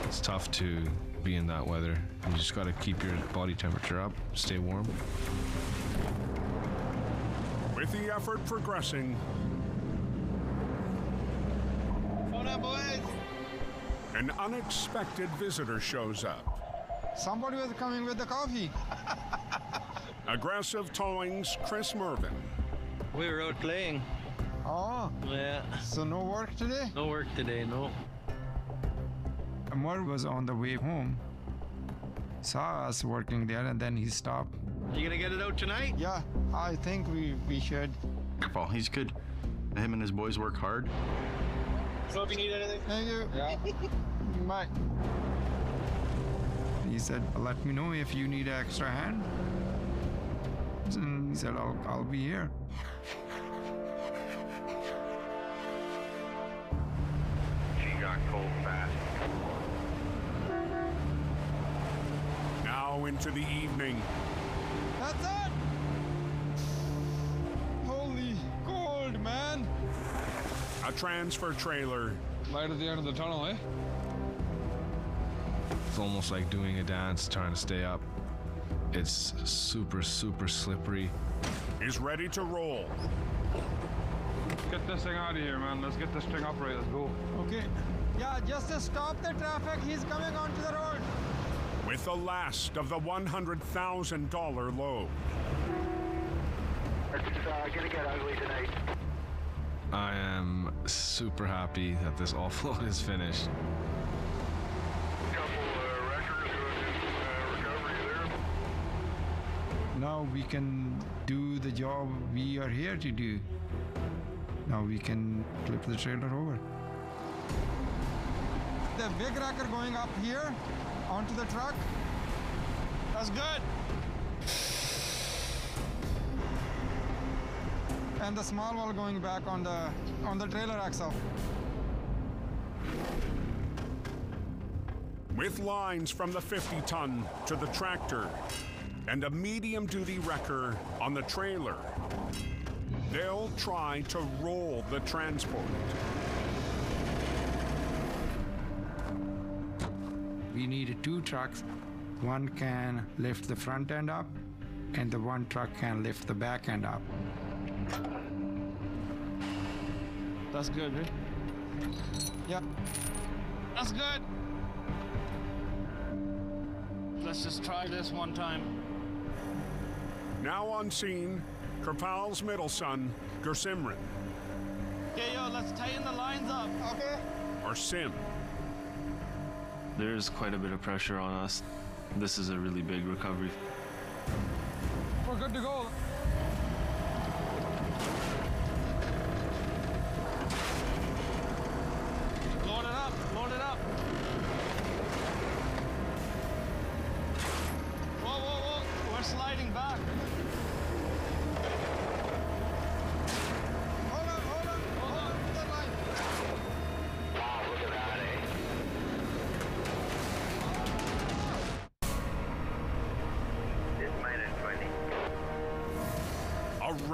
It's tough to be in that weather. You just got to keep your body temperature up, stay warm. With the effort progressing, Hold up, boys. an unexpected visitor shows up. Somebody was coming with the coffee. Aggressive Towing's Chris Mervin. We were out playing. Oh, Yeah. so no work today? No work today, no. Amar was on the way home. Saw us working there and then he stopped. You gonna get it out tonight? Yeah, I think we, we should. Well, he's good. Him and his boys work hard. So if you need anything. Thank you. Yeah. Bye. He said, let me know if you need an extra hand. And he said, I'll, I'll be here. She got cold fast. Now into the evening. Transfer trailer Light at the end of the tunnel, eh? It's almost like doing a dance, trying to stay up. It's super, super slippery. is ready to roll. Get this thing out of here, man. Let's get this thing upright. Let's go. Okay. Yeah, just to stop the traffic, he's coming onto the road. with the last of the $100,000 load. It's uh, gonna get ugly tonight. I am super happy that this offload is finished. Couple uh, wreckers doing uh, recovery there. Now we can do the job we are here to do. Now we can flip the trailer over. The big wrecker going up here onto the truck. That's good. And the small one going back on the on the trailer axle. With lines from the 50 ton to the tractor and a medium duty wrecker on the trailer, they'll try to roll the transport. We needed two trucks. One can lift the front end up, and the one truck can lift the back end up. That's good, right? Yep. That's good. Let's just try this one time. Now on scene, Kirpal's middle son, Gursimran, Okay, yo, let's tighten the lines up. Okay. or Sim. There's quite a bit of pressure on us. This is a really big recovery. We're good to go.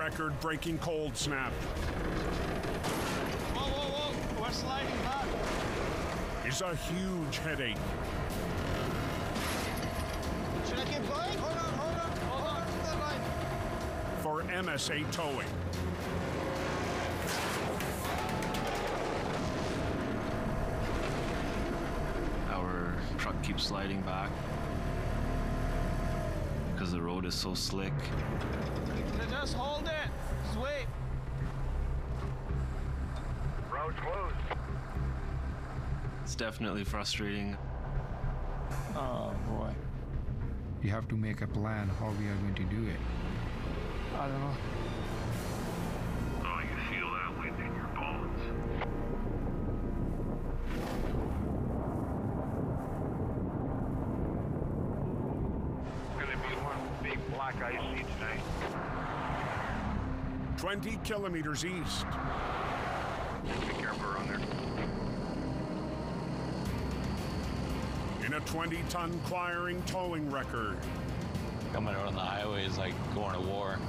Record breaking cold snap Whoa, whoa, whoa, we're sliding back. is a huge headache. Should I keep going? Hold on, hold on, hold on, that line. for MSA Towing. Our truck keeps sliding back because the road is so slick. Just hold it. Just wait. Road's closed. It's definitely frustrating. Oh boy. You have to make a plan how we are going to do it. I don't know. Oh, you feel that wind in your bones. Gonna be one big black ice sheet tonight. 20 kilometers east. Be careful around there. In a 20 ton Quiring Towing wrecker. Coming out on the highway is like going to war.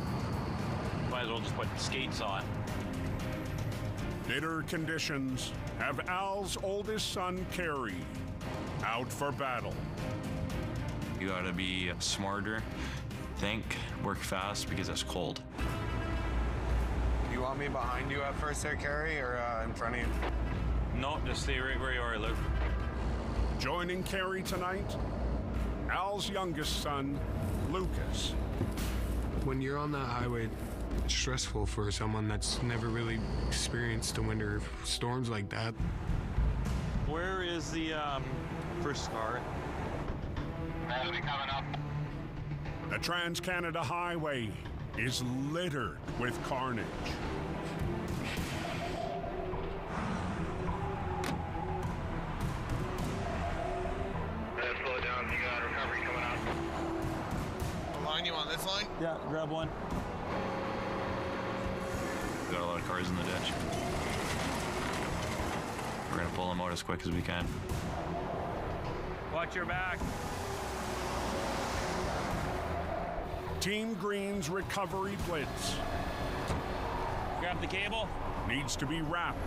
Might as well just put skates on. Bitter conditions have Al's oldest son, Kerry, out for battle. You gotta be smarter, think, work fast because it's cold. You want me behind you at first there, Kerry, or uh, in front of you? No, just stay right where you are, Luke. Joining Kerry tonight, Al's youngest son, Lucas. When you're on that highway, it's stressful for someone that's never really experienced a winter storms like that. Where is the um, first car? Enemy coming up. The Trans Canada Highway is littered with carnage. Slow it down. You got recovery coming out. Line you on this line? Yeah, grab one. Got a lot of cars in the ditch. We're gonna pull them out as quick as we can. Watch your back. Team Green's recovery blitz Grab the cable. needs to be wrapped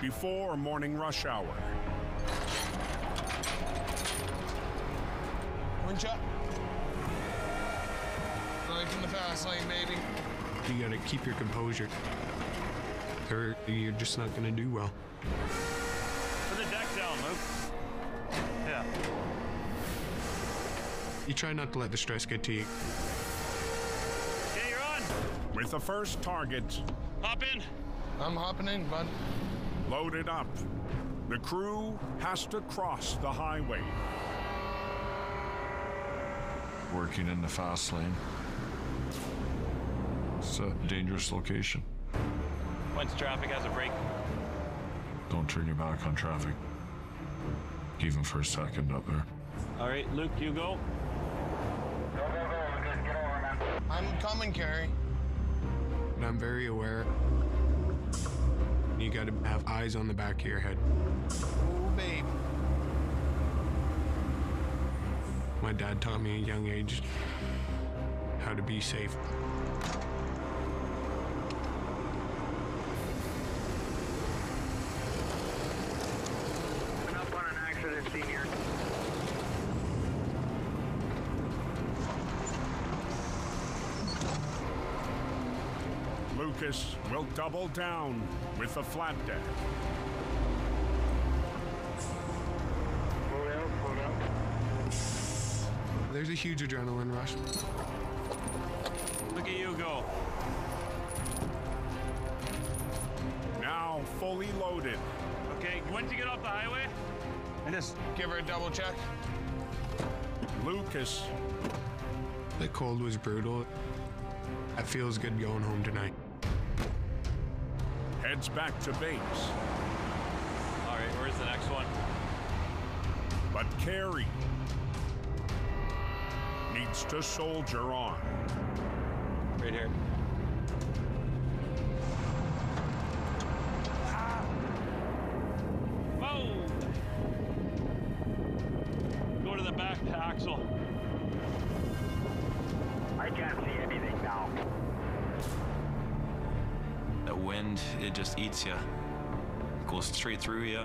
before morning rush hour. One shot. Life in the fast lane, baby. You gotta keep your composure, or you're just not gonna do well. You try not to let the stress get to you. Okay, you're on. With the first target Hop in. I'm hopping in, bud. loaded up, the crew has to cross the highway. Working in the fast lane. It's a dangerous location. Once traffic has a break. Don't turn your back on traffic. Even for a second up there. All right, Luke, you go. Go, go, go. Lucas, get over, man. I'm coming, Kerry. And I'm very aware. You gotta have eyes on the back of your head. Oh, babe. My dad taught me at a young age how to be safe. Coming up on an accident scene here. Lucas will double down with the flat deck. There's a huge adrenaline rush. Look at you go. Now fully loaded. Okay, once you get off the highway, And just give her a double check. Lucas The cold was brutal. It feels good going home tonight. Heads back to base. all right, where's the next one? But Kerry needs to soldier on. Right here. That wind, it just eats you. Goes straight through you.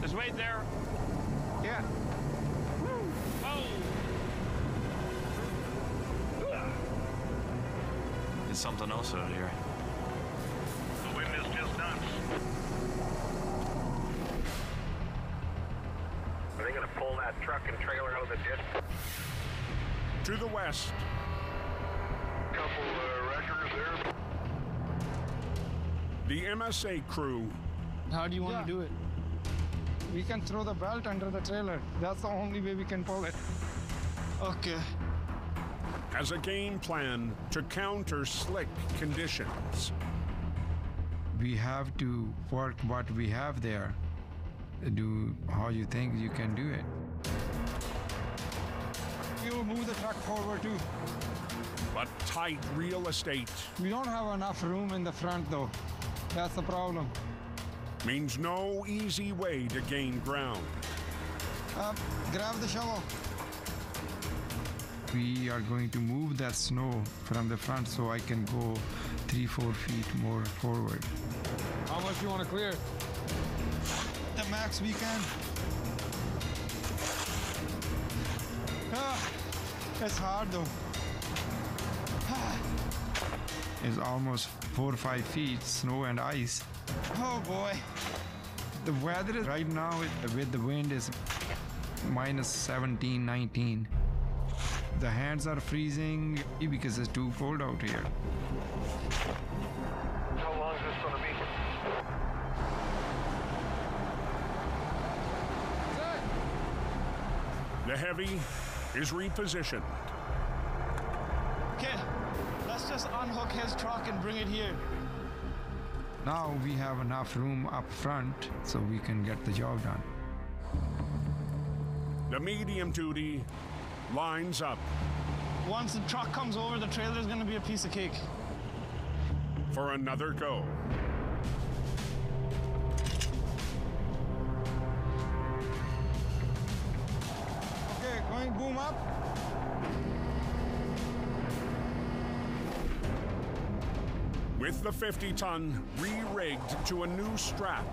Just wait there. Yeah. Oh! It's something else out here. The wind is just nuts. Are they gonna pull that truck and trailer out of the ditch? To the west, Couple uh, wreckers there. The MSA crew How do you want to do it? We can throw the belt under the trailer. That's the only way we can pull it. Okay. As a game plan to counter slick conditions. We have to work what we have there. Do how you think you can do it. We will move the truck forward too. But tight real estate We don't have enough room in the front though. That's the problem. means no easy way to gain ground. Uh, grab the shovel. We are going to move that snow from the front so I can go three, four feet more forward. How much you want to clear? The max we can. Ah, it's hard though. It's almost four or five feet snow and ice. Oh boy. The weather is right now with- with the wind is minus 17, 19. The hands are freezing because it's too cold out here. How long is this gonna be? The heavy is repositioned. Okay, let's just unhook his truck and bring it here. Now we have enough room up front so we can get the job done. The medium duty lines up Once the truck comes over, the trailer's gonna be a piece of cake. for another go. The 50 ton re rigged to a new strap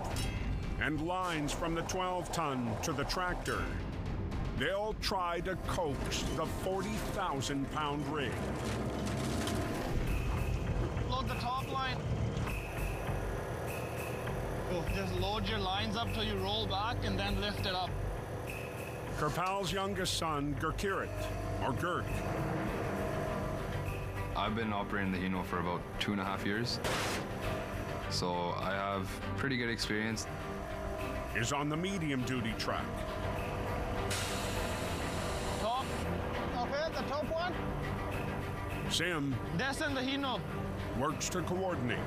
and lines from the 12 ton to the tractor, they'll try to coax the 40,000 pound rig. Load the top line. Oh, just load your lines up till you roll back and then lift it up. Kirpal's youngest son, Gurkirat, or Gurk, I've been operating the Hino for about two and a half years. So I have pretty good experience. is on the medium duty track. Top. Okay, the top one. Sim Descend the Hino. works to coordinate.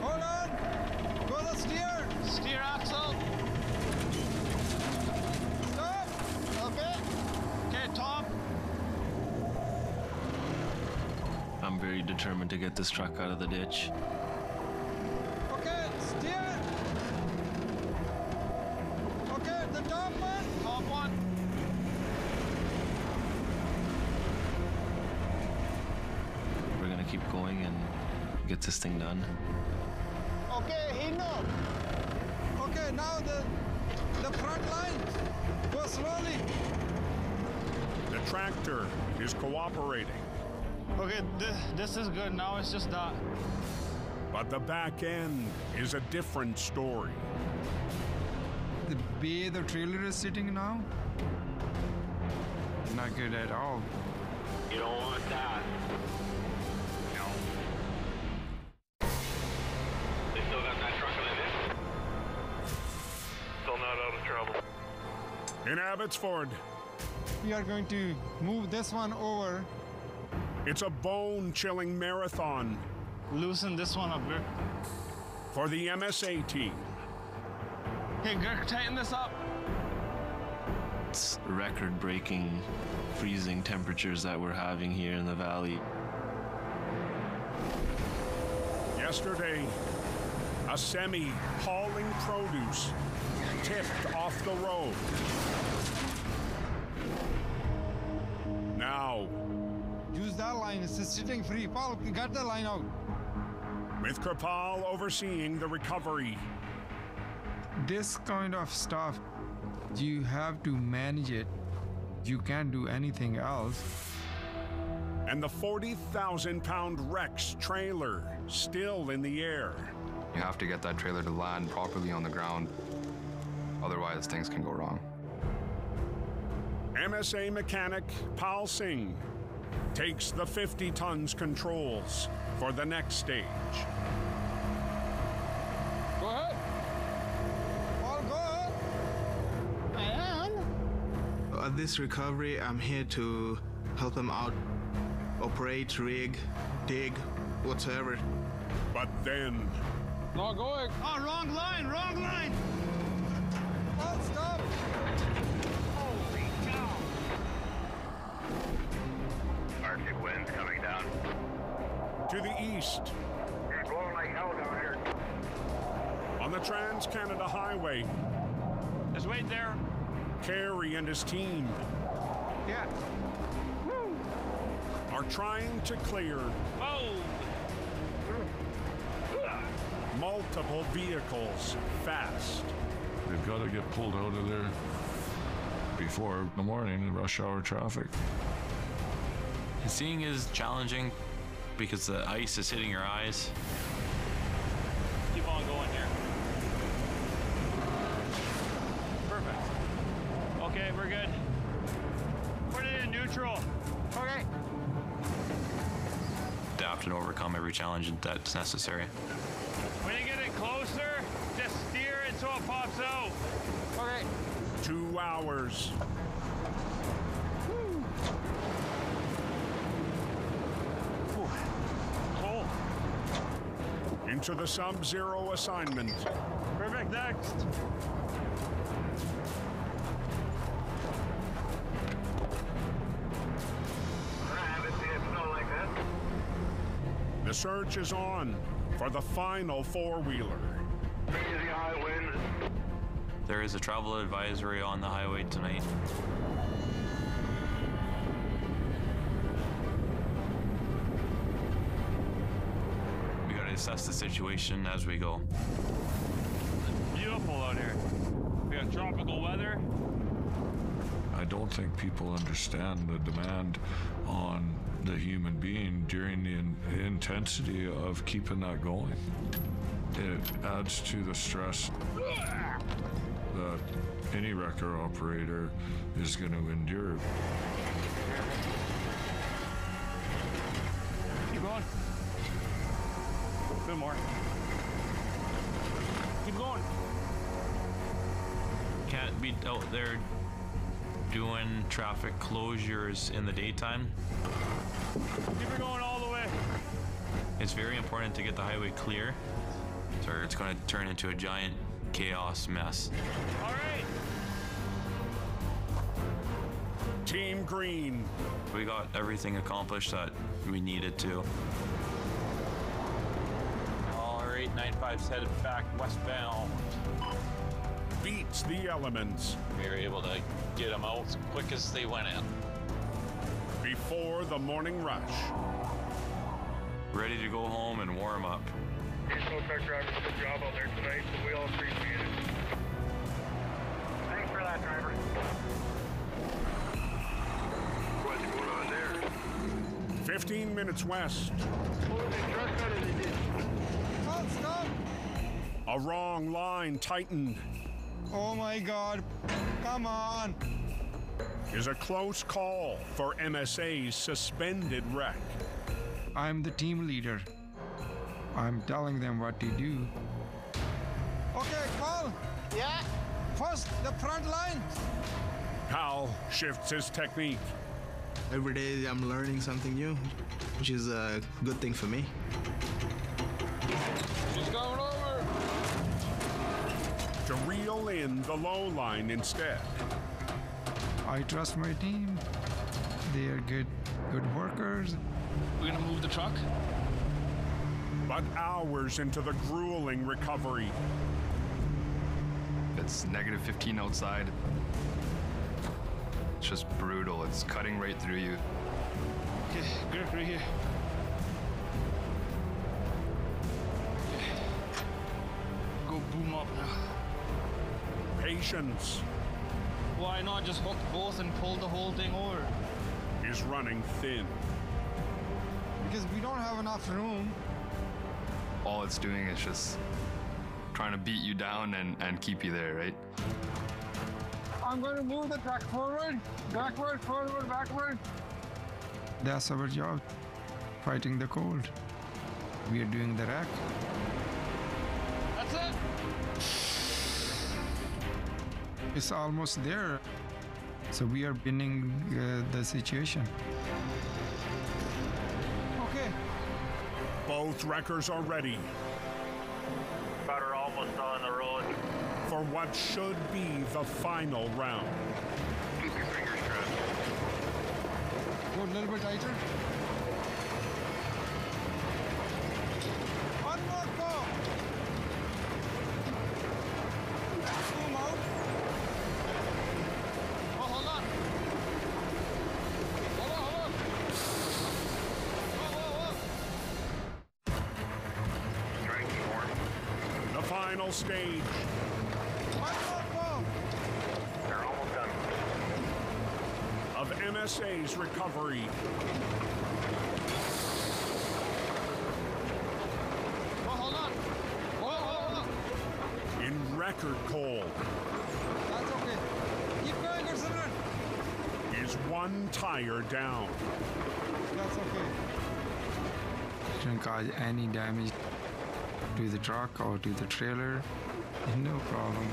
Hold on. Go the steer. Steer axle. Stop. Okay. Okay, top. I'm very determined to get this truck out of the ditch. Okay, steer. Okay, the top one. Top one. We're gonna keep going and get this thing done. Okay, Hino. Okay, now the the front line. Go slowly. The tractor is cooperating. Okay, th- this is good. Now it's just that. But the back end is a different story. The bay the trailer is sitting now is not good at all. You don't want that. No. They still got that truck on it? Still not out of trouble. In Abbotsford, We are going to move this one over. It's a bone chilling marathon Loosen this one up, Gurk. for the MSA team. Hey, Gurk, tighten this up. It's record breaking freezing temperatures that we're having here in the valley. Yesterday, a semi hauling produce tipped off the road. Now, Use that line. It's sitting free. Paul, got the line out. with Kirpal overseeing the recovery, This kind of stuff, you have to manage it. You can't do anything else. and the 40,000 pound Rex trailer still in the air. You have to get that trailer to land properly on the ground. Otherwise, things can go wrong. MSA mechanic Paul Singh takes the 50 tons controls for the next stage. Go ahead. Paul, go ahead. I am. At this recovery, I'm here to help them out. Operate, rig, dig, whatever. But then, Not going. Oh, ah, wrong line, wrong line. To the east, It's blowing like hell down here. on the Trans Canada Highway, Just wait there. Kerry and his team Yeah. are trying to clear Oh, multiple vehicles fast. They've got to get pulled out of there before the morning rush hour traffic. Seeing is challenging because the ice is hitting your eyes. keep on going here. Perfect. Okay, we're good. Put it in neutral. Okay. Adapt and overcome every challenge that's necessary. When you get it closer, just steer it so it pops out. Okay. Two hours. Into the sub zero assignment. Perfect. Next. I haven't seen it snow like that. The search is on for the final four wheeler. Crazy high winds. There is a travel advisory on the highway tonight. Assess the situation as we go. Beautiful out here. We got tropical weather. I don't think people understand the demand on the human being during the in- intensity of keeping that going. It adds to the stress that any wrecker operator is going to endure. Can't be out there doing traffic closures in the daytime. Keep it going all the way. It's very important to get the highway clear, or it's going to turn into a giant chaos mess. All right. Team Green. We got everything accomplished that we needed to. All right, 95's headed back westbound. Beats the elements We were able to get them out as quick as they went in. before the morning rush. Ready to go home and warm up. These snow truck drivers good job out there tonight, so we all appreciate it. Thanks for that, driver. What's going on there? 15 minutes west. Oh, stop! A wrong line tightened. Oh my god. Come on. Is a close call for MSA's suspended wreck. I'm the team leader. I'm telling them what to do. Okay, Carl. Yeah? First, the front line. Hal shifts his technique. Every day I'm learning something new, which is a good thing for me. She's coming over. To reel in the low line instead. I trust my team. They are good, good workers. We're gonna move the truck. But hours into the grueling recovery, It's negative 15 outside. It's just brutal. It's cutting right through you. Okay, grip right here. Patience Why not just hook both and pull the whole thing over? is running thin. Because we don't have enough room. All it's doing is just trying to beat you down and, and keep you there, right? I'm going to move the truck forward, backward, forward, backward. That's our job. Fighting the cold. We are doing the rack. It's almost there. So we are winning uh, the situation. Okay. Both wreckers are ready Cutter almost on the road. for what should be the final round. Keep your fingers crossed. Go a little bit tighter. Final stage. One. They're almost done. of MSA's recovery. Oh, hold on. Hold on, hold on, hold on. In record cold That's okay. Keep going, Ursuline. is one tire down. That's okay. Shouldn't cause any damage to the truck or to the trailer. No problem.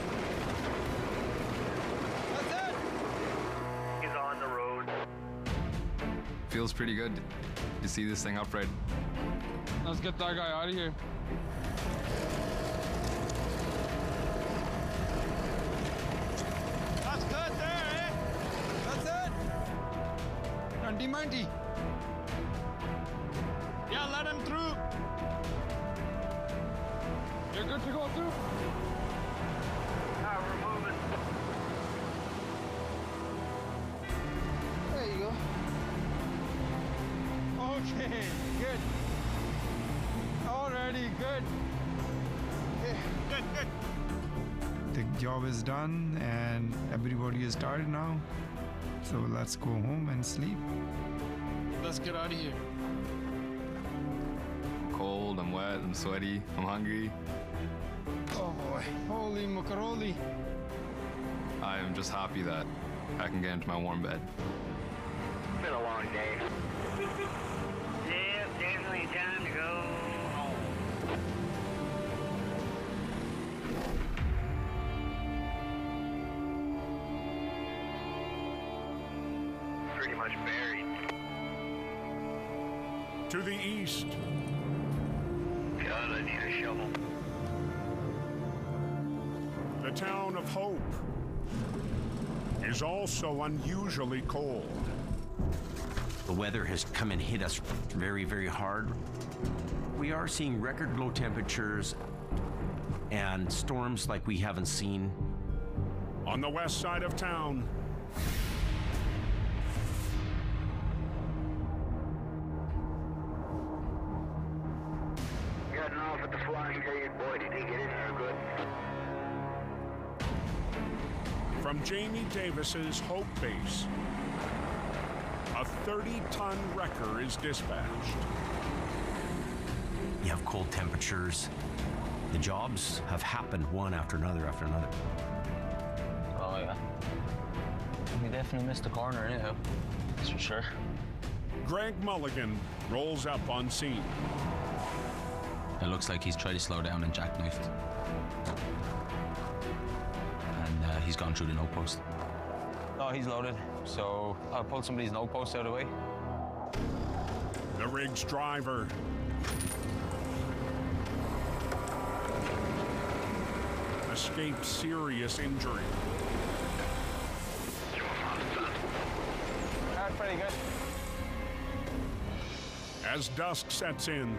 That's it! He's on the road. Feels pretty good to see this thing upright. Let's get that guy out of here. That's good there, eh? That's it. 20 90. You're good to go through. Ah, we're moving. There you go. Okay, good. Already good. Good, good. The job is done and everybody is tired now. So let's go home and sleep. Let's get out of here. I'm cold, I'm wet, I'm sweaty, I'm hungry. Boy. Holy macaroni. I am just happy that I can get into my warm bed. It's been a long day. yeah, definitely time to go home. Pretty much buried. To the east, God, I need a shovel. The town of Hope is also unusually cold. The weather has come and hit us very, very hard. We are seeing record low temperatures and storms like we haven't seen. On the west side of town, Jamie Davis's Hope Base, a 30 ton wrecker is dispatched. You have cold temperatures. The jobs have happened one after another after another. Oh, yeah. We definitely missed the corner, anyhow. That's for sure. Greg Mulligan rolls up on scene. It looks like he's tried to slow down and jackknifed. And he's gone through the no post. Oh, he's loaded. So I'll pull somebody's no post out of the way. The rig's driver escaped serious injury. That's pretty good. As dusk sets in,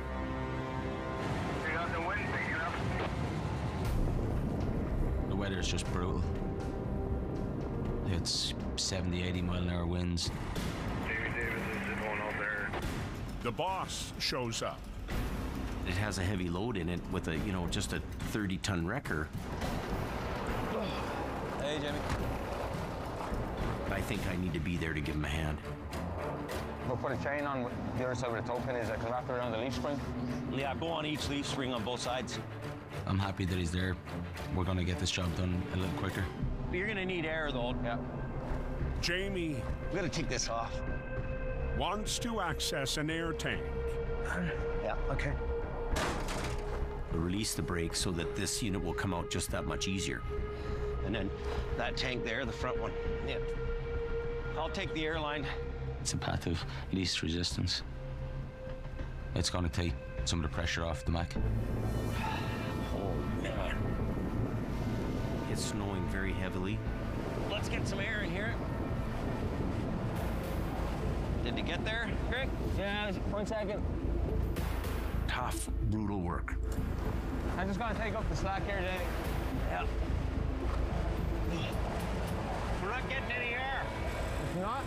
The weather is just brutal. It's 70, 80 mile an hour winds. the boss shows up. It has a heavy load in it with a, you know, just a 30 ton wrecker. Hey, Jimmy. I think I need to be there to give him a hand. We'll put a chain on the other side where the toe pin is. I can wrap it around the leaf spring. Yeah, go on each leaf spring on both sides. I'm happy that he's there. We're going to get this job done a little quicker. You're gonna need air though. Yeah. Jamie We gotta take this off. wants to access an air tank. Yeah, okay. Release the brakes so that this unit will come out just that much easier. And then that tank there, the front one. Yeah. I'll take the airline. It's a path of least resistance. It's going to take some of the pressure off the Mack. It's snowing very heavily. Let's get some air in here. Did you get there, Greg? Yeah, one second. Tough, brutal work. I'm just gonna take up the slack here, Jamie. Yeah. We're not getting any air. If not,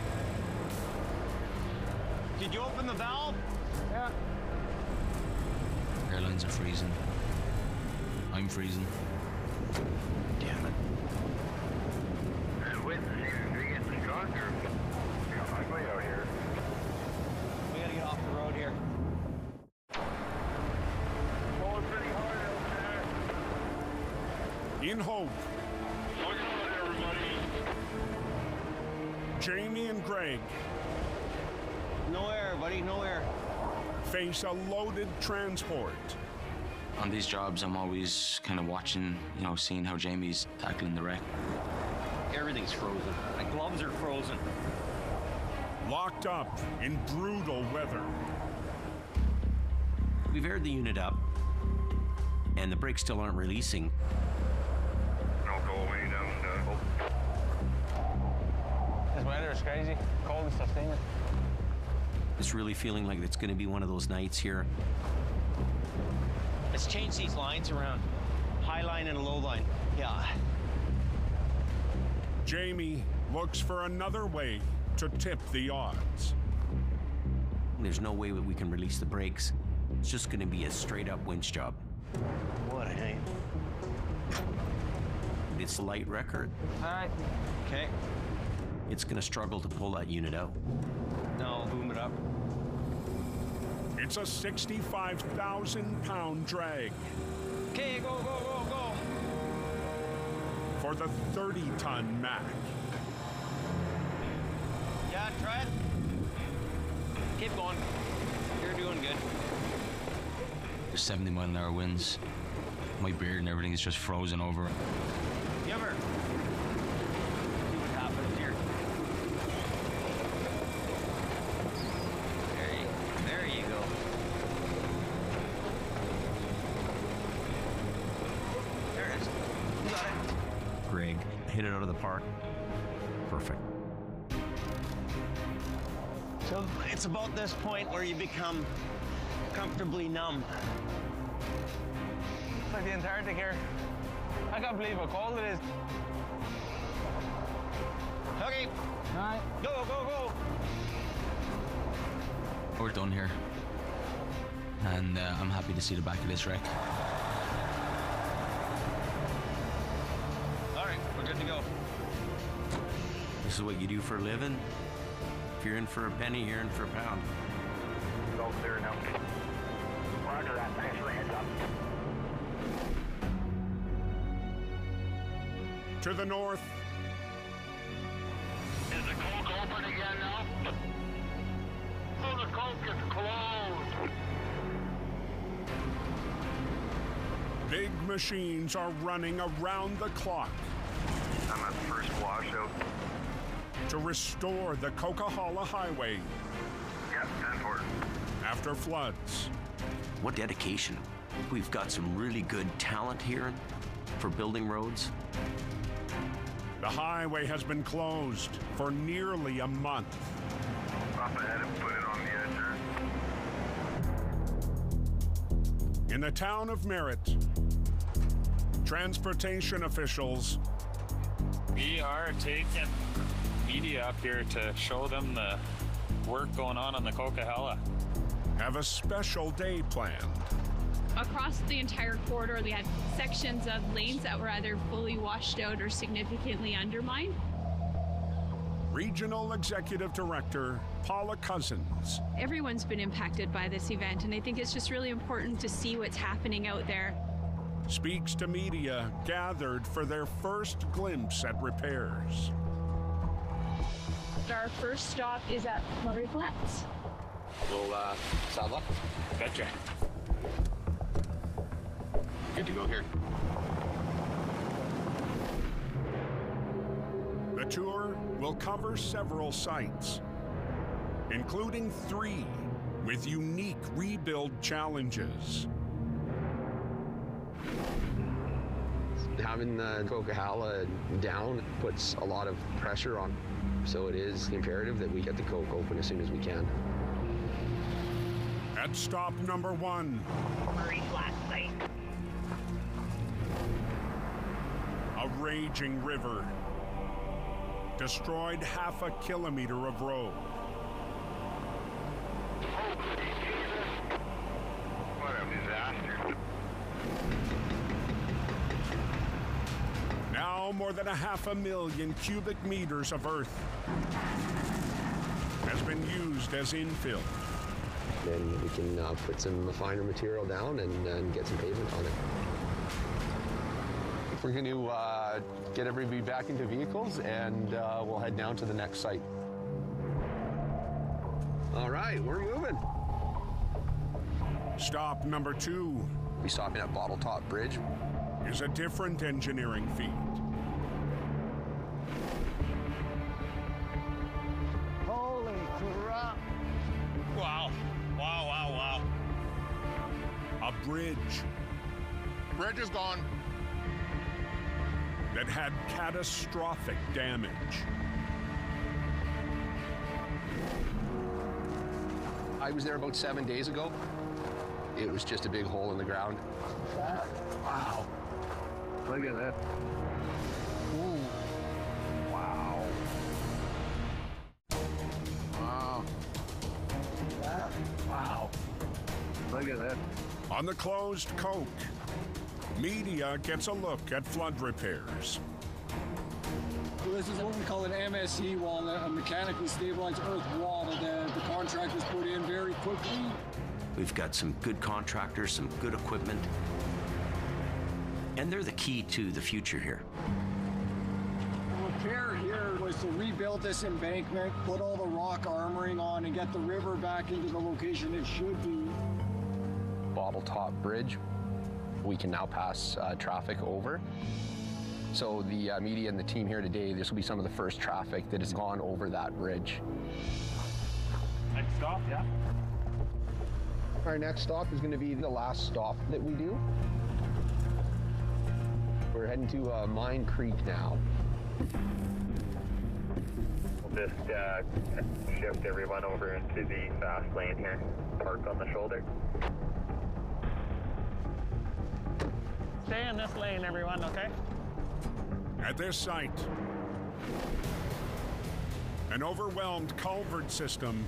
Did you open the valve? yeah. Airlines are freezing. I'm freezing. Damn it. Wind seems to getting stronger. Yeah, ugly out here. We gotta get off the road here. Going pretty hard out there. In hope, Look out, everybody. Jamie and Greg No air, buddy, no air. face a loaded transport. On these jobs, I'm always kind of watching, you know, seeing how Jamie's tackling the wreck. Everything's frozen. My gloves are frozen. Locked up in brutal weather. We've aired the unit up, and the brakes still aren't releasing. I'll go way down to. Oh. This weather is crazy. Cold and stuff, ain't it? It's really feeling like it's going to be one of those nights here. Let's change these lines around. High line and a low line. Yeah. Jamie looks for another way to tip the odds. There's no way that we can release the brakes. It's just going to be a straight up winch job. What a name. It's a light record. All right. Okay. It's going to struggle to pull that unit out. No, boom it up. It's a 65,000 pound drag Okay, go, go, go, go. for the 30 ton Mack. Yeah, try it. Keep going. You're doing good. There's 70 mile an hour winds. My beard and everything is just frozen over. About this point where you become comfortably numb. It's like the Antarctic here. I can't believe how cold it is. Okay, All right. go, go, go. We're done here. And uh, I'm happy to see the back of this wreck. All right, we're good to go. This is what you do for a living? If You're in for a penny, you're in for a pound. All clear now. Roger that. Thanks for the heads up. To the north, Is the Coq open again now? Oh, the Coq is closed. big machines are running around the clock I'm at first washout. To restore the Coquihalla Highway Yep, 10 for after floods. What dedication. We've got some really good talent here for building roads. The highway has been closed for nearly a month. Up ahead and put it on the edge. In the town of Merritt, transportation officials We are taking media up here to show them the work going on on the Coquihalla. have a special day planned. Across the entire corridor, we had sections of lanes that were either fully washed out or significantly undermined. Regional Executive Director Paula Cousins Everyone's been impacted by this event, and I think it's just really important to see what's happening out there. speaks to media gathered for their first glimpse at repairs. Our first stop is at Murray Flats. We'll uh, saddle up. Betcha. Good to go here. The tour will cover several sites, including three with unique rebuild challenges. having the Coquihalla down puts a lot of pressure on. So it is imperative that we get the Coq open as soon as we can. At stop number one, Murray Flats site. a raging river destroyed half a kilometer of road. What a disaster. Now more than a half a million cubic meters of earth has been used as infill. Then we can uh, put some finer material down and, and get some pavement on it. We're going to uh, get everybody back into vehicles and uh, we'll head down to the next site. All right, we're moving. Stop number two We're stopping at Bottle Top Bridge. is a different engineering feat. Wow. Wow, wow, wow. A bridge Bridge is gone. that had catastrophic damage. I was there about seven days ago. It was just a big hole in the ground. Wow. Look at that. Wow. Look at that. On the closed Coq, media gets a look at flood repairs. This is what we call an MSE wall, a mechanically stabilized earth wall that uh, the, the contractors put in very quickly. We've got some good contractors, some good equipment, and they're the key to the future here. The repair here was to rebuild this embankment, put all the rock armoring on, and get the river back into the location it should be. Bottle Top Bridge. We can now pass uh, traffic over. So the uh, media and the team here today, this will be some of the first traffic that has gone over that bridge. Next stop, yeah. Our next stop is going to be the last stop that we do. We're heading to uh, Mine Creek now. We'll just uh, shift everyone over into the fast lane here. Park on the shoulder. Stay in this lane, everyone, okay? At this site, an overwhelmed culvert system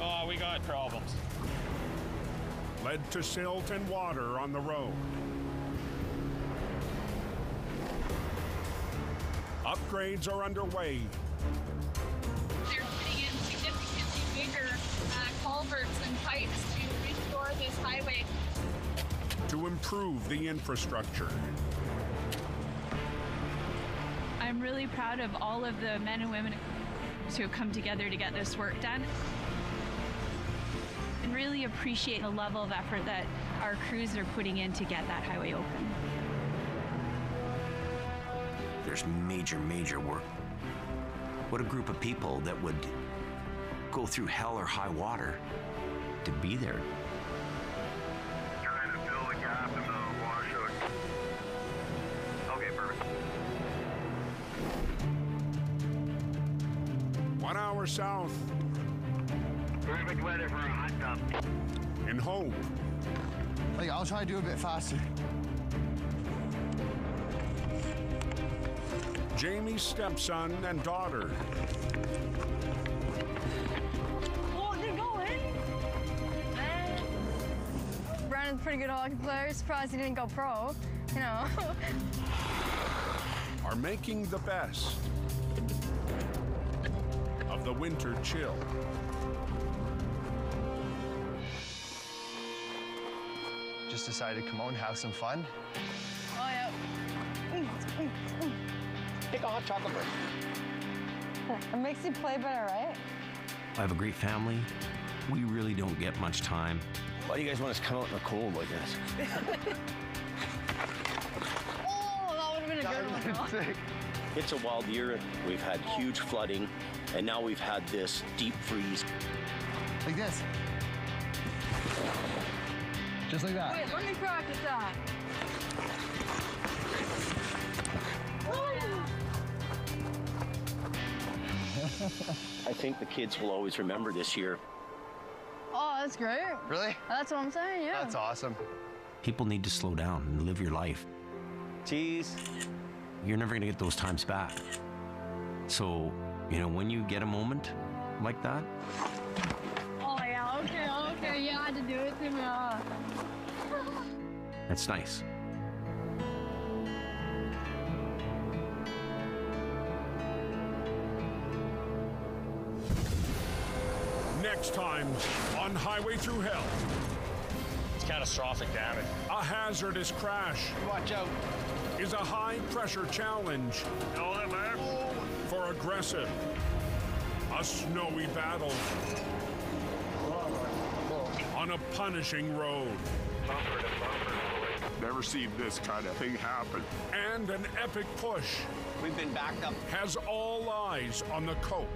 Oh, we got problems. led to silt and water on the road. Upgrades are underway. They're putting in significantly bigger uh, culverts and pipes to restore this highway. To improve the infrastructure. I'm really proud of all of the men and women who have come together to get this work done. And really appreciate the level of effort that our crews are putting in to get that highway open. There's major, major work. What a group of people that would go through hell or high water to be there. Trying to fill the gap in the washout. Okay, perfect. One hour south. Perfect weather for a hot tub. In Hope. Like, I'll try to do a bit faster. Jamie's stepson and daughter. Oh, they're going. Brandon's a pretty good hockey player. Surprised he didn't go pro. You know. are making the best of the winter chill. Just decided to come out and have some fun. Hot chocolate break. It makes you play better, right? I have a great family. We really don't get much time. Why do you guys want us to come out in the cold like this? Oh, that would have been a good one. though. It's a wild year. We've had huge flooding, and now we've had this deep freeze. Like this. Just like that. Wait, let me practice that. I think the kids will always remember this year. Oh, that's great. Really? That's what I'm saying, yeah. That's awesome. People need to slow down and live your life. Cheese. You're never going to get those times back. So, you know, when you get a moment like that, Oh, yeah, okay, okay. You had to do it to me. It's nice. Next time on Highway Thru Hell. It's catastrophic damage. A hazardous crash. Watch out. Is a high pressure challenge. For aggressive. A snowy battle. On a punishing road. Never seen this kind of thing happen. And an epic push. We've been backed up. Has all eyes on the Coq.